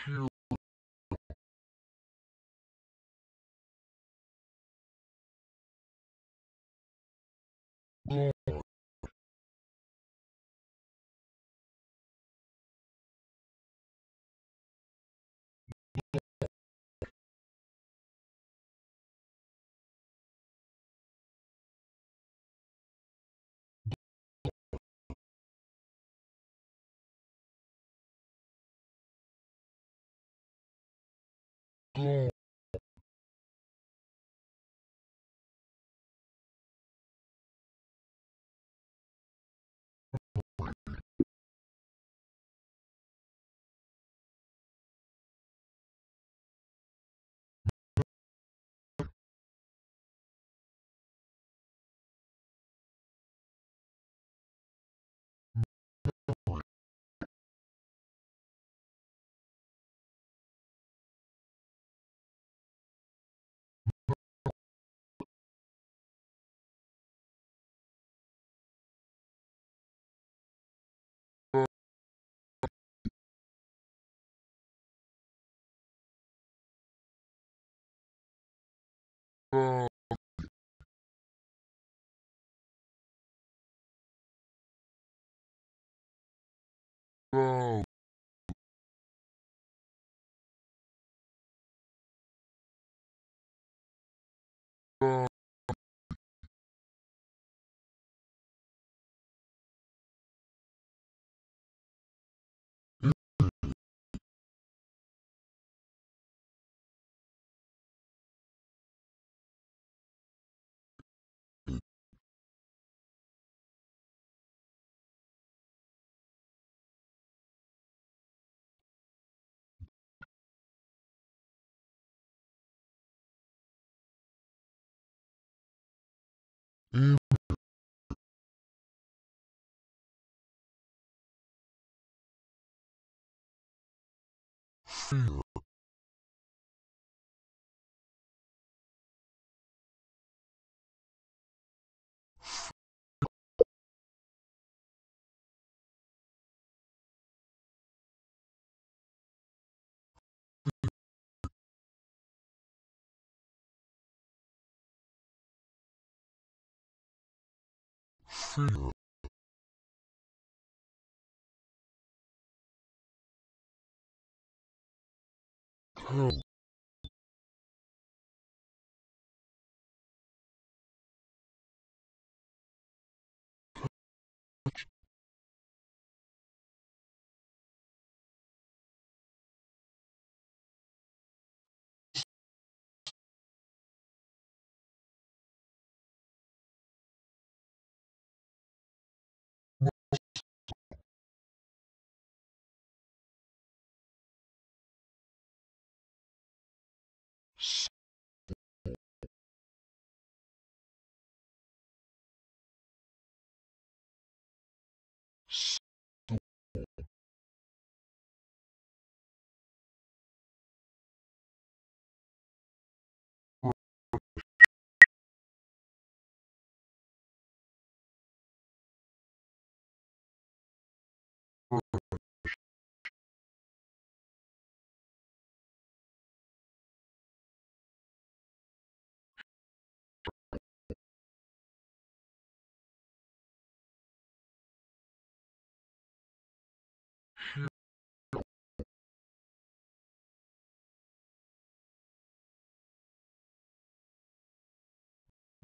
Speaker 2: Kill. Ball. Ball. Fear. Fear. Tell.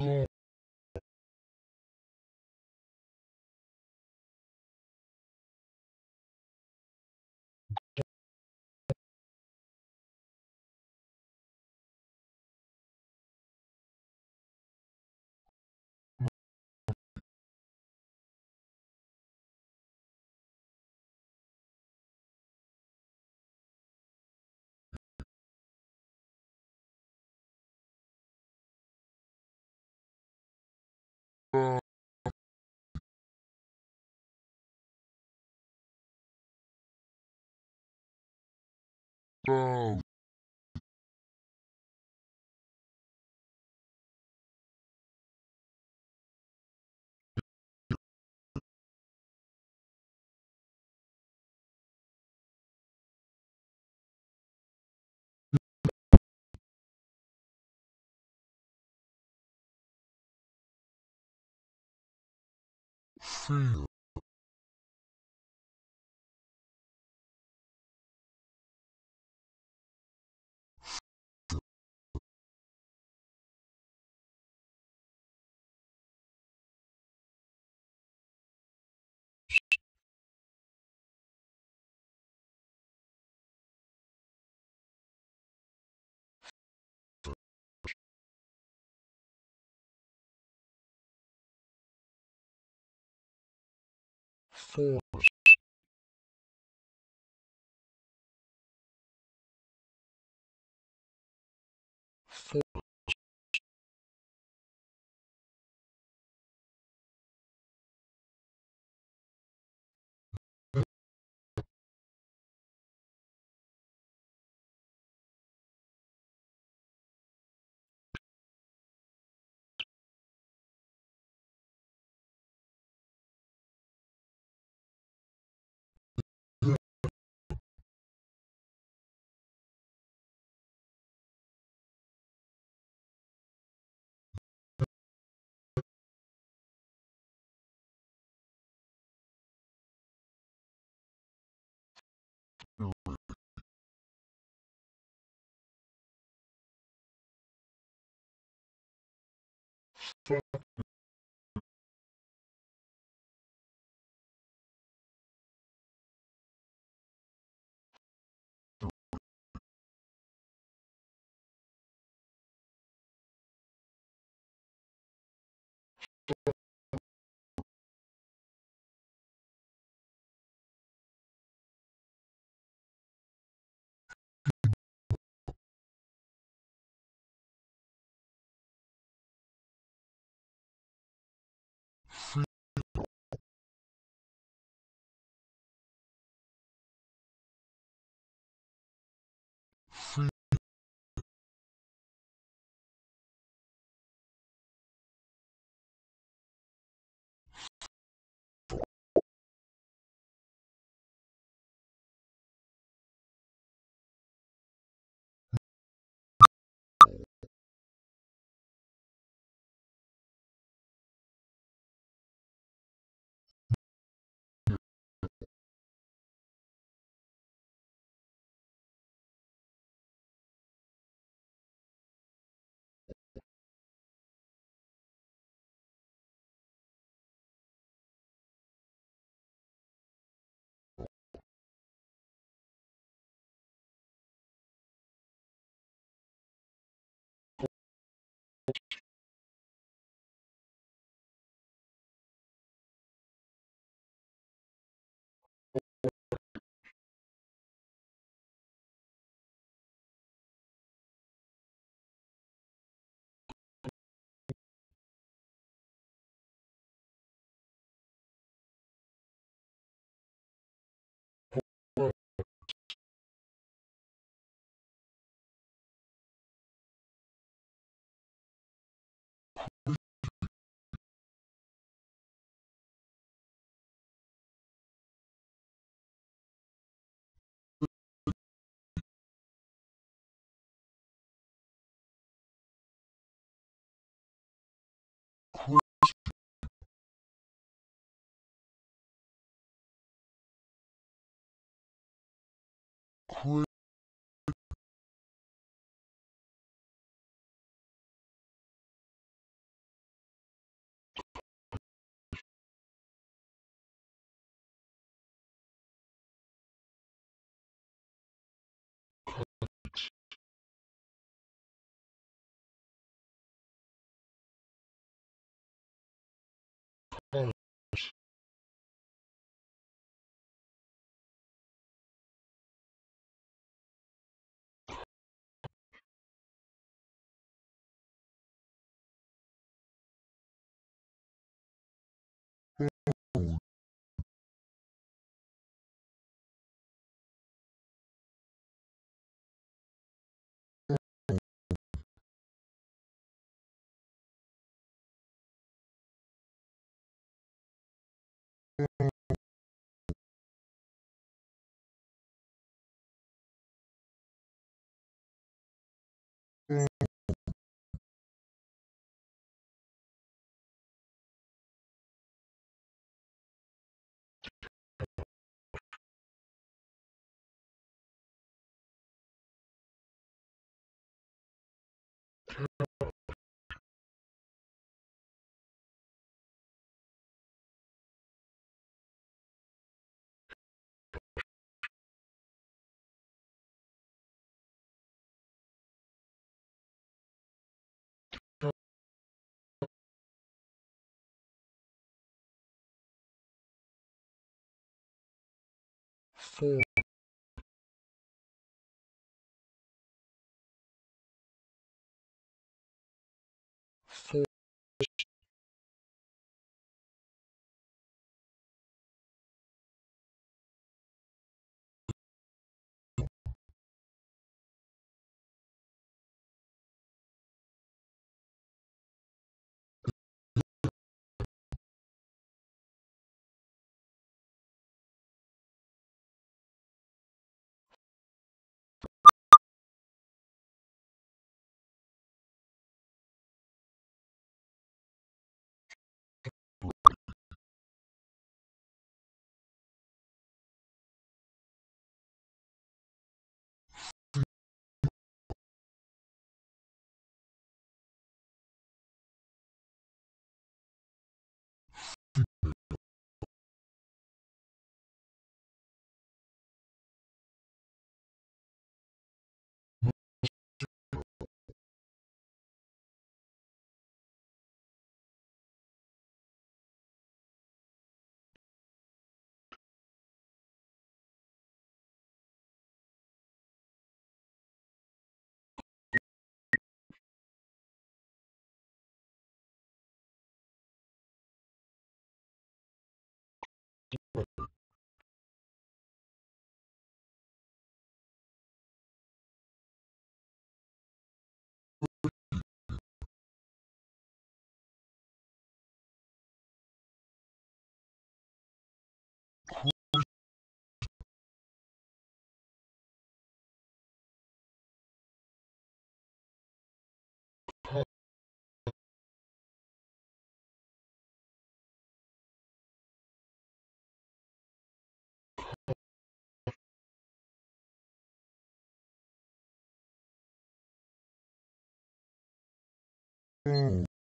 Speaker 2: Ball. war Boom. Fear, fundos fear, four, four, oh,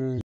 Speaker 2: oh,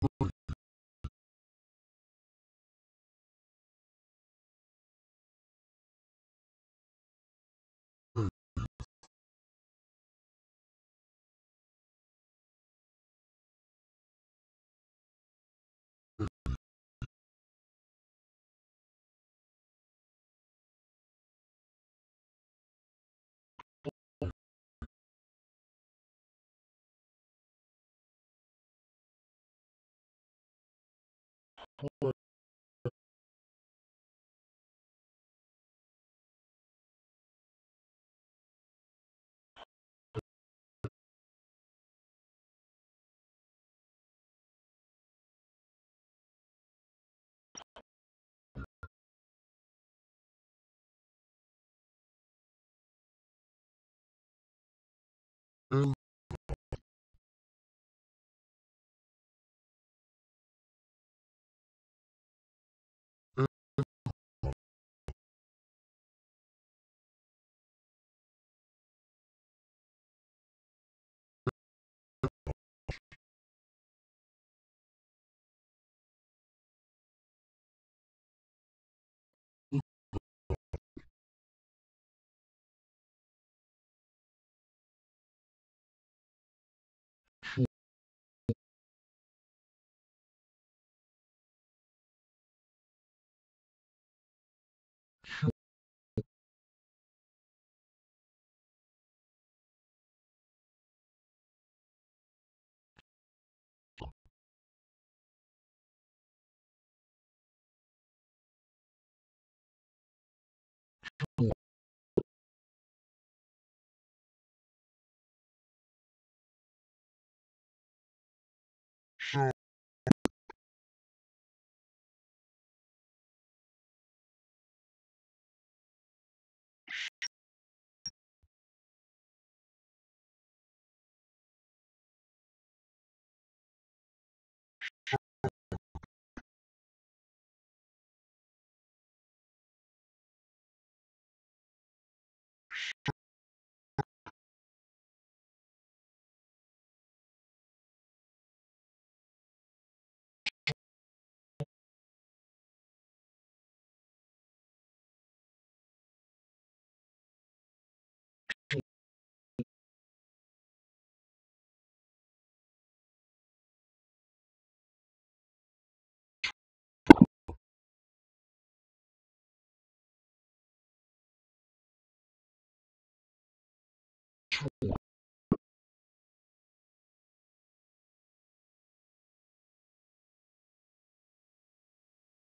Speaker 2: Por oh,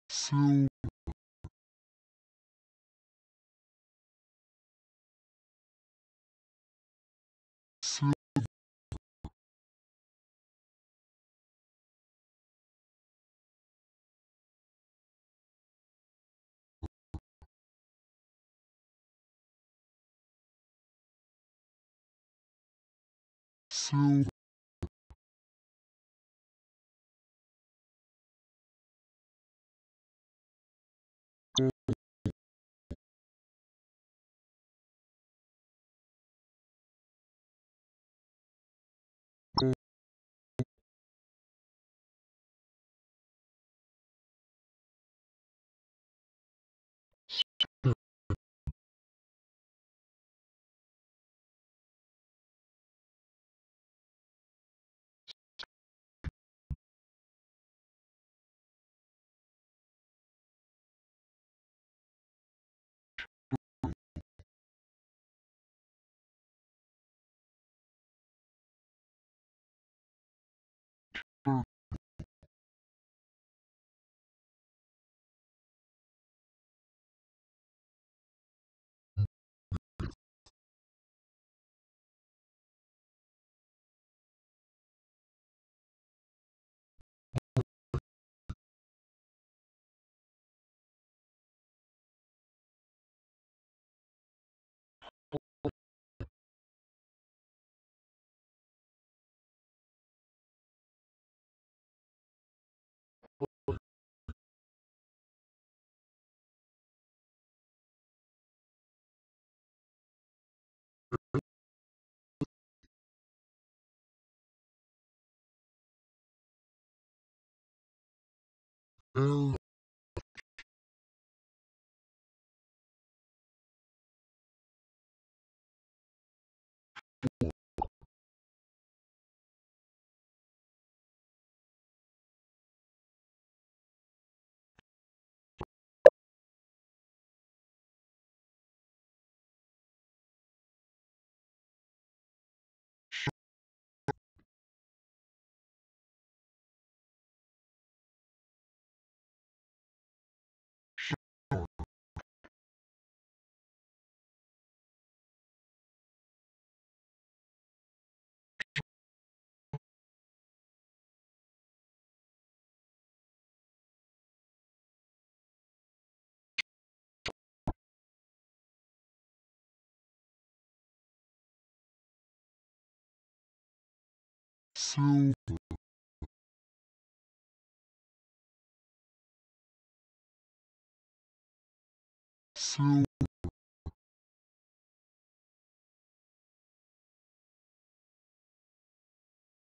Speaker 2: Sound. to silver L soup soup